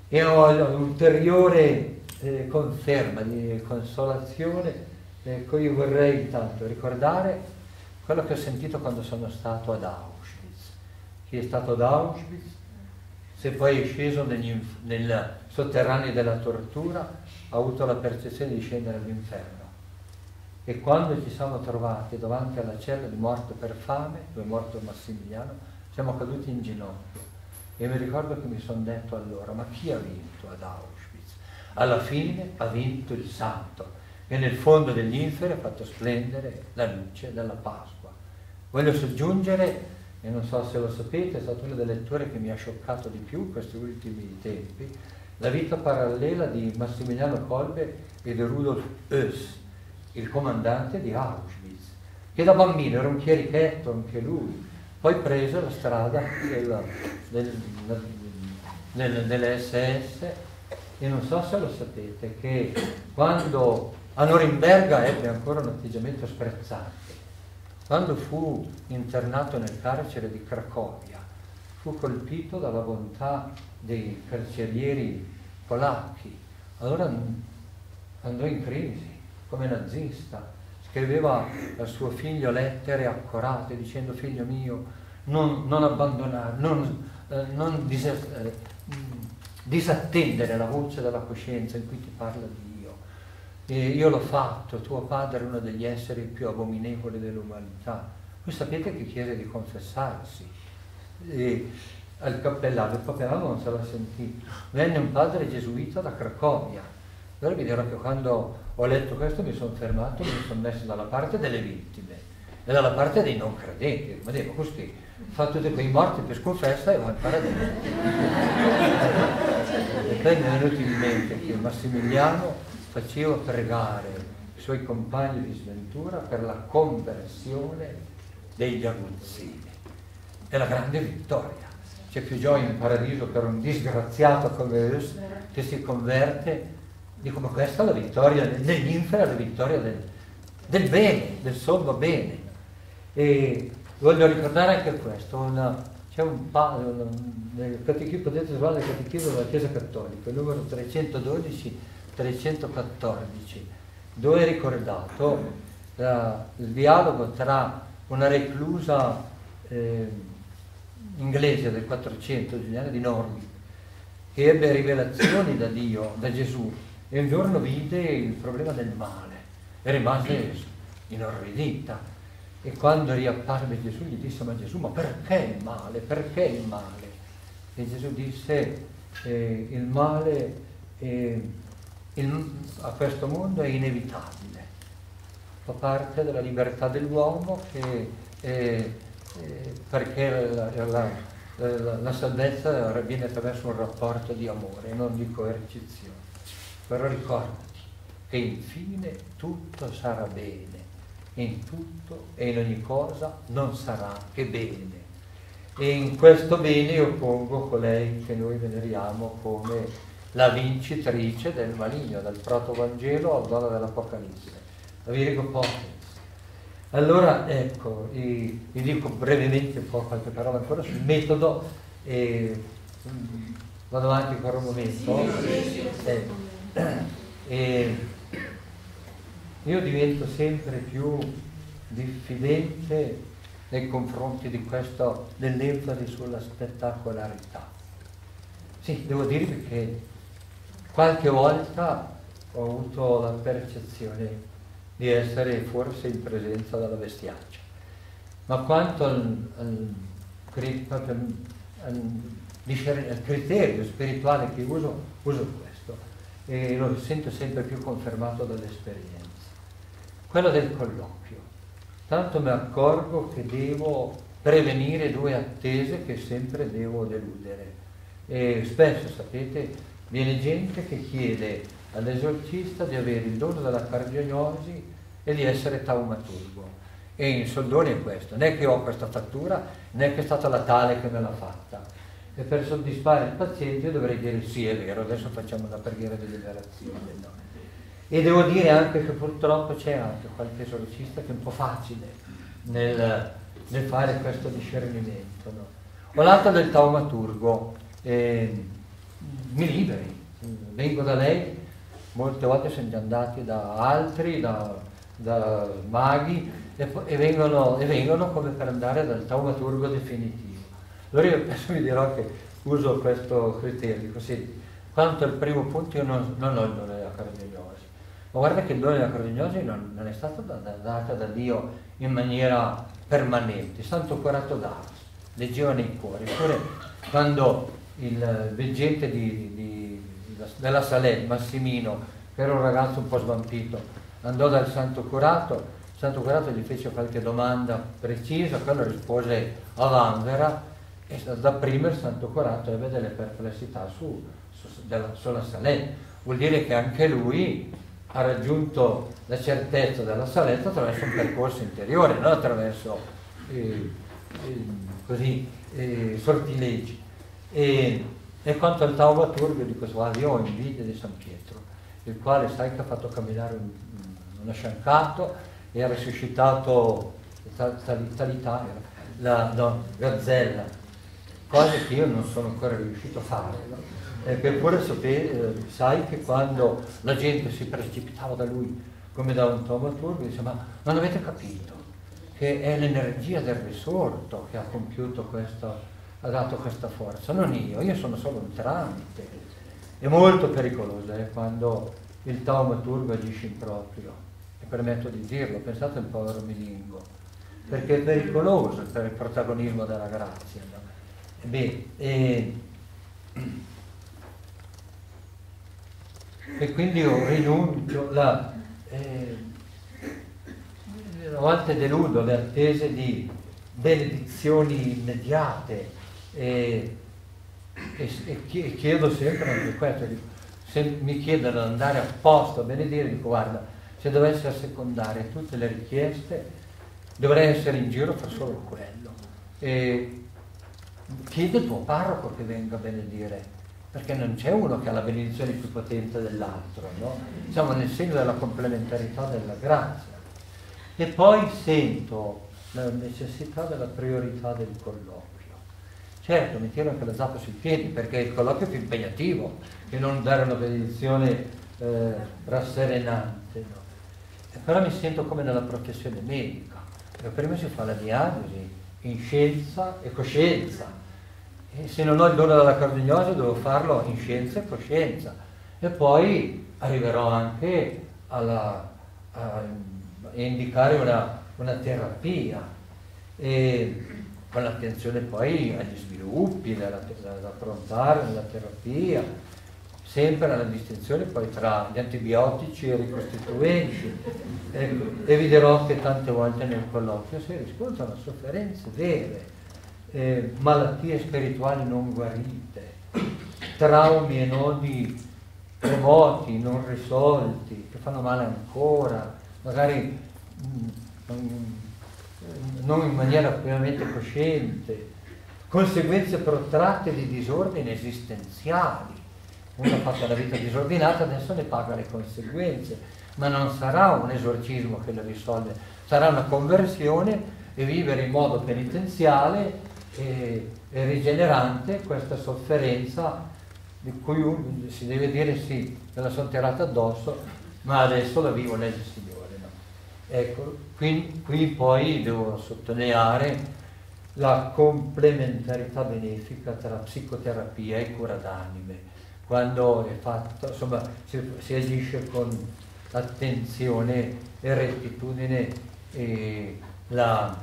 E ho l'ulteriore eh, conferma di consolazione, ecco io vorrei intanto ricordare quello che ho sentito quando sono stato ad Auschwitz. Chi è stato ad Auschwitz, se poi è sceso negli, nel sotterraneo della tortura, ha avuto la percezione di scendere all'inferno. E quando ci siamo trovati davanti alla cella di morte per fame, dove è morto Massimiliano, siamo caduti in ginocchio. E mi ricordo che mi sono detto allora, ma chi ha vinto ad Auschwitz? Alla fine ha vinto il santo, che nel fondo degli inferi ha fatto splendere la luce della Pasqua. Voglio soggiungere, e non so se lo sapete, è stata una delle letture che mi ha scioccato di più in questi ultimi tempi, la vita parallela di Massimiliano Kolbe e di Rudolf Höss, il comandante di Auschwitz, che da bambino era un chierichetto anche lui, poi prese la strada della, del, del, delle SS e non so se lo sapete che quando a Norimberga ebbe ancora un atteggiamento sprezzante quando fu internato nel carcere di Cracovia, fu colpito dalla bontà dei carcerieri polacchi. Allora andò in crisi come nazista, scriveva al suo figlio lettere accorate dicendo figlio mio non, non abbandonare, non, eh, non dis- disattendere la voce della coscienza in cui ti parla Dio e io l'ho fatto, tuo padre è uno degli esseri più abominevoli dell'umanità. Voi sapete che chiese di confessarsi. E al cappellano, il cappellano non se l'ha sentito. Venne un padre gesuita da Cracovia. Allora vi dirò che quando ho letto questo mi sono fermato, mi sono messo dalla parte delle vittime e dalla parte dei non credenti. Ma dico così, fa tutti quei morti per sconfessa e va in paradiso. e poi mi è venuto in mente che Massimiliano faceva pregare i suoi compagni di sventura per la conversione degli aguzzini. È la grande vittoria. C'è più gioia in paradiso per un disgraziato come Eus che si converte. Dico, ma questa è la vittoria degli inferi, la vittoria del, del bene, del sommo bene. E voglio ricordare anche questo, una, c'è un padre, nel potete trovare il catechismo della Chiesa Cattolica, il numero 312 314, dove è ricordato la, il dialogo tra una reclusa eh, inglese del 400, Giuliana di Normi, che ebbe rivelazioni da Dio, da Gesù, e un giorno vide il problema del male e rimase inorridita. E quando riapparve Gesù gli disse, ma Gesù, ma perché il male? Perché il male? E Gesù disse, eh, il male è il, a questo mondo è inevitabile, fa parte della libertà dell'uomo che, eh, eh, perché la, la, la, la, salvezza avviene attraverso un rapporto di amore, non di coercizione. Però ricordati che infine tutto sarà bene, in tutto e in ogni cosa non sarà che bene. E in questo bene io pongo colei che noi veneriamo come la vincitrice del maligno, dal protovangelo al dono dell'Apocalisse, la Virgo Potens. Allora, ecco, vi dico brevemente un po' qualche parola ancora sul metodo e mm, vado avanti ancora un momento. Eh, e io divento sempre più diffidente nei confronti di questo, dell'enfasi sulla spettacolarità. Sì, devo dirvi che Qualche volta ho avuto la percezione di essere forse in presenza della bestiaccia, ma quanto al, al, al, criterio spirituale che uso, uso questo e lo sento sempre più confermato dall'esperienza. Quello del colloquio. Tanto mi accorgo che devo prevenire due attese che sempre devo deludere. E spesso, sapete, Viene gente che chiede all'esorcista di avere il dono della cardiognosi e di essere taumaturgo. E in soldoni è questo, è che ho questa fattura, né che è stata la tale che me l'ha fatta. E per soddisfare il paziente dovrei dire sì, è vero, adesso facciamo la preghiera di liberazione. No? E devo dire anche che purtroppo c'è anche qualche esorcista che è un po' facile nel, nel fare questo discernimento. No? O l'altro del taumaturgo, eh, mi liberi, vengo da lei, molte volte già andati da altri, da, da maghi, e, e, vengono, e, vengono, come per andare dal taumaturgo definitivo. Allora io adesso vi dirò che uso questo criterio, dico sì, quanto al primo punto io non, non ho il dono della cardiosi, ma guarda che il dono della cardiosi non, non, è stato dato da Dio in maniera permanente, Santo Curato d'Ars, leggeva nei cuori, eppure quando il veggente di, di, della Salè, Massimino, che era un ragazzo un po' svampito, andò dal Santo Curato, il Santo Curato gli fece qualche domanda precisa, quello rispose a Vanvera e da prima il Santo Curato ebbe delle perplessità su, della, sulla Saletta. Vuol dire che anche lui ha raggiunto la certezza della Saletta attraverso un percorso interiore, non attraverso eh, eh, così, eh, sortilegi. E, e, quanto al Taumaturgo dico, guarda, io ho invidia di San Pietro, il quale sai che ha fatto camminare un, uno sciancato e ha risuscitato Talità, la no, gazzella, cose che io non sono ancora riuscito a fare. No? eppure sai che quando la gente si precipitava da lui come da un taumaturgo, dice ma non avete capito che è l'energia del risorto che ha compiuto questo, ha dato questa forza, non io, io sono solo un tramite. È molto pericoloso eh, quando il taumaturgo agisce in proprio, mi permetto di dirlo, pensate al povero Milingo, perché è pericoloso per il protagonismo della grazia. No? Beh, e, e quindi io rinuncio, la, eh, a volte deludo le attese di benedizioni immediate e, e, e chiedo sempre anche questo, se mi chiedono di andare apposta a benedire, dico guarda, se dovessi assecondare tutte le richieste dovrei essere in giro per solo quello. E chiede il tuo parroco che venga a benedire perché non c'è uno che ha la benedizione più potente dell'altro, no? Siamo nel segno della complementarità della grazia. E poi sento la necessità della priorità del colloquio. Certo, mi tiro anche la zappa sui piedi perché il colloquio è più impegnativo che non dare una benedizione eh, rasserenante. No? Però mi sento come nella professione medica, perché prima si fa la diagnosi in scienza e coscienza, e se non ho il dono della cardignosi devo farlo in scienza e coscienza. E poi arriverò anche alla, a, a indicare una, una terapia. E con l'attenzione poi agli sviluppi, da affrontare nella terapia, sempre nella distinzione poi tra gli antibiotici e i ricostituenti. Ecco, e vi dirò che tante volte nel colloquio si riscontrano sofferenze vere eh, malattie spirituali non guarite, traumi e nodi remoti, non risolti, che fanno male ancora, magari mh, mm, non in maniera pienamente cosciente, conseguenze protratte di disordini esistenziali. Uno ha fatto la vita disordinata, adesso ne paga le conseguenze, ma non sarà un esorcismo che lo risolve, sarà una conversione e vivere in modo penitenziale e, e rigenerante questa sofferenza di cui si deve dire sì, me la sono tirata addosso, ma adesso la vivo nel Signore. No? Ecco, qui, qui poi devo sottolineare la complementarità benefica tra psicoterapia e cura d'anime, quando è fatto, insomma, si, si agisce con attenzione e rettitudine e la,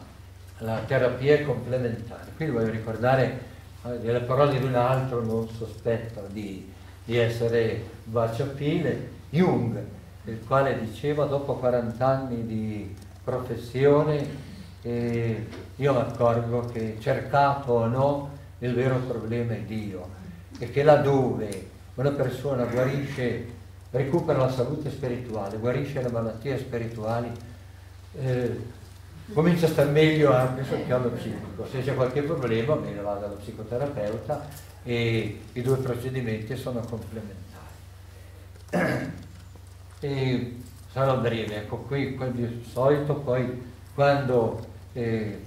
la terapia è complementare. Qui voglio ricordare eh, delle parole di un altro non sospetto di, di essere baciapile, Jung, il quale diceva dopo 40 anni di professione eh, io mi accorgo che cercato o no il vero problema è Dio e che laddove una persona guarisce, recupera la salute spirituale, guarisce le malattie spirituali, eh, comincia a star meglio anche sul piano psichico. Se c'è qualche problema, bene, vado dallo psicoterapeuta e i due procedimenti sono complementari. E sarò breve, ecco qui di solito poi quando eh,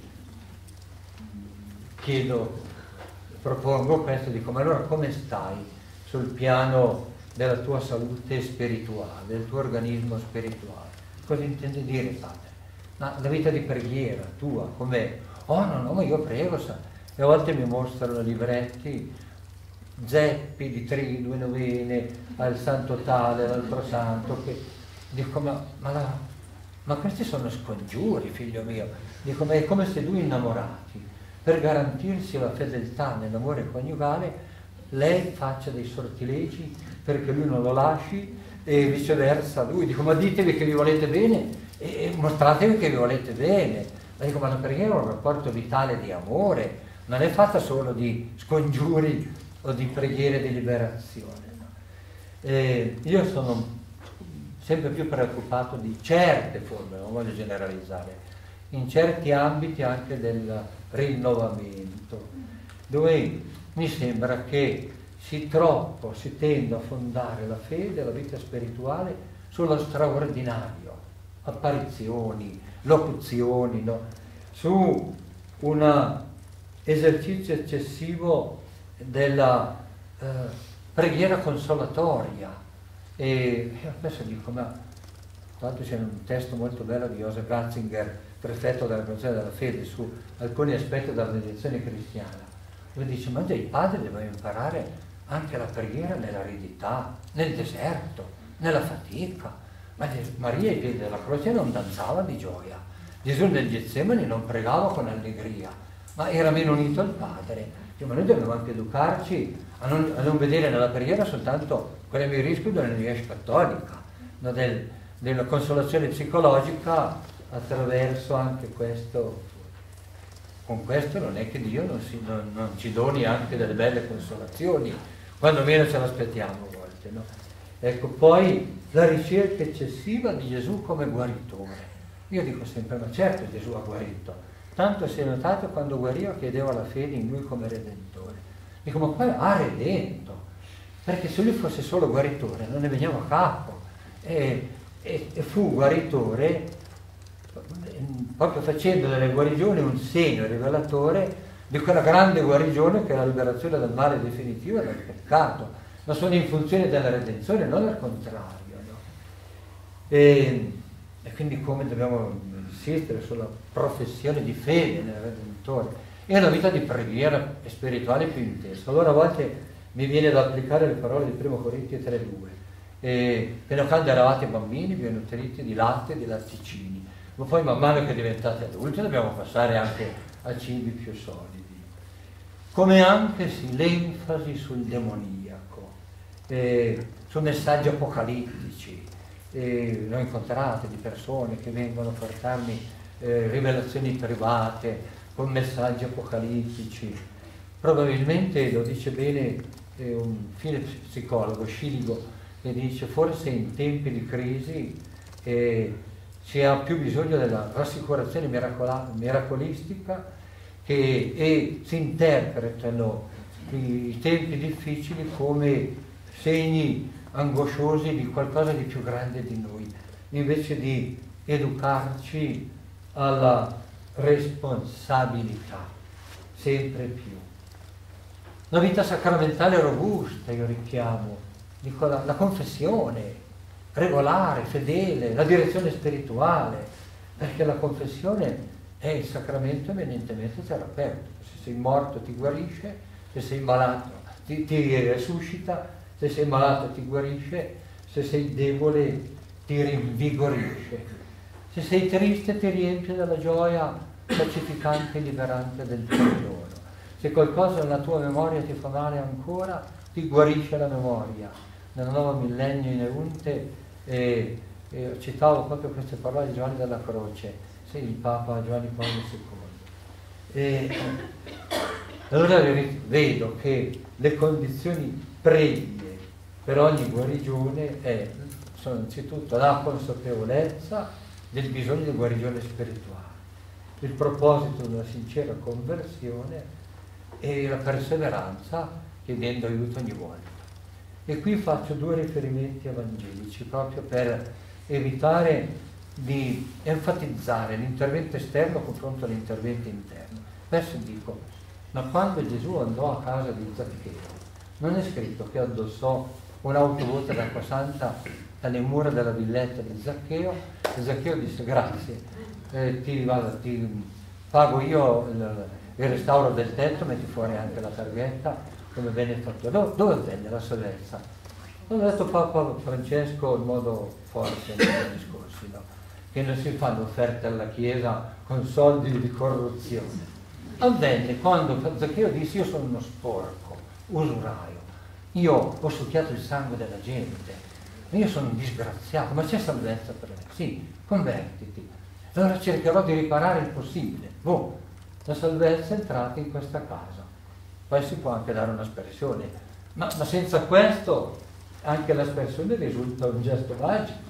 chiedo, propongo questo, dico ma allora come stai sul piano della tua salute spirituale, del tuo organismo spirituale? Cosa intende dire padre? Ma la vita di preghiera tua com'è? Oh no, no, ma io prego, sa. E a volte mi mostrano libretti, zeppi di tri, due novene, al santo tale, all'altro santo, che dico, ma, ma, la, ma questi sono scongiuri, figlio mio. Dico, ma è come se due innamorati, per garantirsi la fedeltà nell'amore coniugale, lei faccia dei sortilegi perché lui non lo lasci e viceversa lui. Dico, ma ditevi che vi volete bene e mostratevi che vi volete bene. Ma dico, ma la preghiera è un rapporto vitale di amore, non è fatta solo di scongiuri o di preghiere di liberazione. No? io sono sempre più preoccupato di certe forme, non voglio generalizzare, in certi ambiti anche del rinnovamento, dove mi sembra che si troppo si tende a fondare la fede, la vita spirituale sullo straordinario, apparizioni, locuzioni, no? su un esercizio eccessivo della eh, preghiera consolatoria. E adesso dico, ma l'altro c'è un testo molto bello di Joseph Ratzinger, prefetto della Consiglio della Fede, su alcuni aspetti della mediazione cristiana, dove dice, ma dei padri devono imparare anche la preghiera nell'aridità, nel deserto, nella fatica. Ma Maria ai piedi della croce non danzava di gioia. Gesù nel Getsemani non pregava con allegria, ma era meno unito al Padre. Ma noi dobbiamo anche educarci a non, a non vedere nella preghiera soltanto quella mi rischio dell'energia cattolica, no? Del, della consolazione psicologica attraverso anche questo. Con questo non è che Dio non, si, non, non ci doni anche delle belle consolazioni, quando meno ce l'aspettiamo a volte. No? Ecco, poi la ricerca eccessiva di Gesù come guaritore. Io dico sempre, ma certo Gesù ha guarito, tanto si è notato quando guariva chiedeva la fede in lui come redentore. Dico, ma poi ha redento, perché se lui fosse solo guaritore non ne veniva a capo. E, e, e fu guaritore proprio facendo delle guarigioni un segno rivelatore di quella grande guarigione che è la liberazione dal male definitivo e dal peccato, ma sono in funzione della redenzione, non al contrario. No? E, e, quindi come dobbiamo insistere sulla professione di fede nel Redentore e una vita di preghiera spirituale più intensa. Allora a volte mi viene da applicare le parole di 1 Corinti 3.2. E a quando eravate bambini vi nutriti di latte e di latticini, ma poi man mano che diventate adulti dobbiamo passare anche a cibi più solidi come anche sì, l'enfasi sul demoniaco, eh, su messaggi apocalittici. Eh, l'ho incontrato di persone che vengono a portarmi eh, rivelazioni private con messaggi apocalittici. Probabilmente lo dice bene un fine psicologo, Sciligo, che dice forse in tempi di crisi eh, si ha più bisogno della rassicurazione miracola- miracolistica che, e si interpretano i, i tempi difficili come segni angosciosi di qualcosa di più grande di noi, invece di educarci alla responsabilità, sempre più. Una vita sacramentale robusta, io richiamo, dico la, la confessione, regolare, fedele, la direzione spirituale, perché la confessione è il sacramento eminentemente terapeutico. Se sei morto ti guarisce, se sei malato ti, ti resuscita, se sei malato ti guarisce, se sei debole ti rinvigorisce. Se sei triste ti riempie della gioia pacificante e liberante del perdono. Se qualcosa nella tua memoria ti fa male ancora, ti guarisce la memoria. Nel nuovo millennio in Eunte eh, eh, citavo proprio queste parole di Giovanni della Croce sì, il Papa Giovanni Paolo II. E allora vedo che le condizioni previe per ogni guarigione è, sono innanzitutto la consapevolezza del bisogno di guarigione spirituale, il proposito di una sincera conversione e la perseveranza chiedendo aiuto ogni volta. E qui faccio due riferimenti evangelici proprio per evitare di enfatizzare l'intervento esterno confronto all'intervento interno. Verso dico, ma quando Gesù andò a casa di Zaccheo, non è scritto che addossò un'autovuota d'acqua santa alle mura della villetta di Zaccheo e Zaccheo disse grazie, eh, ti, vado, ti, pago io il, il, restauro del tetto, metti fuori anche la targhetta come benefattore. Dove, dove venne la salvezza? L'ha detto Papa Francesco in modo forte nei discorsi, no? che non si fanno offerte alla Chiesa con soldi di corruzione. Avvenne quando Zaccheo disse io sono uno sporco, usuraio, io ho succhiato il sangue della gente, io sono un disgraziato, ma c'è salvezza per me? Sì, convertiti. Allora cercherò di riparare il possibile. Boh, la salvezza è entrata in questa casa. Poi si può anche dare un'espressione, ma, ma senza questo anche l'espressione risulta un gesto magico.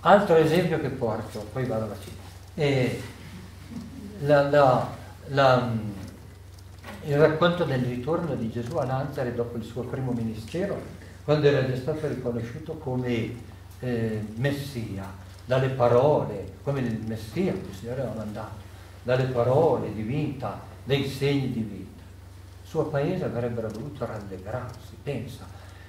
Altro esempio che porto, poi vado alla fine. La, la, la, il racconto del ritorno di Gesù a Nazareth dopo il suo primo ministero quando era già stato riconosciuto come eh, Messia, dalle parole, come il Messia che il Signore aveva mandato, dalle parole di vita, dei segni di vita. Il suo paese avrebbero dovuto rallegrarsi, pensa,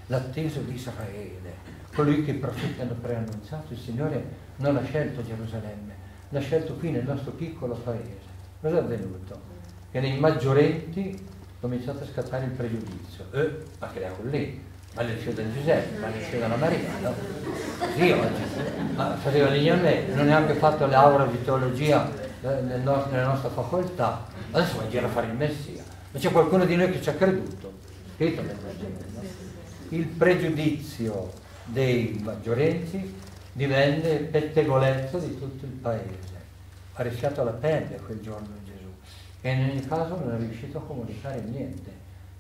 l'atteso di Israele, colui che i profeti hanno preannunciato, il Signore non ha scelto Gerusalemme, l'ha scelto qui nel nostro piccolo paese. Cosa è avvenuto? Che nei maggiorenti è cominciato a scattare il pregiudizio. Eh, ma che era con lei? all'Uscio del Giuseppe, all'Uscio della Maria, no? Sì, oggi, ma faceva l'ignone, non ha neanche fatto l'aura di teologia nella nostra facoltà, adesso va in giro a fare il Messia. Ma c'è qualcuno di noi che ci ha creduto? Il pregiudizio dei maggiorenzi divenne pettegolezzo di tutto il paese. Ha rischiato la pelle quel giorno Gesù e in ogni caso non è riuscito a comunicare niente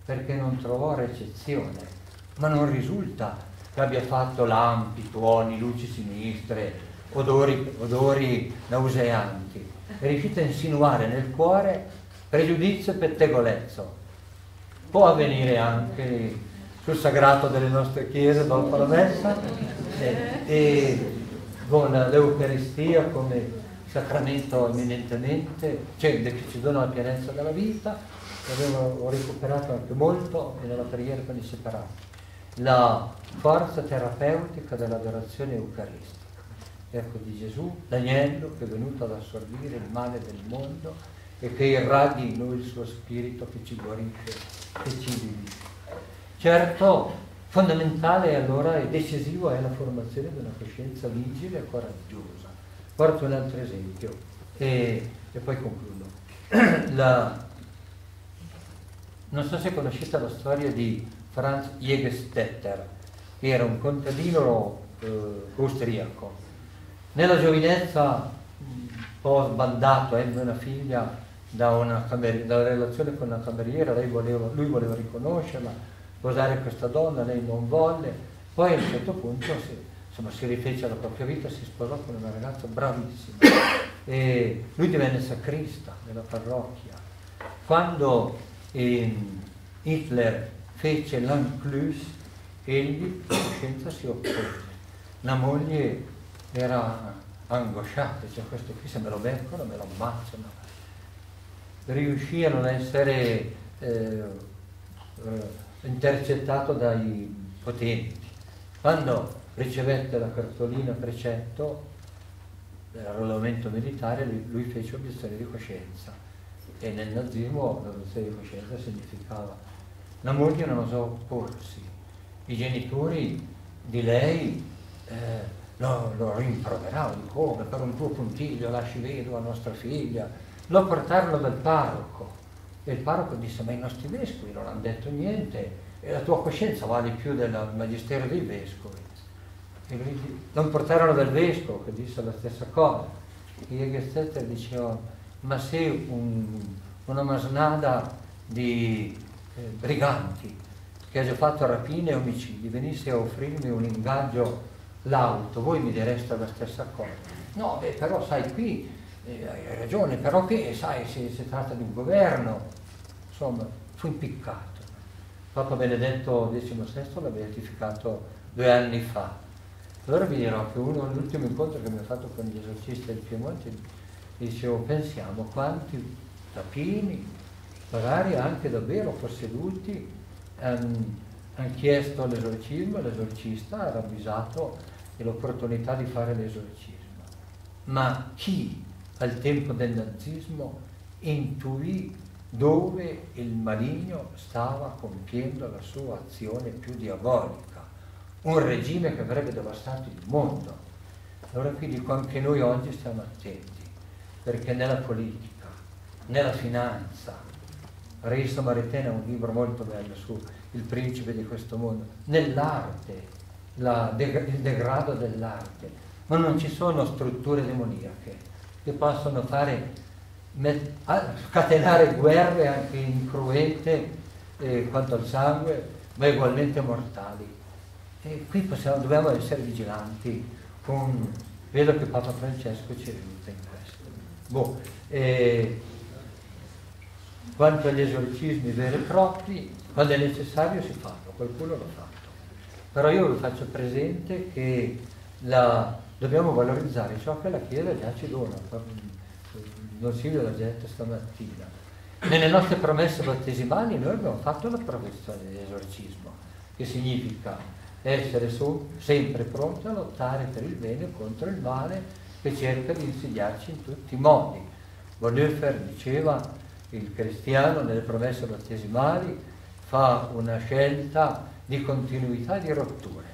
perché non trovò recezione ma non risulta che abbia fatto lampi, tuoni, luci sinistre, odori, odori nauseanti. È riuscito a insinuare nel cuore pregiudizio e pettegolezzo. Può avvenire anche sul sagrato delle nostre chiese dopo la messa eh, e con l'Eucaristia come sacramento eminentemente, cioè che ci dona la pienezza della vita, ho recuperato anche molto nella preghiera con i separati la forza terapeutica dell'adorazione eucaristica. Ecco di Gesù, l'agnello che è venuto ad assorbire il male del mondo e che irradi in noi il suo spirito che ci guarisce e ci vivisce. Certo, fondamentale allora e decisivo è la formazione di una coscienza vigile e coraggiosa. Porto un altro esempio e, e poi concludo. La, non so se conoscete la storia di Franz Jägerstetter, che era un contadino eh, austriaco. Nella giovinezza, un po' sbandato, ebbe una figlia da una, da una relazione con una cameriera, voleva, lui voleva riconoscerla, sposare questa donna, lei non volle, poi a un certo punto si, insomma, si rifece alla propria vita, si sposò con una ragazza bravissima e lui divenne sacrista della parrocchia. Quando eh, Hitler fece l'Anclus, egli per coscienza si oppose. La moglie era angosciata, cioè questo qui se me lo beccano me lo ammazzano. Riuscì a non essere eh, eh, intercettato dai potenti. Quando ricevette la cartolina precetto dell'arruolamento militare, lui, lui fece obiezione di coscienza e nel nazismo l'obiezione di coscienza significava la moglie non osò opporsi, i genitori di lei eh, lo, lo rimproveravano, come per un tuo puntiglio lasci vedova nostra figlia, lo portarono dal parroco e il parroco disse ma i nostri vescovi non hanno detto niente e la tua coscienza vale più del magistero dei vescovi. E lui, non portarono dal vescovo che disse la stessa cosa. E Jägerstetter diceva ma se un, una masnada di eh, briganti che ha già fatto rapine e omicidi venisse a offrirmi un ingaggio lauto, voi mi direste la stessa cosa. No, beh, però sai qui, eh, hai ragione, però qui sai, si, si tratta di un governo, insomma, fu impiccato. Papa Benedetto XVI l'ha beatificato due anni fa. Allora vi dirò che uno, l'ultimo incontro che mi ha fatto con gli esorcisti del Piemonte, dicevo, pensiamo quanti rapini, magari anche davvero posseduti, hanno han chiesto l'esorcismo, l'esorcista ha ravvisato l'opportunità di fare l'esorcismo. Ma chi al tempo del nazismo intuì dove il maligno stava compiendo la sua azione più diabolica, un regime che avrebbe devastato il mondo. Allora qui dico anche noi oggi stiamo attenti, perché nella politica, nella finanza, Reisto Maritena ha un libro molto bello su il principe di questo mondo, nell'arte, de- il degrado dell'arte, ma non ci sono strutture demoniache che possono fare scatenare guerre anche incruente eh, quanto al sangue, ma ugualmente mortali. E qui possiamo, dobbiamo essere vigilanti. Con, vedo che Papa Francesco ci aiuta in questo. Boh, eh, quanto agli esorcismi veri e propri, quando è necessario si fanno, qualcuno l'ha fatto. Però io vi faccio presente che la, dobbiamo valorizzare ciò che la Chiesa già ci dona Don Silvio l'ha detto stamattina. Nelle nostre promesse battesimali noi abbiamo fatto la professione dell'esorcismo, che significa essere su, sempre pronti a lottare per il bene contro il male che cerca di insidiarci in tutti i modi. Bonhoeffer diceva il cristiano nelle promesse battesimali fa una scelta di continuità e di rotture.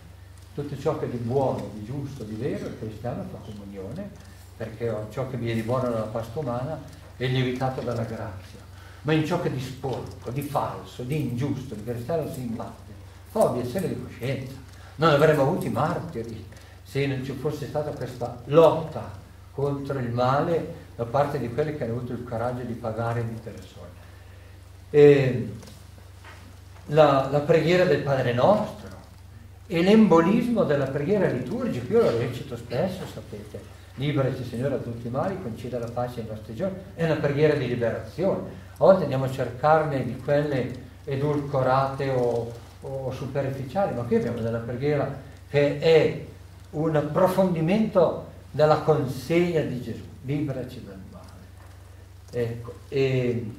Tutto ciò che è di buono, di giusto, di vero, il cristiano fa comunione perché ciò che vi è di buono nella pasta umana è lievitato dalla grazia, ma in ciò che è di sporco, di falso, di ingiusto, il cristiano si imbatte, fa obiezione di coscienza. Non avremmo avuto i martiri se non ci fosse stata questa lotta contro il male da parte di quelli che hanno avuto il coraggio di pagare di persone. E la, la preghiera del Padre nostro e l'embolismo della preghiera liturgica, io lo recito spesso, sapete, liberaci Signore da tutti i mali, conceda la pace ai nostri giorni, è una preghiera di liberazione. A volte andiamo a cercarne di quelle edulcorate o, o superficiali, ma qui abbiamo della preghiera che è un approfondimento della consegna di Gesù, liberaci dal male. Ecco, e,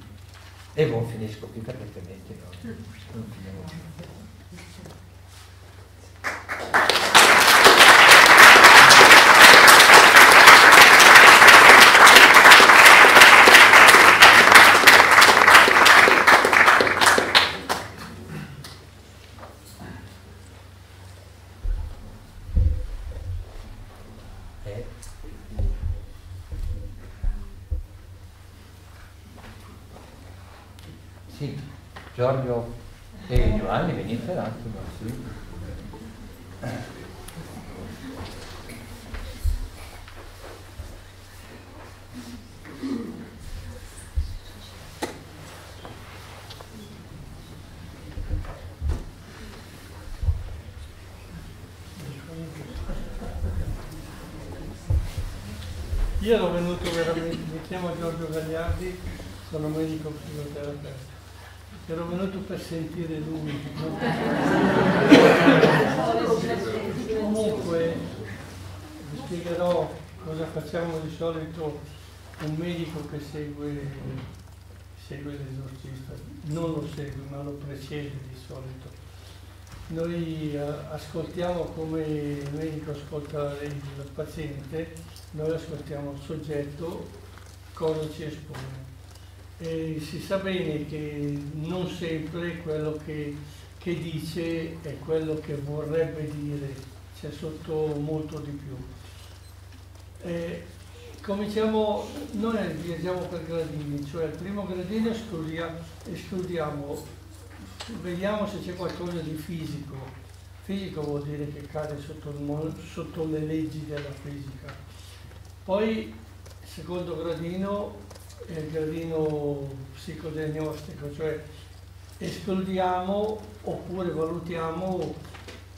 e buon finisco qui perché altrimenti no. Giorgio? e Giovanni, venite un attimo, sì. Io ero venuto veramente, mi chiamo Giorgio Gagliardi, sono medico psicoterapeuta ero venuto per sentire lui. Comunque vi spiegherò cosa facciamo di solito un medico che segue, segue l'esorcista. Non lo segue, ma lo precede di solito. Noi eh, ascoltiamo come il medico ascolta il paziente, noi ascoltiamo il soggetto, cosa ci espone e si sa bene che non sempre quello che, che dice è quello che vorrebbe dire, c'è sotto molto di più. Eh, cominciamo, noi viaggiamo per gradini, cioè al primo gradino studiamo vediamo se c'è qualcosa di fisico. Fisico vuol dire che cade sotto, il, sotto le leggi della fisica. Poi, secondo gradino, il gradino psicodiagnostico, cioè escludiamo oppure valutiamo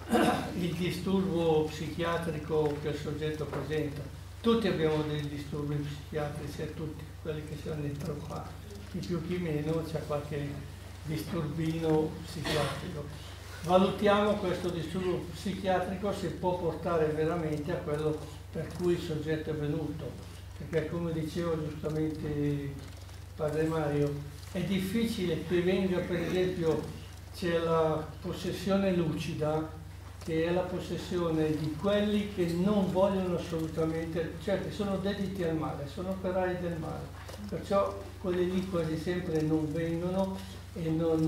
il disturbo psichiatrico che il soggetto presenta. Tutti abbiamo dei disturbi psichiatrici, tutti quelli che hanno dentro qua, chi più chi meno c'è qualche disturbino psichiatrico. Valutiamo questo disturbo psichiatrico se può portare veramente a quello per cui il soggetto è venuto, perché come diceva giustamente Padre Mario, è difficile che venga per esempio, c'è la possessione lucida, che è la possessione di quelli che non vogliono assolutamente, cioè che sono dediti al male, sono operai del male, perciò quelli lì quasi sempre non vengono e non,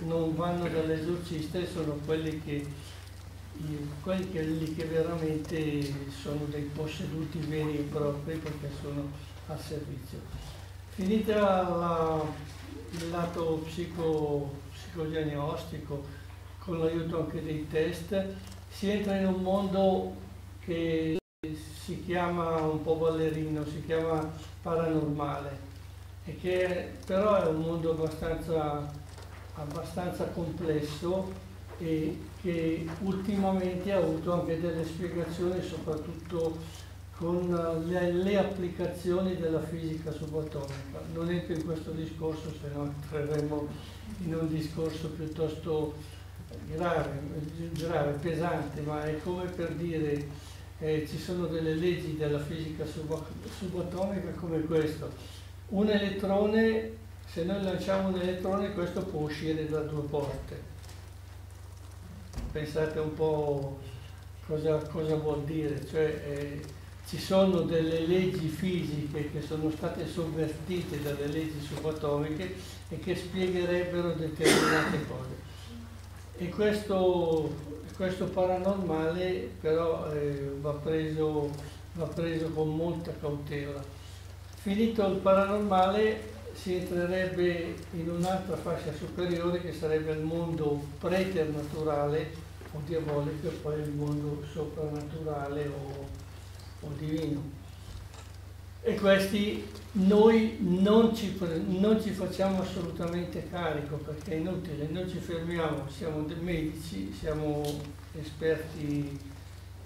non vanno dall'esorcista e sono quelli che, quelli che, veramente sono dei posseduti veri e propri perché sono al servizio. Finita la, il lato psico, psicodiagnostico, con l'aiuto anche dei test, si entra in un mondo che si chiama un po' ballerino, si chiama paranormale e che però è un mondo abbastanza, abbastanza complesso e che ultimamente ha avuto anche delle spiegazioni soprattutto con le, le, applicazioni della fisica subatomica. Non entro in questo discorso, se no entreremo in un discorso piuttosto grave, grave, pesante, ma è come per dire eh, ci sono delle leggi della fisica subatomica come questo un elettrone, se noi lanciamo un elettrone questo può uscire da due porte. Pensate un po' cosa, cosa vuol dire, cioè eh, ci sono delle leggi fisiche che sono state sovvertite dalle leggi subatomiche e che spiegherebbero determinate cose. E questo, questo paranormale però eh, va, preso, va preso con molta cautela Finito il paranormale si entrerebbe in un'altra fascia superiore che sarebbe il mondo preternaturale o diabolico e poi il mondo soprannaturale o, o divino. E questi noi non ci, non ci, facciamo assolutamente carico perché è inutile, noi ci fermiamo, siamo dei medici, siamo esperti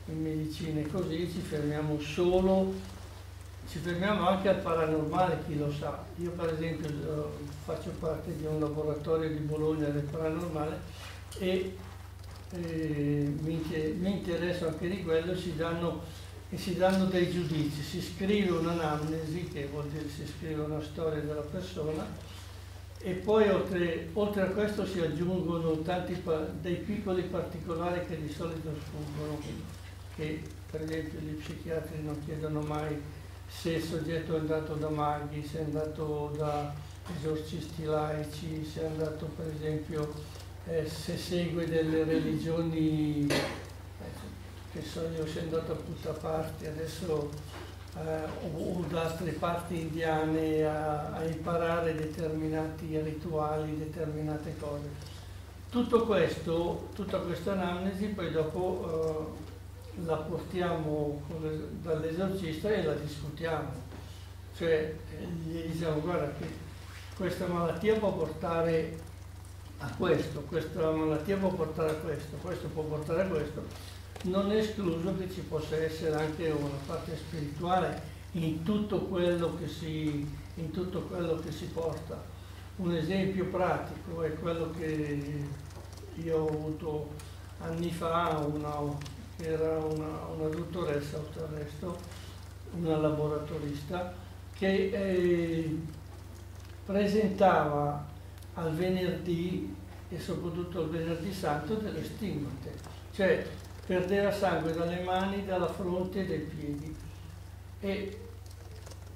in medicina e così, ci fermiamo solo ci fermiamo anche al paranormale, chi lo sa. Io per esempio eh, faccio parte di un laboratorio di Bologna del paranormale e eh, mi, interessa anche di quello, si danno, si danno dei giudizi, si scrive un'anamnesi, che vuol dire si scrive una storia della persona, e poi oltre, oltre a questo si aggiungono tanti dei piccoli particolari che di solito sfuggono, che per esempio gli psichiatri non chiedono mai se il soggetto è andato da maghi, se è andato da esorcisti laici, se è andato per esempio, eh, se segue delle religioni, eh, che so io, è andato a tutta parte adesso eh, o, da altre parti indiane a, a, imparare determinati rituali, determinate cose. Tutto questo, tutta questa anamnesi poi dopo eh, la portiamo dall'esorcista e la discutiamo. Cioè gli diciamo guarda che questa malattia può portare a questo, questa malattia può portare a questo, questo può portare a questo. Non è escluso che ci possa essere anche una parte spirituale in tutto quello che si, quello che si porta. Un esempio pratico è quello che io ho avuto anni fa, una, era una, una dottoressa resto, una laboratorista, che eh, presentava al venerdì e soprattutto al venerdì santo delle stigmate, cioè perdeva sangue dalle mani, dalla fronte e dai piedi. E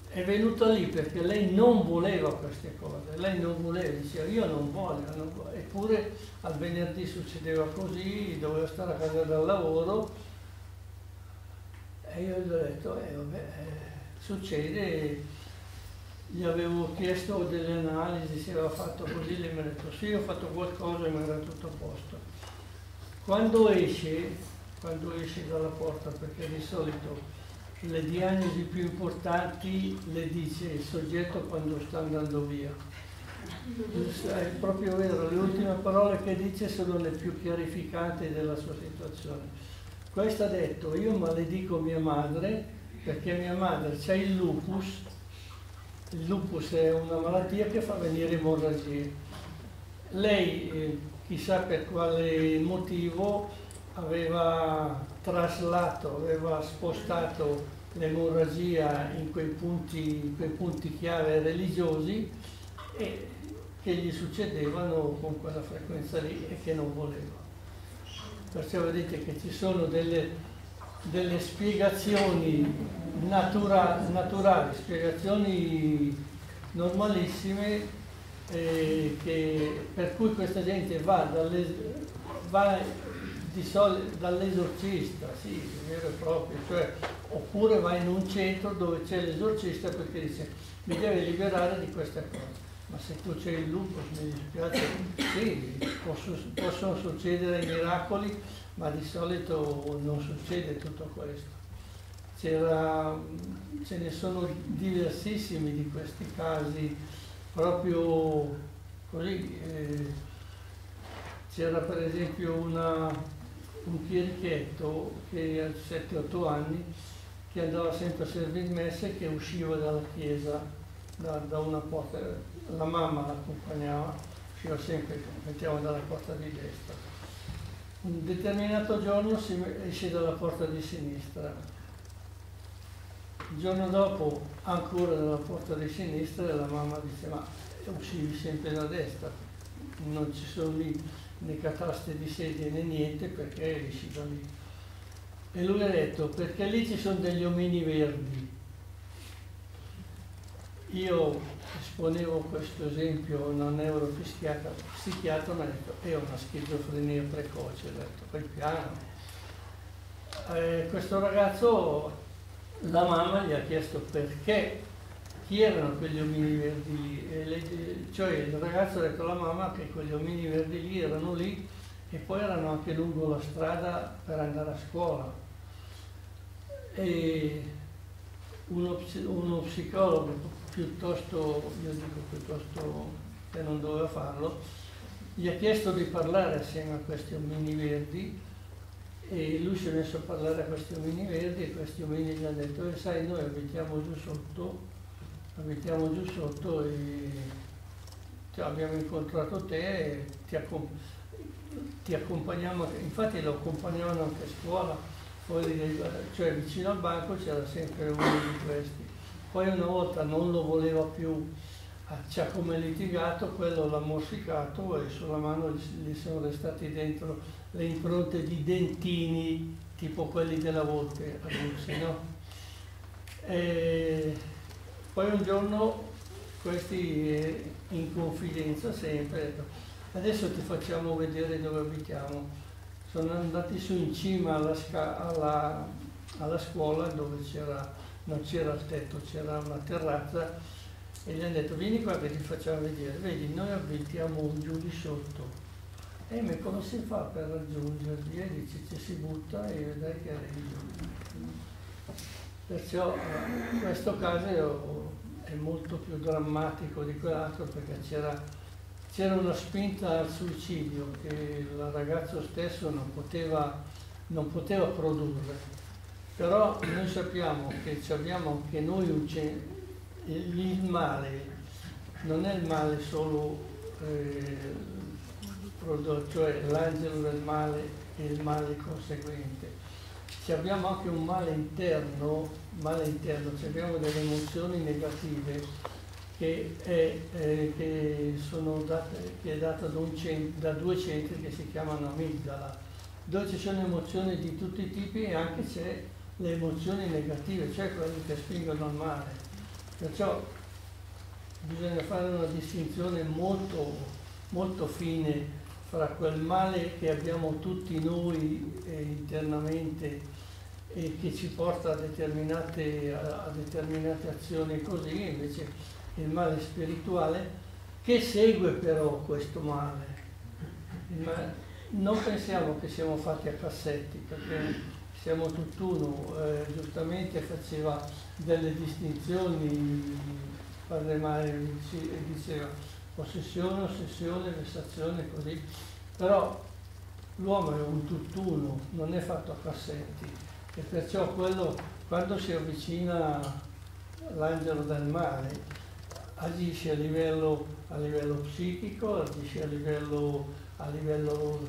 è venuta lì perché lei non voleva queste cose, lei non voleva, diceva io non voglio, non voglio. eppure al venerdì succedeva così, doveva stare a casa dal lavoro e io gli ho detto, eh vabbè, eh, succede, gli avevo chiesto delle analisi, se aveva fatto così, lei mi ha detto sì, ho fatto qualcosa e mi era tutto a posto. Quando esce, quando esce dalla porta, perché di solito le diagnosi più importanti le dice il soggetto quando sta andando via. È proprio vero, le ultime parole che dice sono le più chiarificanti della sua situazione. Questo ha detto, io maledico mia madre perché mia madre c'è il lupus, il lupus è una malattia che fa venire emorragie lei, eh, chissà per quale motivo, aveva traslato, aveva spostato l'emorragia in quei punti, quei punti chiave religiosi e che gli succedevano con quella frequenza lì e che non voleva. Perciò vedete che ci sono delle, delle spiegazioni natura, naturali, spiegazioni normalissime eh, che, per cui questa gente va, va dall'esorcista, sì, vero e proprio, cioè, oppure va in un centro dove c'è l'esorcista perché dice mi deve liberare di queste cose. Ma se tu c'è il lupo, mi dispiace, sì, possono, succedere miracoli, ma di solito non succede tutto questo. Ce ne sono diversissimi di questi casi, proprio così. Eh, c'era per esempio una, un chierichetto che ha 7-8 anni che andava sempre a servire messe che usciva dalla chiesa da, da una porta, la mamma l'accompagnava, usciva sempre, mettiamo dalla porta di destra. Un determinato giorno si esce dalla porta di sinistra, il giorno dopo ancora dalla porta di sinistra la mamma dice ma uscivi sempre da destra, non ci sono lì né cataste di sedie né niente perché esci da lì. E lui ha detto perché lì ci sono degli omini verdi. Io esponevo questo esempio a una neuropsichiatra, psichiatra mi ha detto è una schizofrenia precoce, ho detto quel piano. Eh, questo ragazzo, la mamma gli ha chiesto perché chi erano quegli omini verdi lì? Le, cioè il ragazzo ha detto alla mamma che quegli omini verdi lì erano lì e poi erano anche lungo la strada per andare a scuola. E uno, uno psicologo piuttosto, io dico piuttosto che non doveva farlo, gli ha chiesto di parlare assieme a questi omini verdi e lui si è messo a parlare a questi omini verdi e questi omini gli hanno detto, e sai, noi abitiamo giù sotto la mettiamo giù sotto e abbiamo incontrato te e ti, accom ti, accompagniamo, infatti lo accompagnavano anche a scuola, fuori, cioè vicino al banco c'era sempre uno di questi. Poi una volta non lo voleva più, ci ha come litigato, quello l'ha morsicato e sulla mano gli sono restati dentro le impronte di dentini tipo quelli della volpe adulsi, no? E poi un giorno questi eh, in confidenza sempre, adesso ti facciamo vedere dove abitiamo. Sono andati su in cima alla, alla, alla scuola dove non c'era il tetto, c'era una terrazza e gli hanno detto vieni qua che ti facciamo vedere, vedi noi abitiamo giù di sotto. E ma come si fa per raggiungerli? E dice ci si butta e vedrai che arrivi. Perciò questo caso è molto più drammatico di quell'altro perché c'era, c'era una spinta al suicidio che il ragazzo stesso non poteva, non poteva produrre. Però noi sappiamo che abbiamo anche noi un il male, non è il male solo eh, cioè l'angelo del male e il male conseguente. Abbiamo anche un male interno, male interno abbiamo delle emozioni negative che è, eh, che date, che è data da, da, due centri che si chiamano amigdala, dove ci sono emozioni di tutti i tipi e anche c'è le emozioni negative, cioè quelle che spingono al male. Perciò bisogna fare una distinzione molto, molto fine fra quel male che abbiamo tutti noi eh, internamente e che ci porta a determinate, a, a determinate azioni così, invece il male spirituale che segue però questo male. Ma non pensiamo che siamo fatti a cassetti, perché siamo tutt'uno, eh, giustamente faceva delle distinzioni, Padre Mario diceva possessione, ossessione, vessazione, così, però l'uomo è un tutt'uno, non è fatto a cassetti e perciò quello, quando si avvicina l'angelo del male, agisce a livello, a livello psichico, agisce a livello, a livello,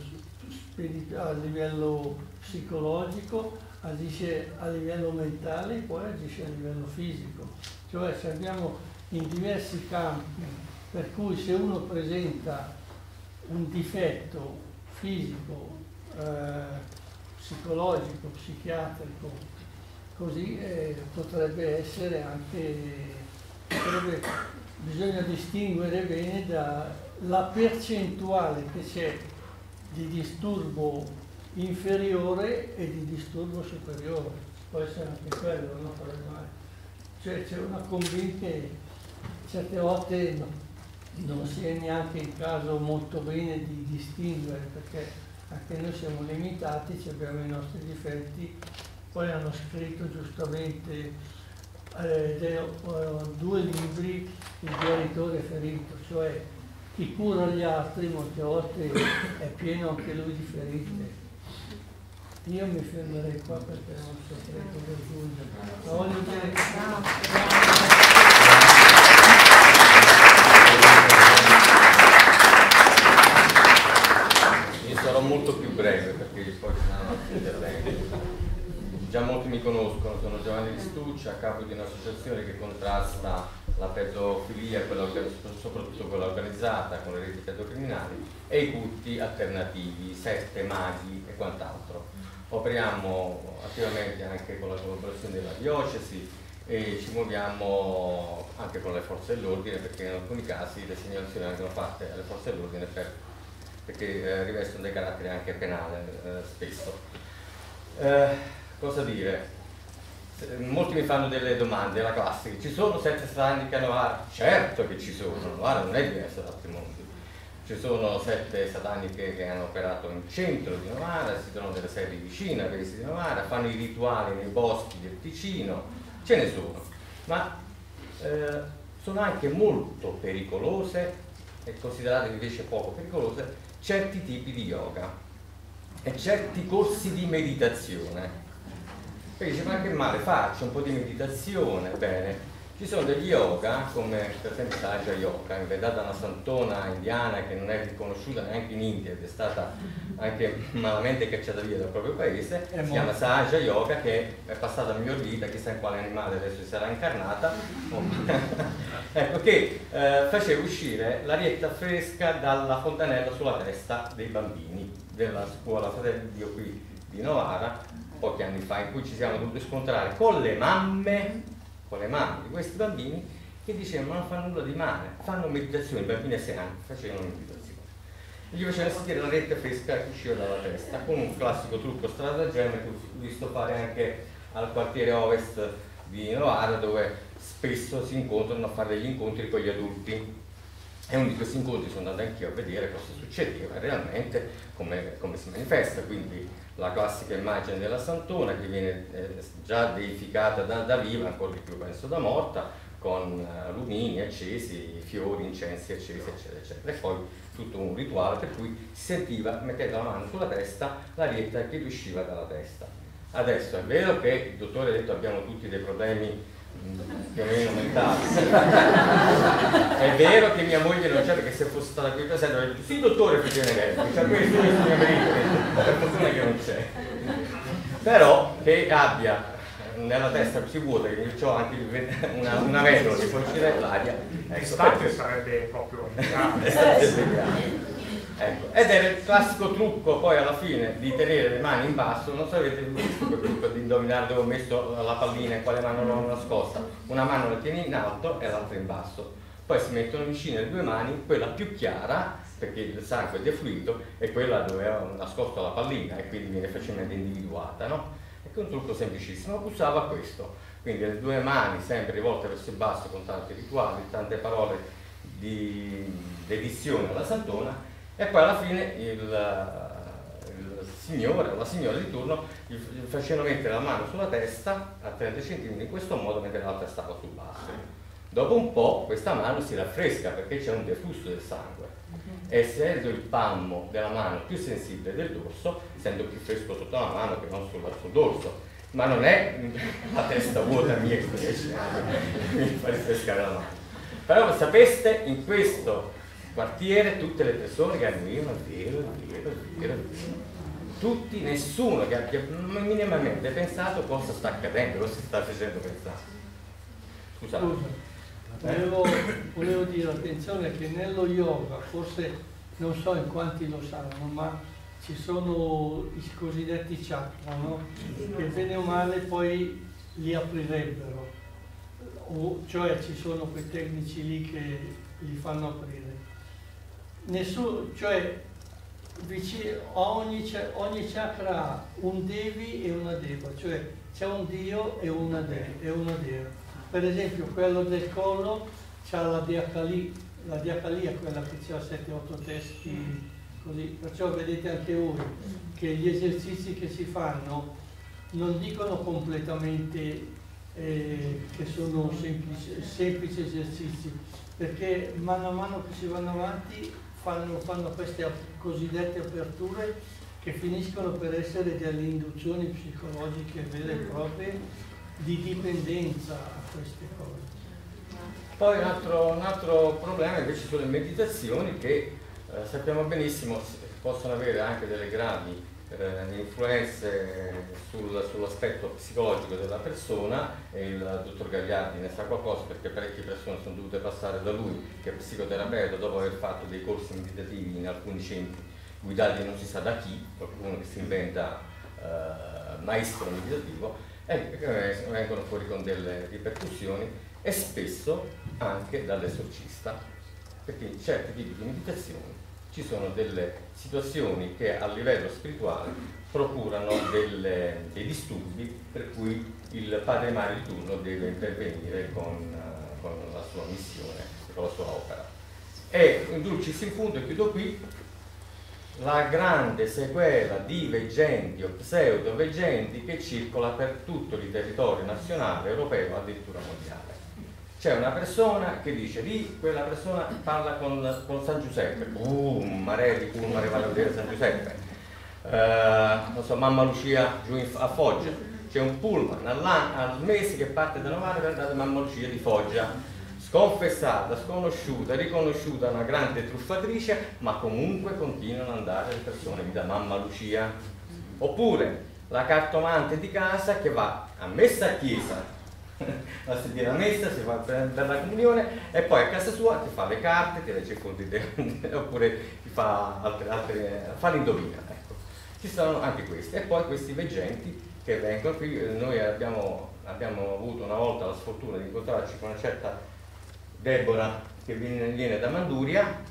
a livello psicologico, agisce a livello mentale e poi agisce a livello fisico. Cioè se abbiamo in diversi campi, per cui se uno presenta un difetto fisico, eh, psicologico, psichiatrico, così eh, potrebbe essere anche, potrebbe, bisogna distinguere bene dalla percentuale che c'è di disturbo inferiore e di disturbo superiore, può essere anche quello, no? Cioè c'è una convinta che certe volte no, non si è neanche il caso molto bene di distinguere perché anche noi siamo limitati, abbiamo i nostri difetti, poi hanno scritto giustamente eh, de, uh, due libri, Il guaritore ferito, cioè chi cura gli altri molte volte è pieno anche lui di ferite. Io mi fermerei qua perché non saprei cosa aggiungere. Ma voglio dire sarò molto più breve perché poi ci saranno altri interventi. Già molti mi conoscono, sono Giovanni Ristuccia, capo di un'associazione che contrasta la pedofilia, soprattutto quella organizzata con le reti pedocriminali e i culti alternativi, sette, maghi e quant'altro. Operiamo attivamente anche con la collaborazione della diocesi e ci muoviamo anche con le forze dell'ordine perché in alcuni casi le segnalazioni vengono fatte alle forze dell'ordine per perché eh, rivestono dei caratteri anche penali eh, spesso. Eh, cosa dire? Molti mi fanno delle domande, la classica, ci sono sette sataniche a Novara? Certo che ci sono, Novara non è diverso da altri mondi. Ci sono sette sataniche che hanno operato in centro di Novara, si trovano delle sedi vicine a Paesi di Novara, fanno i rituali nei boschi del Ticino, ce ne sono, ma eh, sono anche molto pericolose e considerate invece poco pericolose certi tipi di yoga e certi corsi di meditazione. Poi dice, ma che male, faccio un po' di meditazione, bene. Ci sono degli yoga, come per esempio Saja Yoga, inventata da una santona indiana che non è riconosciuta neanche in India ed è stata anche malamente cacciata via dal proprio paese, si chiama Saja Yoga che è passata a miglior vita, chissà in quale animale adesso si sarà incarnata, ecco che eh, faceva uscire l'arietta fresca dalla fontanella sulla testa dei bambini della scuola Fratelli Dio qui di Novara, pochi anni fa, in cui ci siamo dovuti scontrare con le mamme con le mamme di questi bambini che dicevano non fanno nulla di male, fanno meditazione, i bambini a 6 anni facevano meditazione. E gli facevano sentire la retta fresca che usciva dalla testa, con un classico trucco stratagemma che ho visto fare anche al quartiere ovest di Novara dove spesso si incontrano a fare degli incontri con gli adulti. E uno di questi incontri sono andato anch'io a vedere cosa succedeva realmente, come, come si manifesta, quindi la classica immagine della Santona che viene eh, già deificata da, da, viva, ancora di più penso da morta, con eh, lumini accesi, fiori, incensi accesi, eccetera, eccetera. E poi tutto un rituale per cui si sentiva, mettendo la mano sulla testa, l'arietta che usciva dalla testa. Adesso è vero che il dottore ha detto abbiamo tutti dei problemi più o meno mentale. è vero che mia moglie non c'è perché se fosse stata qui presente avrebbe detto sì dottore effettivamente, c'è questo, questo mio marito, per fortuna che non c'è. Però che abbia nella testa così vuota che ho anche una, una ventola che può uscire l'aria. Ecco, sarebbe proprio Ecco. Ed era il classico trucco poi alla fine di tenere le mani in basso, non so se avete visto quel trucco di indovinare dove ho messo la pallina e quale mano l'ho nascosta. Una mano la tieni in alto e l'altra in basso. Poi si mettono vicine le due mani, quella più chiara, perché il sangue è defluito, e quella dove ho nascosto la pallina e quindi viene facilmente individuata. No? Ecco un trucco semplicissimo, bussava a questo. Quindi le due mani sempre rivolte verso il basso con tanti rituali, tante parole di dedizione alla santona e poi alla fine il, il signore o la signora di turno gli facevano mettere la mano sulla testa a 30 cm in questo modo mentre l'altra stava sul basso. Dopo un po' questa mano si raffresca perché c'è un deflusso del sangue essendo il palmo della mano più sensibile del dorso, essendo più fresco sotto la mano che non sul, dorso, ma non è la testa vuota mia che mi fa rinfrescare la mano. Però sapeste, in questo quartiere tutte le persone che arrivano, è vero, vero, vero. Tutti, nessuno che abbia minimamente pensato cosa sta accadendo, cosa si sta facendo pensare. Scusate. Scusa, volevo, volevo dire attenzione che nello yoga, forse non so in quanti lo sanno, ma ci sono i cosiddetti chakra, no? che bene o male poi li aprirebbero, o, cioè ci sono quei tecnici lì che li fanno aprire. Nessuno, cioè ogni, ogni chakra ha un devi e una deva, cioè c'è un dio e una, de, e una deva. Per esempio quello del collo c'ha la dea Kali, la dea Kali è quella che ha 7-8 testi così, perciò vedete anche voi che gli esercizi che si fanno non dicono completamente eh, che sono semplici, semplici esercizi, perché mano a mano che si vanno avanti fanno, fanno queste cosiddette aperture che finiscono per essere delle induzioni psicologiche vere e proprie di dipendenza a queste cose. Poi un altro, un altro problema invece sono le meditazioni che eh, sappiamo benissimo possono avere anche delle gravi eh, influenze sul, sull'aspetto psicologico della persona e il dottor Gagliardi ne sa qualcosa perché parecchie persone sono dovute passare da lui che è psicoterapeuta dopo aver fatto dei corsi meditativi in alcuni centri guidati non si sa da chi, qualcuno che si inventa eh, maestro meditativo e eh, vengono fuori con delle ripercussioni e spesso anche dall'esorcista. Perché certi tipi di meditazioni ci sono delle situazioni che a livello spirituale procurano delle, dei disturbi per cui il padre Mario di turno deve intervenire con, con la sua missione, con la sua opera. E Dulcis in fondo, e chiudo qui, la grande sequela di veggenti o pseudo veggenti che circola per tutto il territorio nazionale, europeo, addirittura mondiale c'è una persona che dice lì quella persona parla con, con San Giuseppe. Boom, marea di pullman arrivare a vedere San Giuseppe. Uh, non so, mamma Lucia giù a Foggia. C'è un pullman al mese che parte da Novara per andare a mamma Lucia di Foggia. Sconfessata, sconosciuta, riconosciuta una grande truffatrice ma comunque continuano ad andare le persone da mamma Lucia. Oppure la cartomante di casa che va a messa a chiesa la la messa, si fa la comunione e poi a casa sua ti fa le carte, ti legge i fondi oppure ti fa altre, altre fa l'indovina. Ecco. Ci sono anche questi e poi questi veggenti che vengono qui, noi abbiamo, abbiamo avuto una volta la sfortuna di incontrarci con una certa Deborah che viene, viene da Manduria,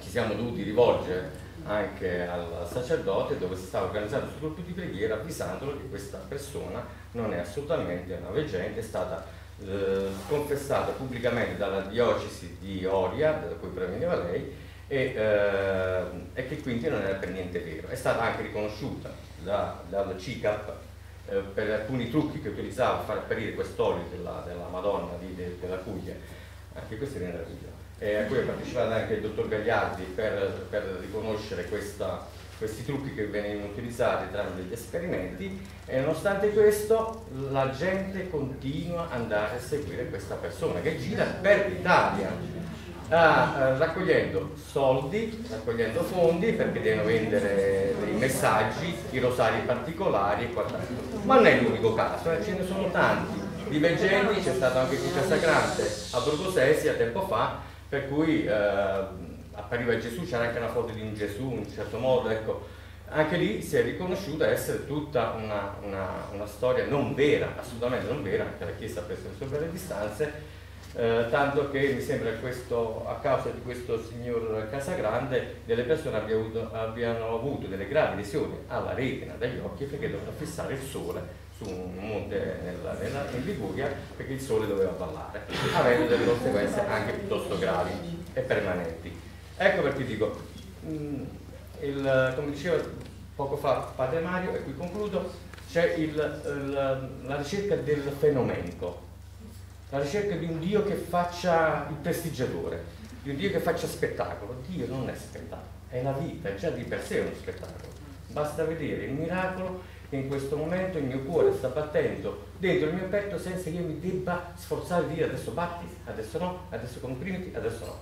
ci siamo dovuti rivolgere anche al sacerdote dove si stava organizzando questo gruppo di preghiera avvisandolo che questa persona non è assolutamente una veggente, è stata eh, sconfessata pubblicamente dalla diocesi di Oria, da cui proveniva lei, e, eh, e, che quindi non era per niente vero. È stata anche riconosciuta da, dal CICAP eh, per alcuni trucchi che utilizzava per far apparire quest'olio della, della Madonna di, de, della Puglia, anche questo da Puglia eh, a cui ha partecipato anche il dottor Gagliardi per, per riconoscere questa, questi trucchi che venivano utilizzati tramite gli esperimenti e nonostante questo la gente continua ad andare a seguire questa persona che gira per l'Italia ah, raccogliendo soldi, raccogliendo fondi perché devono vendere dei messaggi, i rosari particolari e quant'altro. Ma non è l'unico caso, eh, ce ne sono tanti. Di veggenti c'è stato anche qui a Sagrante a Borgosesi a tempo fa per cui eh, appariva Gesù, c'era anche una foto di un Gesù in un certo modo, ecco, anche lì si è riconosciuta essere tutta una, una, una storia non vera, assolutamente non vera, anche la Chiesa ha preso le sue belle distanze, eh, tanto che mi sembra che a causa di questo signor Casagrande delle persone abbia avuto, abbiano avuto delle gravi lesioni alla retina degli occhi perché dovevano fissare il sole su un monte nella, nella, in Liguria perché il sole doveva ballare, avendo delle conseguenze anche piuttosto gravi e permanenti. Ecco perché dico, mm, il, come diceva poco fa Padre Mario, e qui concludo, c'è la ricerca del fenomenico, la ricerca di un Dio che faccia il prestigiatore, di un Dio che faccia spettacolo. Dio non è spettacolo, è la vita, è già di per sé uno spettacolo. Basta vedere il miracolo che in questo momento il mio cuore sta battendo dentro il mio petto senza che io mi debba sforzare di dire adesso batti, adesso no, adesso comprimiti, adesso no.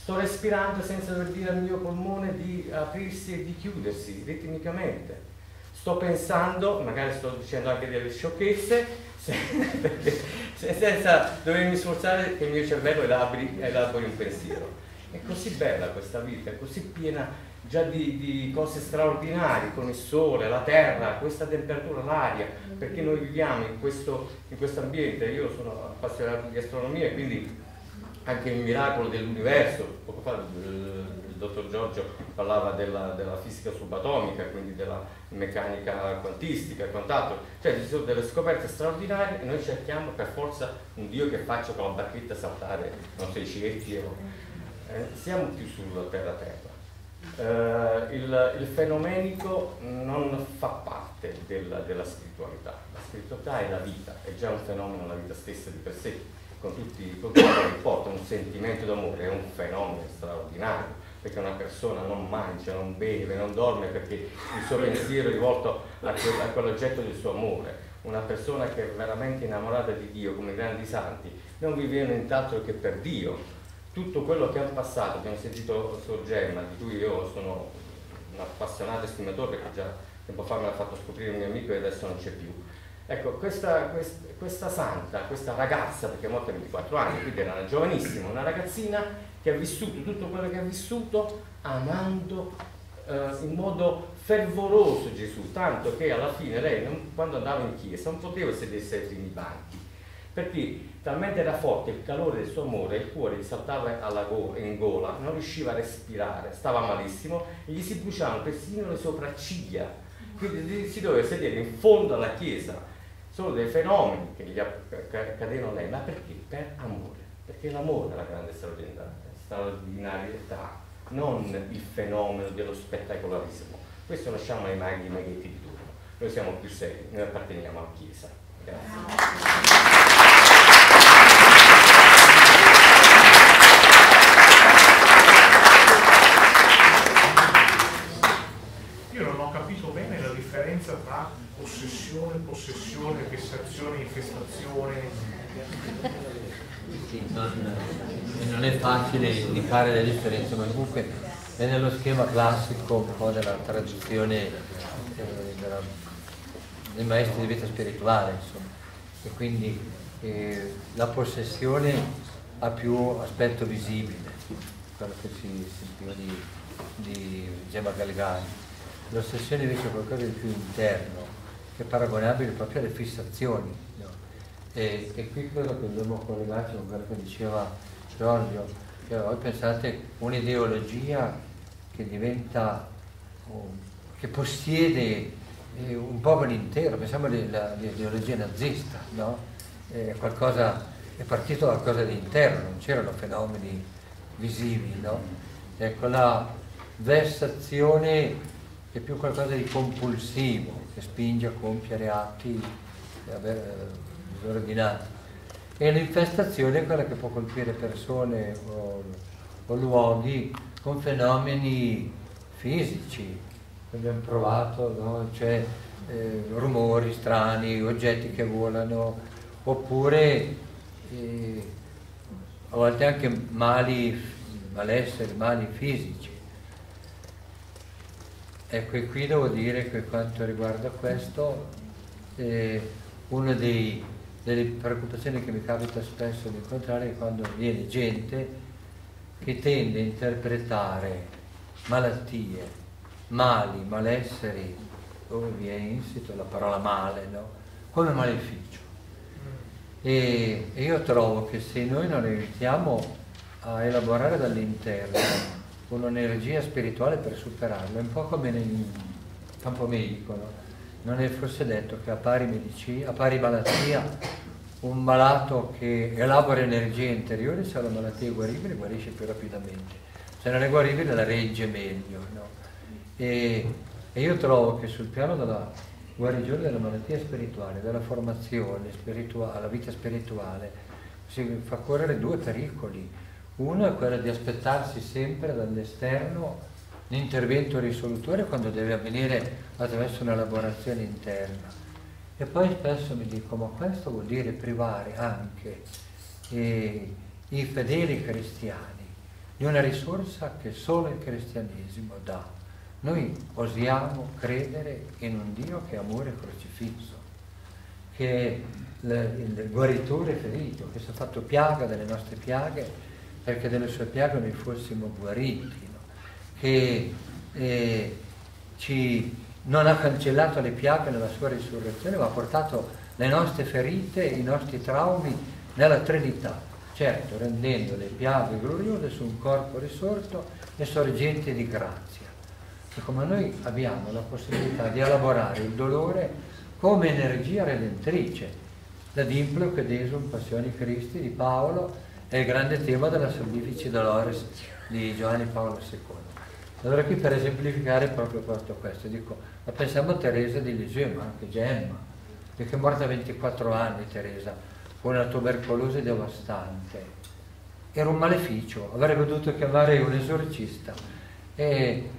Sto respirando senza dover dire al mio polmone di aprirsi e di chiudersi ritmicamente. Sto pensando, magari sto dicendo anche delle sciocchezze, senza dovermi sforzare che il mio cervello elabori, elabori un pensiero. È così bella questa vita, è così piena già di, di, cose straordinarie con il sole, la terra, questa temperatura, l'aria, perché noi viviamo in questo, in questo ambiente, io sono appassionato di astronomia e quindi anche il miracolo dell'universo, poco fa il, il dottor Giorgio parlava della, della, fisica subatomica, quindi della meccanica quantistica e quant'altro, cioè ci sono delle scoperte straordinarie e noi cerchiamo per forza un Dio che faccia con la bacchetta saltare, non so, i cerchi, eh, siamo più sulla terra-terra eh, il, il, fenomenico non fa parte della, della, spiritualità. La spiritualità è la vita, è già un fenomeno la vita stessa di per sé, con tutti con quello che porta un sentimento d'amore, è un fenomeno straordinario, perché una persona non mangia, non beve, non dorme perché il suo pensiero è rivolto a, quel, a quell'oggetto del suo amore. Una persona che è veramente innamorata di Dio, come i grandi santi, non vive nient'altro che per Dio, tutto quello che hanno passato, abbiamo sentito Sorgemma, di cui io sono un appassionato estimatore perché già tempo fa me l'ha fatto scoprire un mio amico e adesso non c'è più. Ecco, questa, questa, questa santa, questa ragazza, perché è morta a 24 anni, quindi era una giovanissima, una ragazzina che ha vissuto tutto quello che ha vissuto amando eh, in modo fervoroso Gesù, tanto che alla fine lei non, quando andava in chiesa non poteva sedersi ai primi banchi, perché talmente era forte il calore del suo amore, il cuore gli saltava go- in gola, non riusciva a respirare, stava malissimo e gli si bruciavano persino le sopracciglia, quindi si doveva sedere in fondo alla chiesa. Sono dei fenomeni che gli accadevano a lei, ma perché? Per amore, perché l'amore è la grande straordinarietà, non il fenomeno dello spettacolarismo. Questo lasciamo ai maghi maghetti di turno. Noi siamo più seri, noi apparteniamo alla Chiesa. Grazie. Differenza tra ossessione, possessione, vessazione, infestazione? Non, non, è facile indicare le differenze, ma comunque è nello schema classico un po' della tradizione eh, della, dei maestri di vita spirituale, insomma. E quindi eh, la possessione ha più aspetto visibile, quello che si sentiva di, di Gemma Galgani L'ossessione invece è qualcosa di più interno, che è paragonabile proprio alle fissazioni. No? E, e, qui credo che dobbiamo collegarci con quello che diceva Giorgio, che voi pensate un'ideologia che diventa, um, che possiede eh, un popolo intero, pensiamo all'ideologia nazista, no? è, qualcosa, è partito da qualcosa di interno, non c'erano fenomeni visivi. No? Ecco, la versazione è più qualcosa di compulsivo che spinge a compiere atti disordinati. E l'infestazione è quella che può colpire persone o, o luoghi con fenomeni fisici, abbiamo provato, no? cioè eh, rumori strani, oggetti che volano, oppure eh, a volte anche mali, malesseri, mali fisici. Ecco, e qui devo dire che per quanto riguarda questo, eh, una dei, delle preoccupazioni che mi capita spesso di incontrare è quando viene gente che tende a interpretare malattie, mali, malesseri, dove vi è insito la parola male, no? come maleficio. E, e io trovo che se noi non aiutiamo a elaborare dall'interno un'energia spirituale per superarlo, è un po' come nel campo medico, no? non è forse detto che a pari, medicina, a pari malattia un malato che elabora energia interiore, se la malattia è guaribile, guarisce più rapidamente, se non è guaribile la regge meglio. No? E, e, io trovo che sul piano della guarigione della malattia spirituale, della formazione spirituale, la vita spirituale, si fa correre due pericoli uno è quello di aspettarsi sempre dall'esterno un intervento risolutore quando deve avvenire attraverso un'elaborazione interna. E poi spesso mi dico, ma questo vuol dire privare anche eh, i fedeli cristiani di una risorsa che solo il cristianesimo dà. Noi osiamo credere in un Dio che è amore crocifisso, che è il guaritore ferito, che si è fatto piaga delle nostre piaghe perché delle sue piaghe noi fossimo guariti, no? che eh, ci, non ha cancellato le piaghe nella sua risurrezione, ma ha portato le nostre ferite, i nostri traumi nella Trinità certo rendendo le piaghe gloriose su un corpo risorto e sorgente di grazia. E come noi abbiamo la possibilità di elaborare il dolore come energia redentrice, da Dimplo che desum passioni Cristi di Paolo è il grande tema della Salvifici Dolores di Giovanni Paolo II. Allora qui per esemplificare proprio questo, questo dico, ma pensiamo a Teresa di Lisieux, ma anche Gemma, che è morta a 24 anni Teresa, con una tubercolosi devastante. Era un maleficio, avrebbe dovuto chiamare un esorcista e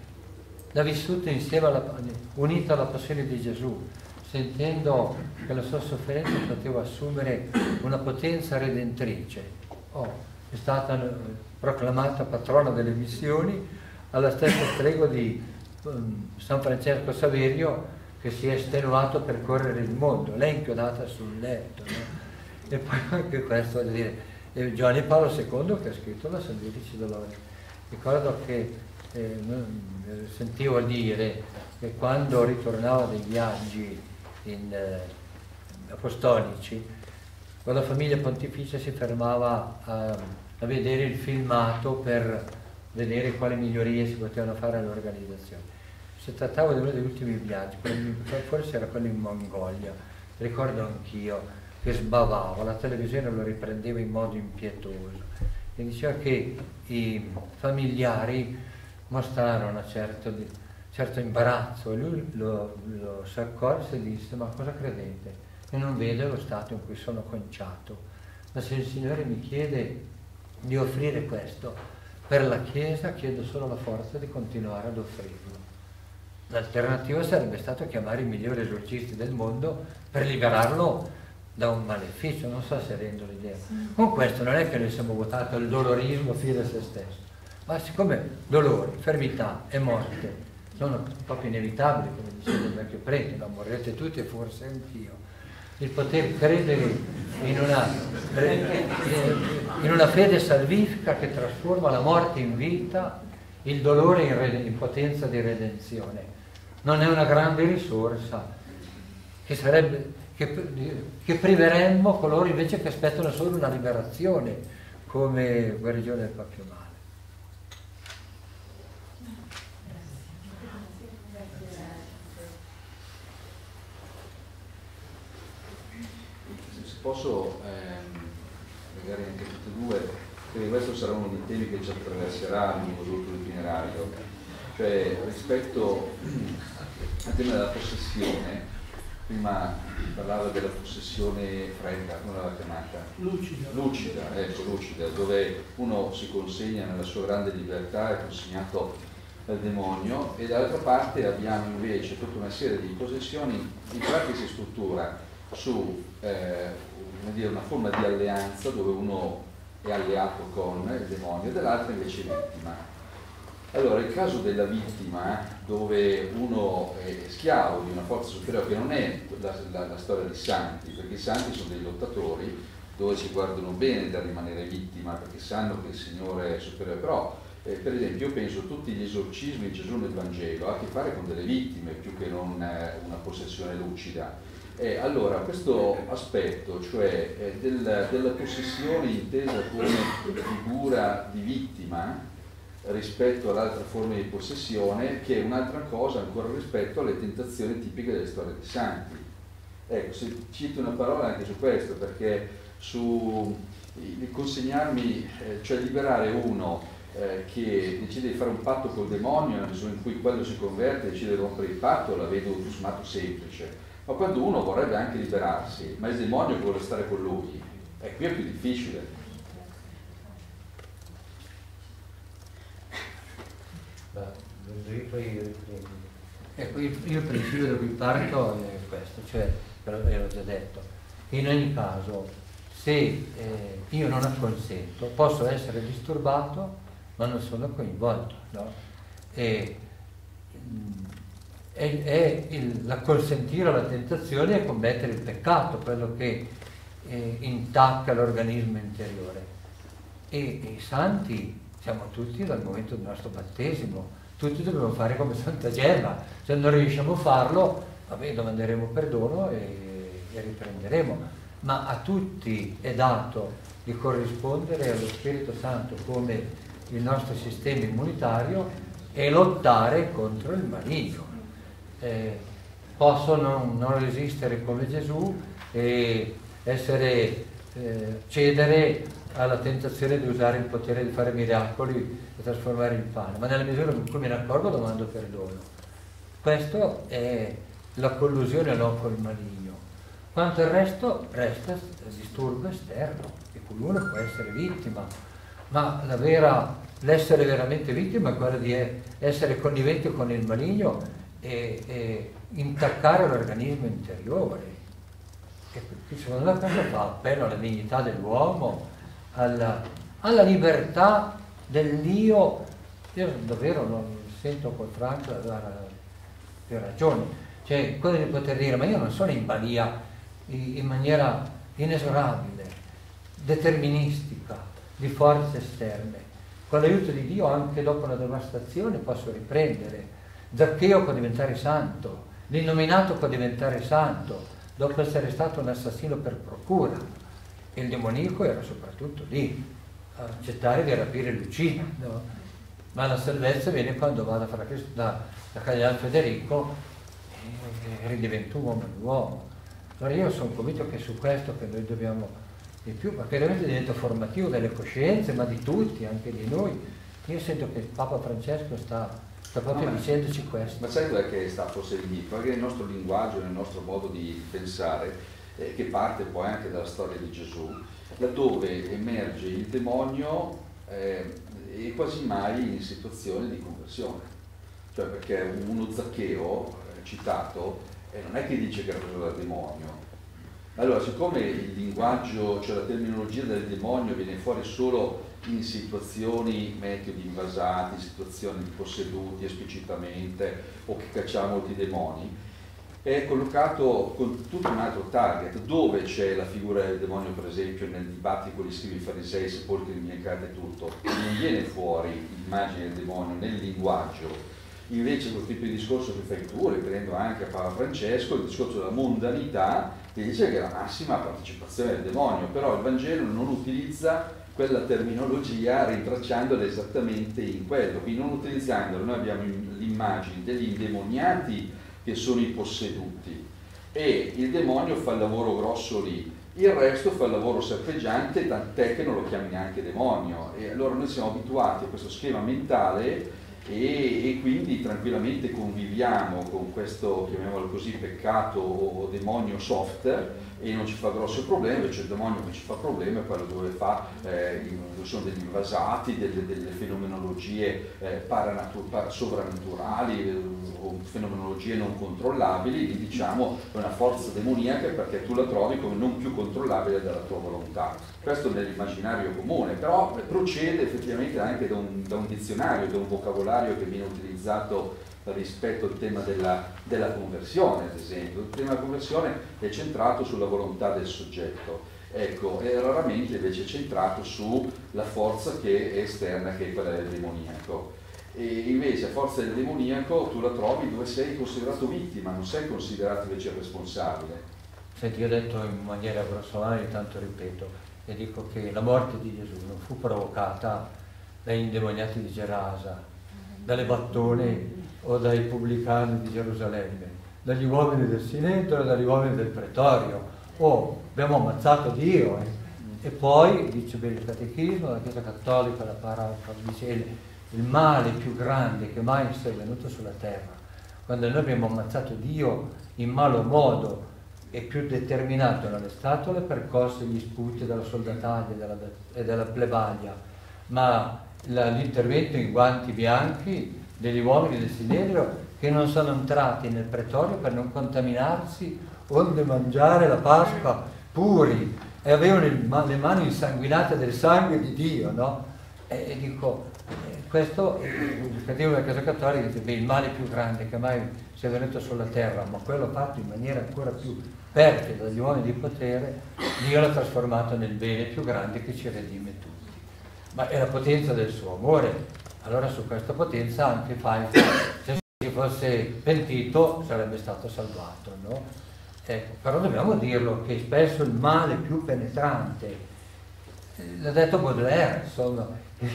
l'ha vissuta insieme alla, unita alla passione di Gesù, sentendo che la sua sofferenza poteva assumere una potenza redentrice. Oh, è stata eh, proclamata patrona delle missioni alla stessa stregua di um, San Francesco Saverio che si è estenuato per correre il mondo, lei inchiodata sul letto. No? E poi anche questo, voglio dire, eh, Giovanni Paolo II che ha scritto la Salvifici Dolori. Ricordo che eh, sentivo dire che quando ritornava dai viaggi in, eh, apostolici, con la famiglia pontificia si fermava a, a vedere il filmato per vedere quali migliorie si potevano fare all'organizzazione. Si trattava di uno degli ultimi viaggi, forse era quello in Mongolia, ricordo anch'io, che sbavava, la televisione lo riprendeva in modo impietoso e diceva che i familiari mostrarono certo, certo imbarazzo e lui lo, lo si accorse e disse ma cosa credete? Io non vedo lo stato in cui sono conciato, ma se il Signore mi chiede di offrire questo per la Chiesa chiedo solo la forza di continuare ad offrirlo. L'alternativa sarebbe stato chiamare i migliori esorcisti del mondo per liberarlo da un maleficio, non so se rendo l'idea. Sì. Con questo non è che noi siamo votati al dolorismo fine a se stesso, ma siccome dolore, infermità e morte sono proprio inevitabili, come diceva il vecchio prete, no? morrete tutti e forse anch'io, il poter credere in una, in una fede salvifica che trasforma la morte in vita, il dolore in, in potenza di redenzione, non è una grande risorsa che sarebbe che, che priveremmo coloro invece che aspettano solo una liberazione come guarigione del proprio male. Se posso ehm, magari anche tutti e due, perché questo sarà uno dei temi che ci attraverserà lungo tutto l'itinerario, cioè rispetto al tema della possessione, prima parlava della possessione fredda, come l'aveva chiamata? Lucida. Lucida, ecco, lucida, dove uno si consegna nella sua grande libertà, è consegnato dal demonio e dall'altra parte abbiamo invece tutta una serie di possessioni, in pratica si struttura su eh, dire, una forma di alleanza dove uno è alleato con il demonio e dall'altra invece è vittima allora, il caso della vittima, dove uno è schiavo di una forza superiore, che non è la, la, la, storia dei santi, perché i santi sono dei lottatori dove si guardano bene da rimanere vittima, perché sanno che il Signore è superiore, però eh, per esempio io penso a tutti gli esorcismi di Gesù nel Vangelo ha a che fare con delle vittime più che non eh, una possessione lucida. Eh, allora, questo aspetto, cioè eh, del, della possessione intesa come figura di vittima, rispetto all'altra forma di possessione, che è un'altra cosa ancora rispetto alle tentazioni tipiche delle storie dei santi. Ecco, se cito una parola anche su questo, perché su consegnarmi, eh, cioè liberare uno eh, che decide di fare un patto col demonio, nel misura in cui quello si converte e decide di rompere il patto, la vedo tutto sommato semplice. Ma quando uno vorrebbe anche liberarsi, ma il demonio vuole stare con lui, eh, qui è più difficile. Ecco, il, il principio da cui parto è questo, cioè, ve l'ho già detto, in ogni caso, se eh, io non acconsento, posso essere disturbato, ma non sono coinvolto. No? E, mm, è, è il, l'acconsentire alla tentazione e commettere il peccato, quello che eh, intacca l'organismo interiore. E, e i santi siamo tutti dal momento del nostro battesimo, tutti dobbiamo fare come Santa Gemma, se non riusciamo a farlo, vabbè, domanderemo perdono e, e riprenderemo, ma a tutti è dato di corrispondere allo Spirito Santo come il nostro sistema immunitario e lottare contro il maligno. Eh, posso non, resistere come Gesù e essere, eh, cedere alla tentazione di usare il potere di fare miracoli e trasformare il pane, ma nella misura in cui me ne accorgo domando perdono. Questo è la collusione non col maligno. Quanto il resto resta disturbo esterno, e ognuno può essere vittima, ma vera, l'essere veramente vittima è quello di essere connivente con il maligno e, e intaccare l'organismo interiore. E secondo me questo fa appello alla dignità dell'uomo, alla, alla libertà dell'io, io davvero non sento con Franco più ragioni, cioè quello di poter dire ma io non sono in balia in maniera inesorabile, deterministica, di forze esterne. Con l'aiuto di Dio anche dopo la devastazione posso riprendere. Zaccheo può diventare santo, l'innominato può diventare santo, dopo essere stato un assassino per procura. E il demonico era soprattutto lì, a accettare di rapire Lucina. No? Ma la salvezza viene quando va da, da, da Cagliano Federico e ridiventa un uomo l'uomo. Allora io sono convinto che su questo che noi dobbiamo di più, perché veramente diventa formativo delle coscienze, ma di tutti, anche di noi. Io sento che Papa Francesco sta, sta proprio no, dicendoci questo. Ma sai dov'è che sta forse il mito? Perché nel nostro linguaggio, nel nostro modo di pensare, eh, che parte poi anche dalla storia di Gesù, laddove emerge il demonio eh, e quasi mai in situazioni di conversione. Cioè perché uno Zaccheo eh, citato eh, non è che dice che era preso dal demonio. Allora, siccome il linguaggio, cioè la terminologia del demonio viene fuori solo in situazioni metodi invasati, situazioni di posseduti esplicitamente o che cacciamo molti demoni, è collocato con tutto un altro target, dove c'è la figura del demonio per esempio nel dibattito con gli scrivi farisei, sepolcri e tutto, non viene fuori l'immagine del demonio nel linguaggio, invece quel tipo di discorso che fai tu, riprendo anche a Papa Francesco, il discorso della mondanità, che dice che è la massima partecipazione del demonio, però il Vangelo non utilizza quella terminologia rintracciandola esattamente in quello, quindi non utilizzandola noi abbiamo l'immagine degli indemoniati che sono i posseduti e il demonio fa il lavoro grosso lì, il resto fa il lavoro serpeggiante, tant'è che non lo chiami neanche demonio. E allora noi siamo abituati a questo schema mentale e, e, quindi tranquillamente conviviamo con questo, chiamiamolo così, peccato o demonio soft e non ci fa grosso problema, invece il demonio che ci fa problema è quello dove, fa, eh, sono degli invasati, delle, delle fenomenologie eh, paranatur- sovrannaturali eh, o fenomenologie non controllabili, lì diciamo è una forza demoniaca perché tu la trovi come non più controllabile dalla tua volontà. Questo nell'immaginario comune, però procede effettivamente anche da un, da un dizionario, da un vocabolario che viene utilizzato rispetto al tema della, della conversione, ad esempio. Il tema della conversione è centrato sulla volontà del soggetto, ecco, è raramente invece centrato sulla forza che è esterna, che è quella del demoniaco. E invece a forza del demoniaco tu la trovi dove sei considerato vittima, non sei considerato invece responsabile. Senti, ho detto in maniera grossolana, intanto ripeto, e dico che la morte di Gesù non fu provocata dai indemoniati di Gerasa, dalle battone o dai pubblicani di Gerusalemme, dagli uomini del Sinedro dagli uomini del Pretorio. Oh, abbiamo ammazzato Dio. Eh. E poi, dice bene il Catechismo, la Chiesa Cattolica, la parafra, dice il, male più grande che mai sia venuto sulla terra. Quando noi abbiamo ammazzato Dio in malo modo e più determinato non è stato le percosse, gli sputi della soldataglia e della, e della plebaglia, ma l'intervento in guanti bianchi degli uomini del Sinedrio che non sono entrati nel pretorio per non contaminarsi onde mangiare la Pasqua puri e avevano le mani insanguinate del sangue di Dio, no? E, e dico, eh, questo, il cattivo della Chiesa Cattolica dice, beh, il male più grande che mai sia venuto sulla terra, ma quello fatto in maniera ancora più perfida dagli uomini di potere, Dio l'ha trasformato nel bene più grande che ci redime tutti. Ma è la potenza del suo amore, allora su questa potenza anche Faifa, se si fosse pentito, sarebbe stato salvato, no? Ecco, però dobbiamo dirlo che spesso il male più penetrante, eh, l'ha detto Baudelaire, insomma,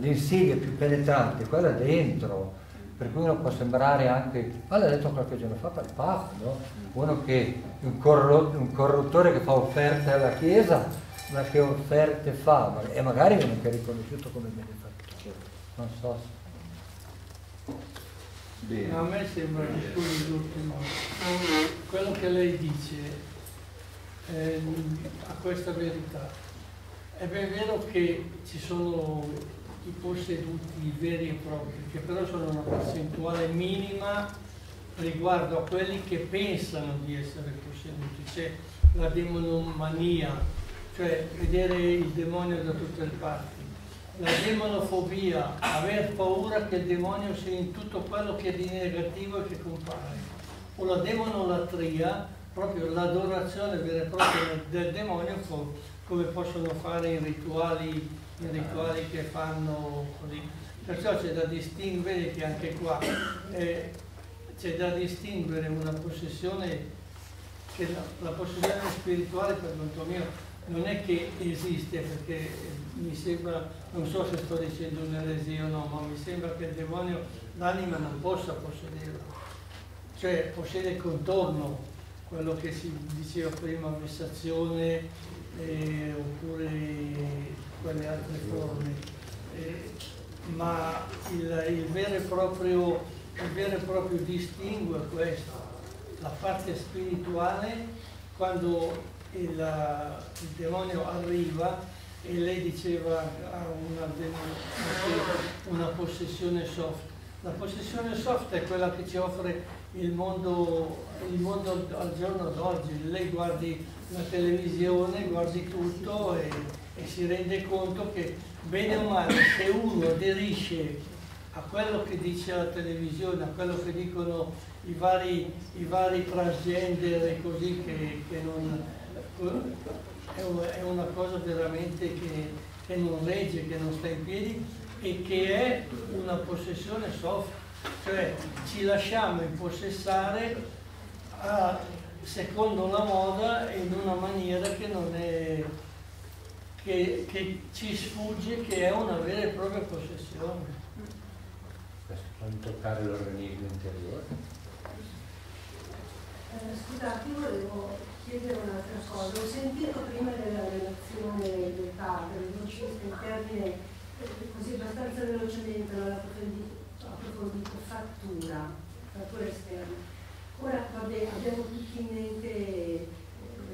l'insidia più penetrante è quella dentro, per cui uno può sembrare anche, ma l'ha detto qualche giorno fa per il Papa, no? uno che, un, corrotto, un corruttore che fa offerte alla Chiesa, ma che offerte fa, e magari viene anche riconosciuto come benefattore, non so se Bene. A me sembra che scusi l'ultimo, quello che lei dice eh, ha questa verità. È ben vero che ci sono i posseduti veri e propri, che però sono una percentuale minima riguardo a quelli che pensano di essere posseduti. C'è la demonomania, cioè vedere il demonio da tutte le parti la demonofobia, aver paura che il demonio sia in tutto quello che è di negativo e che compare, o la demonolatria, proprio l'adorazione vera e propria del demonio come possono fare i rituali, i rituali che fanno così. Perciò c'è da distinguere che anche qua eh, c'è da distinguere una possessione, che la, la possessione spirituale per conto mio non è che esiste perché mi sembra, non so se sto dicendo un'eresia o no, ma mi sembra che il demonio, l'anima non possa possederlo, cioè possiede il contorno, quello che si diceva prima, vessazione eh, oppure quelle altre forme, eh, ma il, il, vero proprio, il vero e proprio distinguo è questo, la parte spirituale quando il, il demonio arriva e lei diceva ha una, una, possessione soft. La possessione soft è quella che ci offre il mondo, il mondo al giorno d'oggi. Lei guardi la televisione, guardi tutto e, e si rende conto che bene o male se uno aderisce a quello che dice la televisione, a quello che dicono i vari, i vari transgender e così che, che non, è una cosa veramente che, che non regge, che non sta in piedi e che è una possessione soft, cioè ci lasciamo impossessare a, secondo la moda e in una maniera che non è che, che ci sfugge che è una vera e propria possessione. Questo non toccare l'organismo interiore. Eh, scusate, io volevo chiedere un'altra cosa. Ho sentito prima della relazione del padre, in termine così abbastanza velocemente, non l'ho approfondito, fattura, fattura esterna. Ora vabbè, abbiamo tutti in mente eh,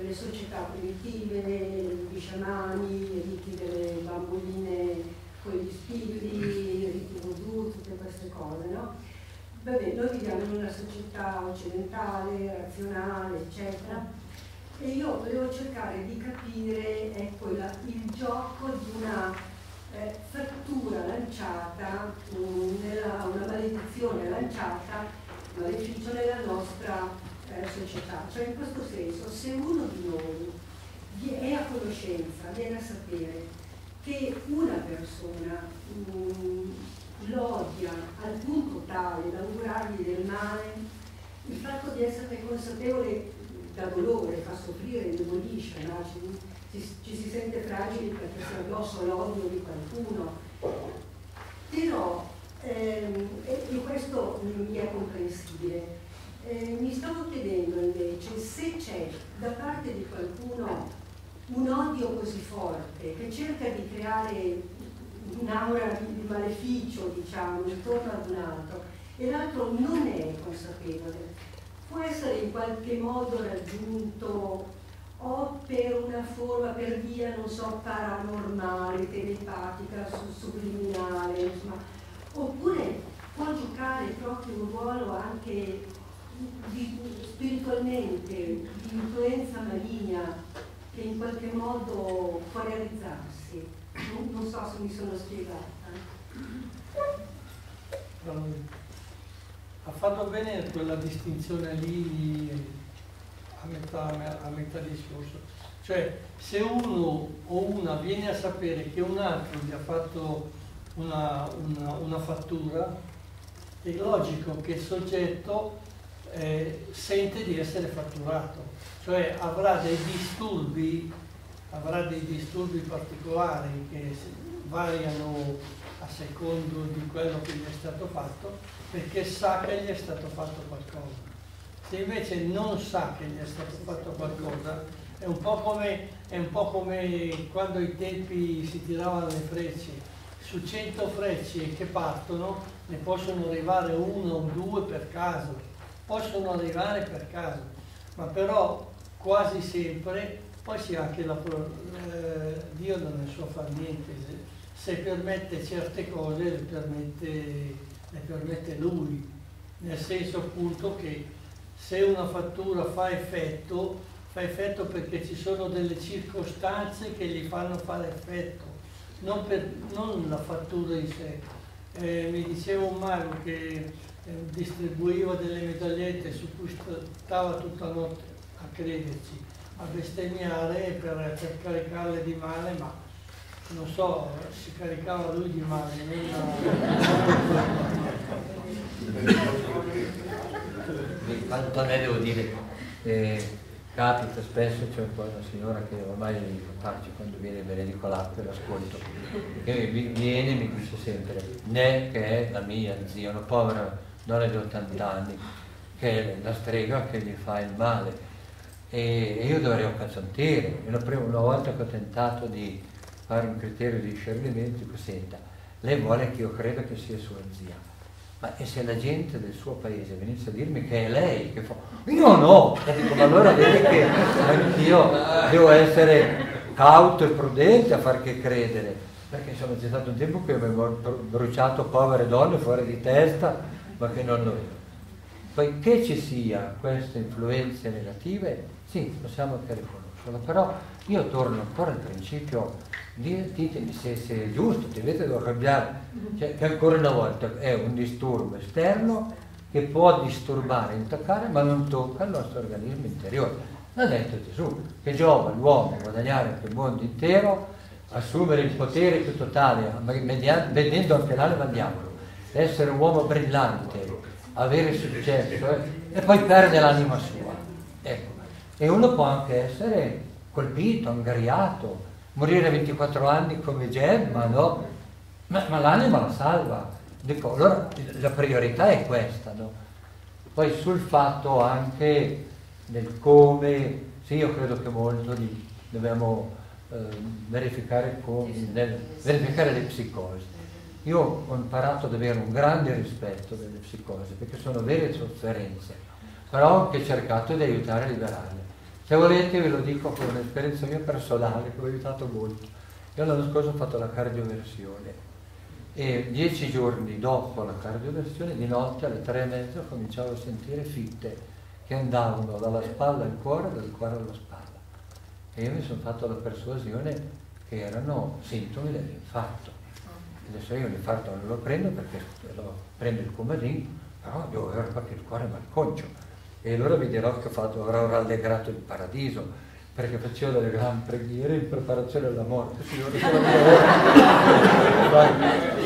le società primitive, gli sciamani, i riti delle bamboline con gli spilli, i riti voodoo, tutte queste cose, no? Vabbè, noi viviamo in una società occidentale, razionale, eccetera, e io volevo cercare di capire ecco, la, il gioco di una eh, frattura lanciata, um, nella, una maledizione lanciata, maleficio nella nostra eh, società. Cioè in questo senso, se uno di noi è a conoscenza, viene a sapere che una persona um, l'odia al punto tale da augurargli del male, il fatto di essere consapevole dà dolore, fa soffrire, indemolisce, no? ci, ci, ci, si sente fragili perché si addosso l'odio di qualcuno. Però, ehm, e, questo mi è comprensibile, eh, mi stavo chiedendo invece se c'è da parte di qualcuno un odio così forte che cerca di creare un'aura di maleficio, diciamo, intorno ad un altro, e l'altro non è consapevole può essere in qualche modo raggiunto o per una forma, per via, non so, paranormale, telepatica, subliminale, insomma, oppure può giocare proprio un ruolo anche di, spiritualmente, di influenza maligna che in qualche modo può realizzarsi. Non, non so se mi sono spiegata. Ha fatto bene quella distinzione lì a metà, a metà discorso. Cioè, se uno o una viene a sapere che un altro gli ha fatto una, una, una fattura, è logico che il soggetto eh, sente di essere fatturato, cioè avrà dei disturbi, avrà dei disturbi particolari che variano a secondo di quello che gli è stato fatto, perché sa che gli è stato fatto qualcosa. Se invece non sa che gli è stato fatto qualcosa, è un po' come, un po come quando ai tempi si tiravano le frecce. Su 100 frecce che partono ne possono arrivare uno o due per caso, possono arrivare per caso, ma però quasi sempre poi si ha anche la, eh, Dio non ne so fare niente, se permette certe cose le permette, le permette lui, nel senso appunto che se una fattura fa effetto, fa effetto perché ci sono delle circostanze che gli fanno fare effetto, non, per, non la fattura in sé. Eh, mi diceva un mago che eh, distribuiva delle medagliette su cui stava tutta la notte a crederci, a bestemmiare per, per caricarle di male, ma non so, si caricava lui di male. Quanto a me devo dire, eh, capita spesso, c'è poi una signora che ormai faccio quando viene Benedico l'acqua e l'ascolto, che viene e mi dice sempre, né che è la mia zia, una povera donna di 80 anni, che è la strega che gli fa il male. E io dovrei un calzantiere. Una, una volta che ho tentato di fare un criterio di discernimento, dico, senta, lei vuole che io creda che sia sua zia ma e se la gente del suo paese venisse a dirmi che è lei che fa, io no, e dico, ma allora vedi che anch'io devo essere cauto e prudente a far che credere, perché insomma c'è stato un tempo che avevo bruciato povere donne fuori di testa, ma che non lo ero. Poiché ci sia queste influenze negative, sì, possiamo anche riconoscerlo, però io torno ancora al principio ditemi se, se, è giusto, invece devo cambiare, cioè, che ancora una volta è un disturbo esterno che può disturbare, intaccare, ma non tocca il nostro organismo interiore. L'ha detto Gesù, che giova l'uomo guadagnare anche il mondo intero, assumere il potere più totale, vedendo anche l'anima al diavolo, essere un uomo brillante, avere successo eh, e poi perde l'anima sua. Ecco. E uno può anche essere colpito, angariato, morire a 24 anni come Gemma, no? Ma, ma l'anima la salva. Dico, allora la priorità è questa, no? Poi sul fatto anche del come, sì, io credo che molto di, dobbiamo eh, verificare, con, nel, verificare le psicosi. Io ho imparato ad avere un grande rispetto delle psicosi perché sono vere sofferenze, però ho anche cercato di aiutare a liberarle. Se volete ve lo dico con un'esperienza mia personale che mi ha aiutato molto. Io l'anno scorso ho fatto la cardioversione e dieci giorni dopo la cardioversione di notte alle tre e mezza cominciavo a sentire fitte che andavano dalla spalla al cuore e dal cuore alla spalla. E io mi sono fatto la persuasione che erano sintomi dell'infarto. Adesso io l'infarto non lo prendo perché lo prendo il comadin, però devo avere perché il cuore malconcio e allora vi dirò che fatto, avrò rallegrato il paradiso, perché facevo delle gran preghiere in preparazione alla morte.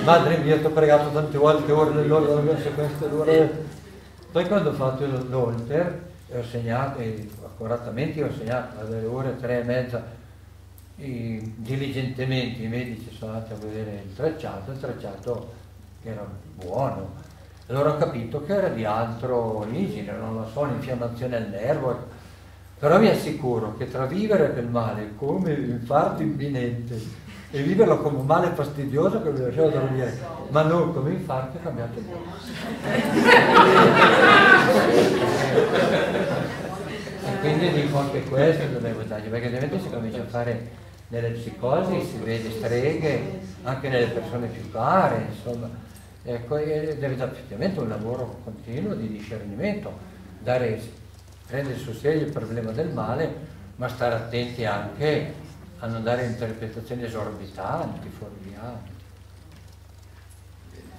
Madre mia, ti ho pregato tante volte ore nell'ora della mia sequestra Poi quando ho fatto l'Olter, ho segnato, e accuratamente ho segnato alle ore tre e mezza, i, diligentemente i medici sono andati a vedere il tracciato, il tracciato era buono, allora ho capito che era di altro origine, non lo so, un'infiammazione al nervo. Però vi assicuro che tra vivere quel male come infarto imminente e viverlo come un male fastidioso che mi lasciava dormire, ma non come infarto è cambiato molto. e quindi dico anche questo dovevo dargli, perché ovviamente si comincia a fare nelle psicosi, si vede streghe, anche nelle persone più care, insomma Ecco, ed è effettivamente un lavoro continuo di discernimento, dare, prendere sul serio il problema del male, ma stare attenti anche a non dare interpretazioni esorbitanti, fuorvianti.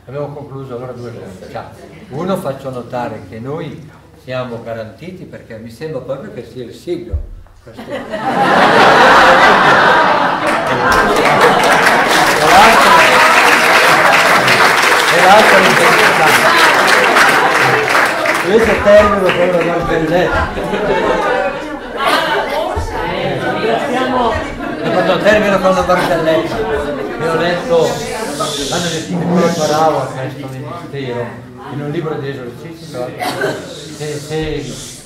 Abbiamo concluso allora due cose. Ciao. Uno faccio notare che noi siamo garantiti perché mi sembra proprio che sia il siglo. Questo. E l'altro Invece termino con una barzelletta. Ringraziamo. Quando termino con una barzelletta, vi ho letto quando le mi preparavo a questo ministero in un libro di esorcisti se, se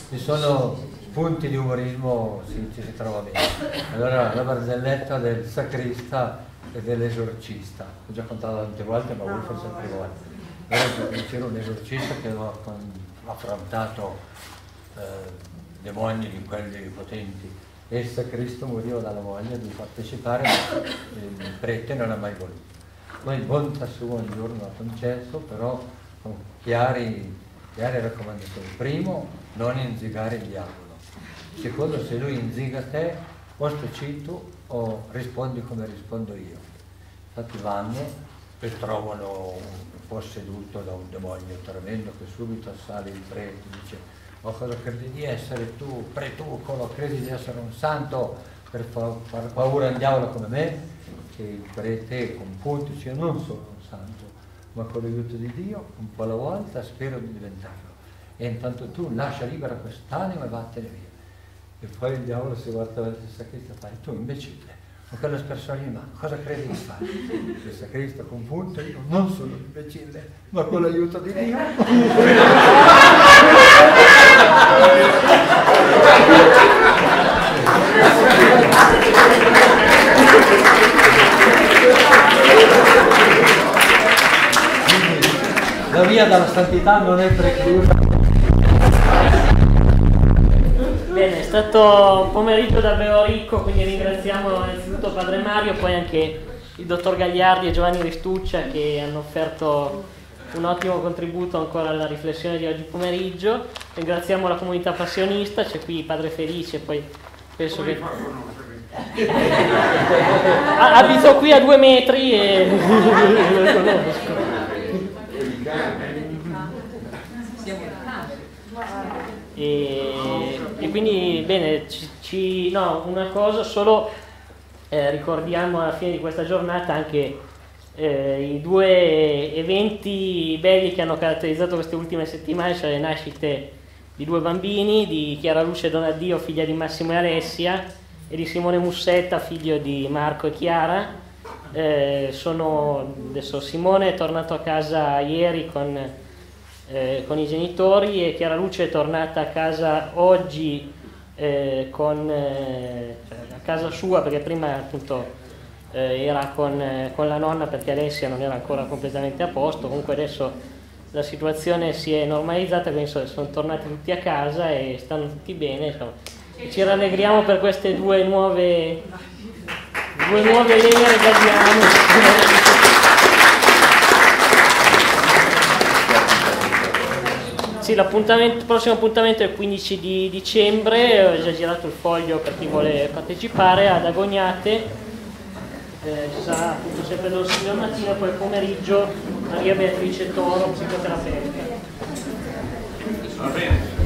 ci sono spunti di umorismo si, ci si trova bene allora la barzelletta del sacrista e dell'esorcista ho già contato tante volte ma voi forse altre volte c'era un esorcista che aveva affrontato eh, demoni di quelli potenti e il sacristo moriva dalla voglia di partecipare ma il prete non ha mai voluto poi bontà sua un giorno ha concesso, però con chiari, chiare raccomandazioni. Primo, non inzigare il diavolo. Secondo, se lui inziga te, o sto tu o rispondi come rispondo io. Infatti vanno e trovano un posseduto da un demonio tremendo che subito assale il prete e dice ma cosa credi di essere tu, pretucolo, credi di essere un santo per far paura al diavolo come me? che il prete con punti sia non solo un santo, ma con l'aiuto di Dio, un po' alla volta, spero di diventarlo. E intanto tu lascia libera quest'anima e vattene via. E poi il diavolo si guarda verso il sacrista e fa, tu imbecille, con quella espressione ma cosa credi di fare? Il sacrista con punto, io non sono imbecille, ma con l'aiuto di Dio. la via dalla santità non è preclusa. Stato un pomeriggio davvero ricco, quindi ringraziamo innanzitutto Padre Mario, poi anche il dottor Gagliardi e Giovanni Ristuccia che hanno offerto un ottimo contributo ancora alla riflessione di oggi pomeriggio. Ringraziamo la comunità passionista, c'è qui Padre Felice, poi penso che... Abito qui a due metri e lo conosco. E, e quindi bene, ci, ci, no, una cosa solo eh, ricordiamo alla fine di questa giornata anche eh, i due eventi belli che hanno caratterizzato queste ultime settimane, cioè le nascite di due bambini, di Chiara Luce Donaddio, figlia di Massimo e Alessia, e di Simone Mussetta, figlio di Marco e Chiara. Eh, sono, adesso Simone è tornato a casa ieri con eh, con i genitori e Chiara Luce è tornata a casa oggi eh, con, eh, a casa sua perché prima appunto eh, era con, eh, con, la nonna perché Alessia non era ancora completamente a posto, comunque adesso la situazione si è normalizzata, quindi sono tornati tutti a casa e stanno tutti bene. Insomma. Ci rallegriamo per queste due nuove, due nuove leghe regaliamo. Sì, l'appuntamento, il prossimo appuntamento è il 15 di dicembre, eh, ho già girato il foglio per chi vuole partecipare ad Agognate. Eh, ci sarà appunto sempre lo signor Mattina, poi pomeriggio Maria Beatrice Toro, psicoterapeuta. Va bene.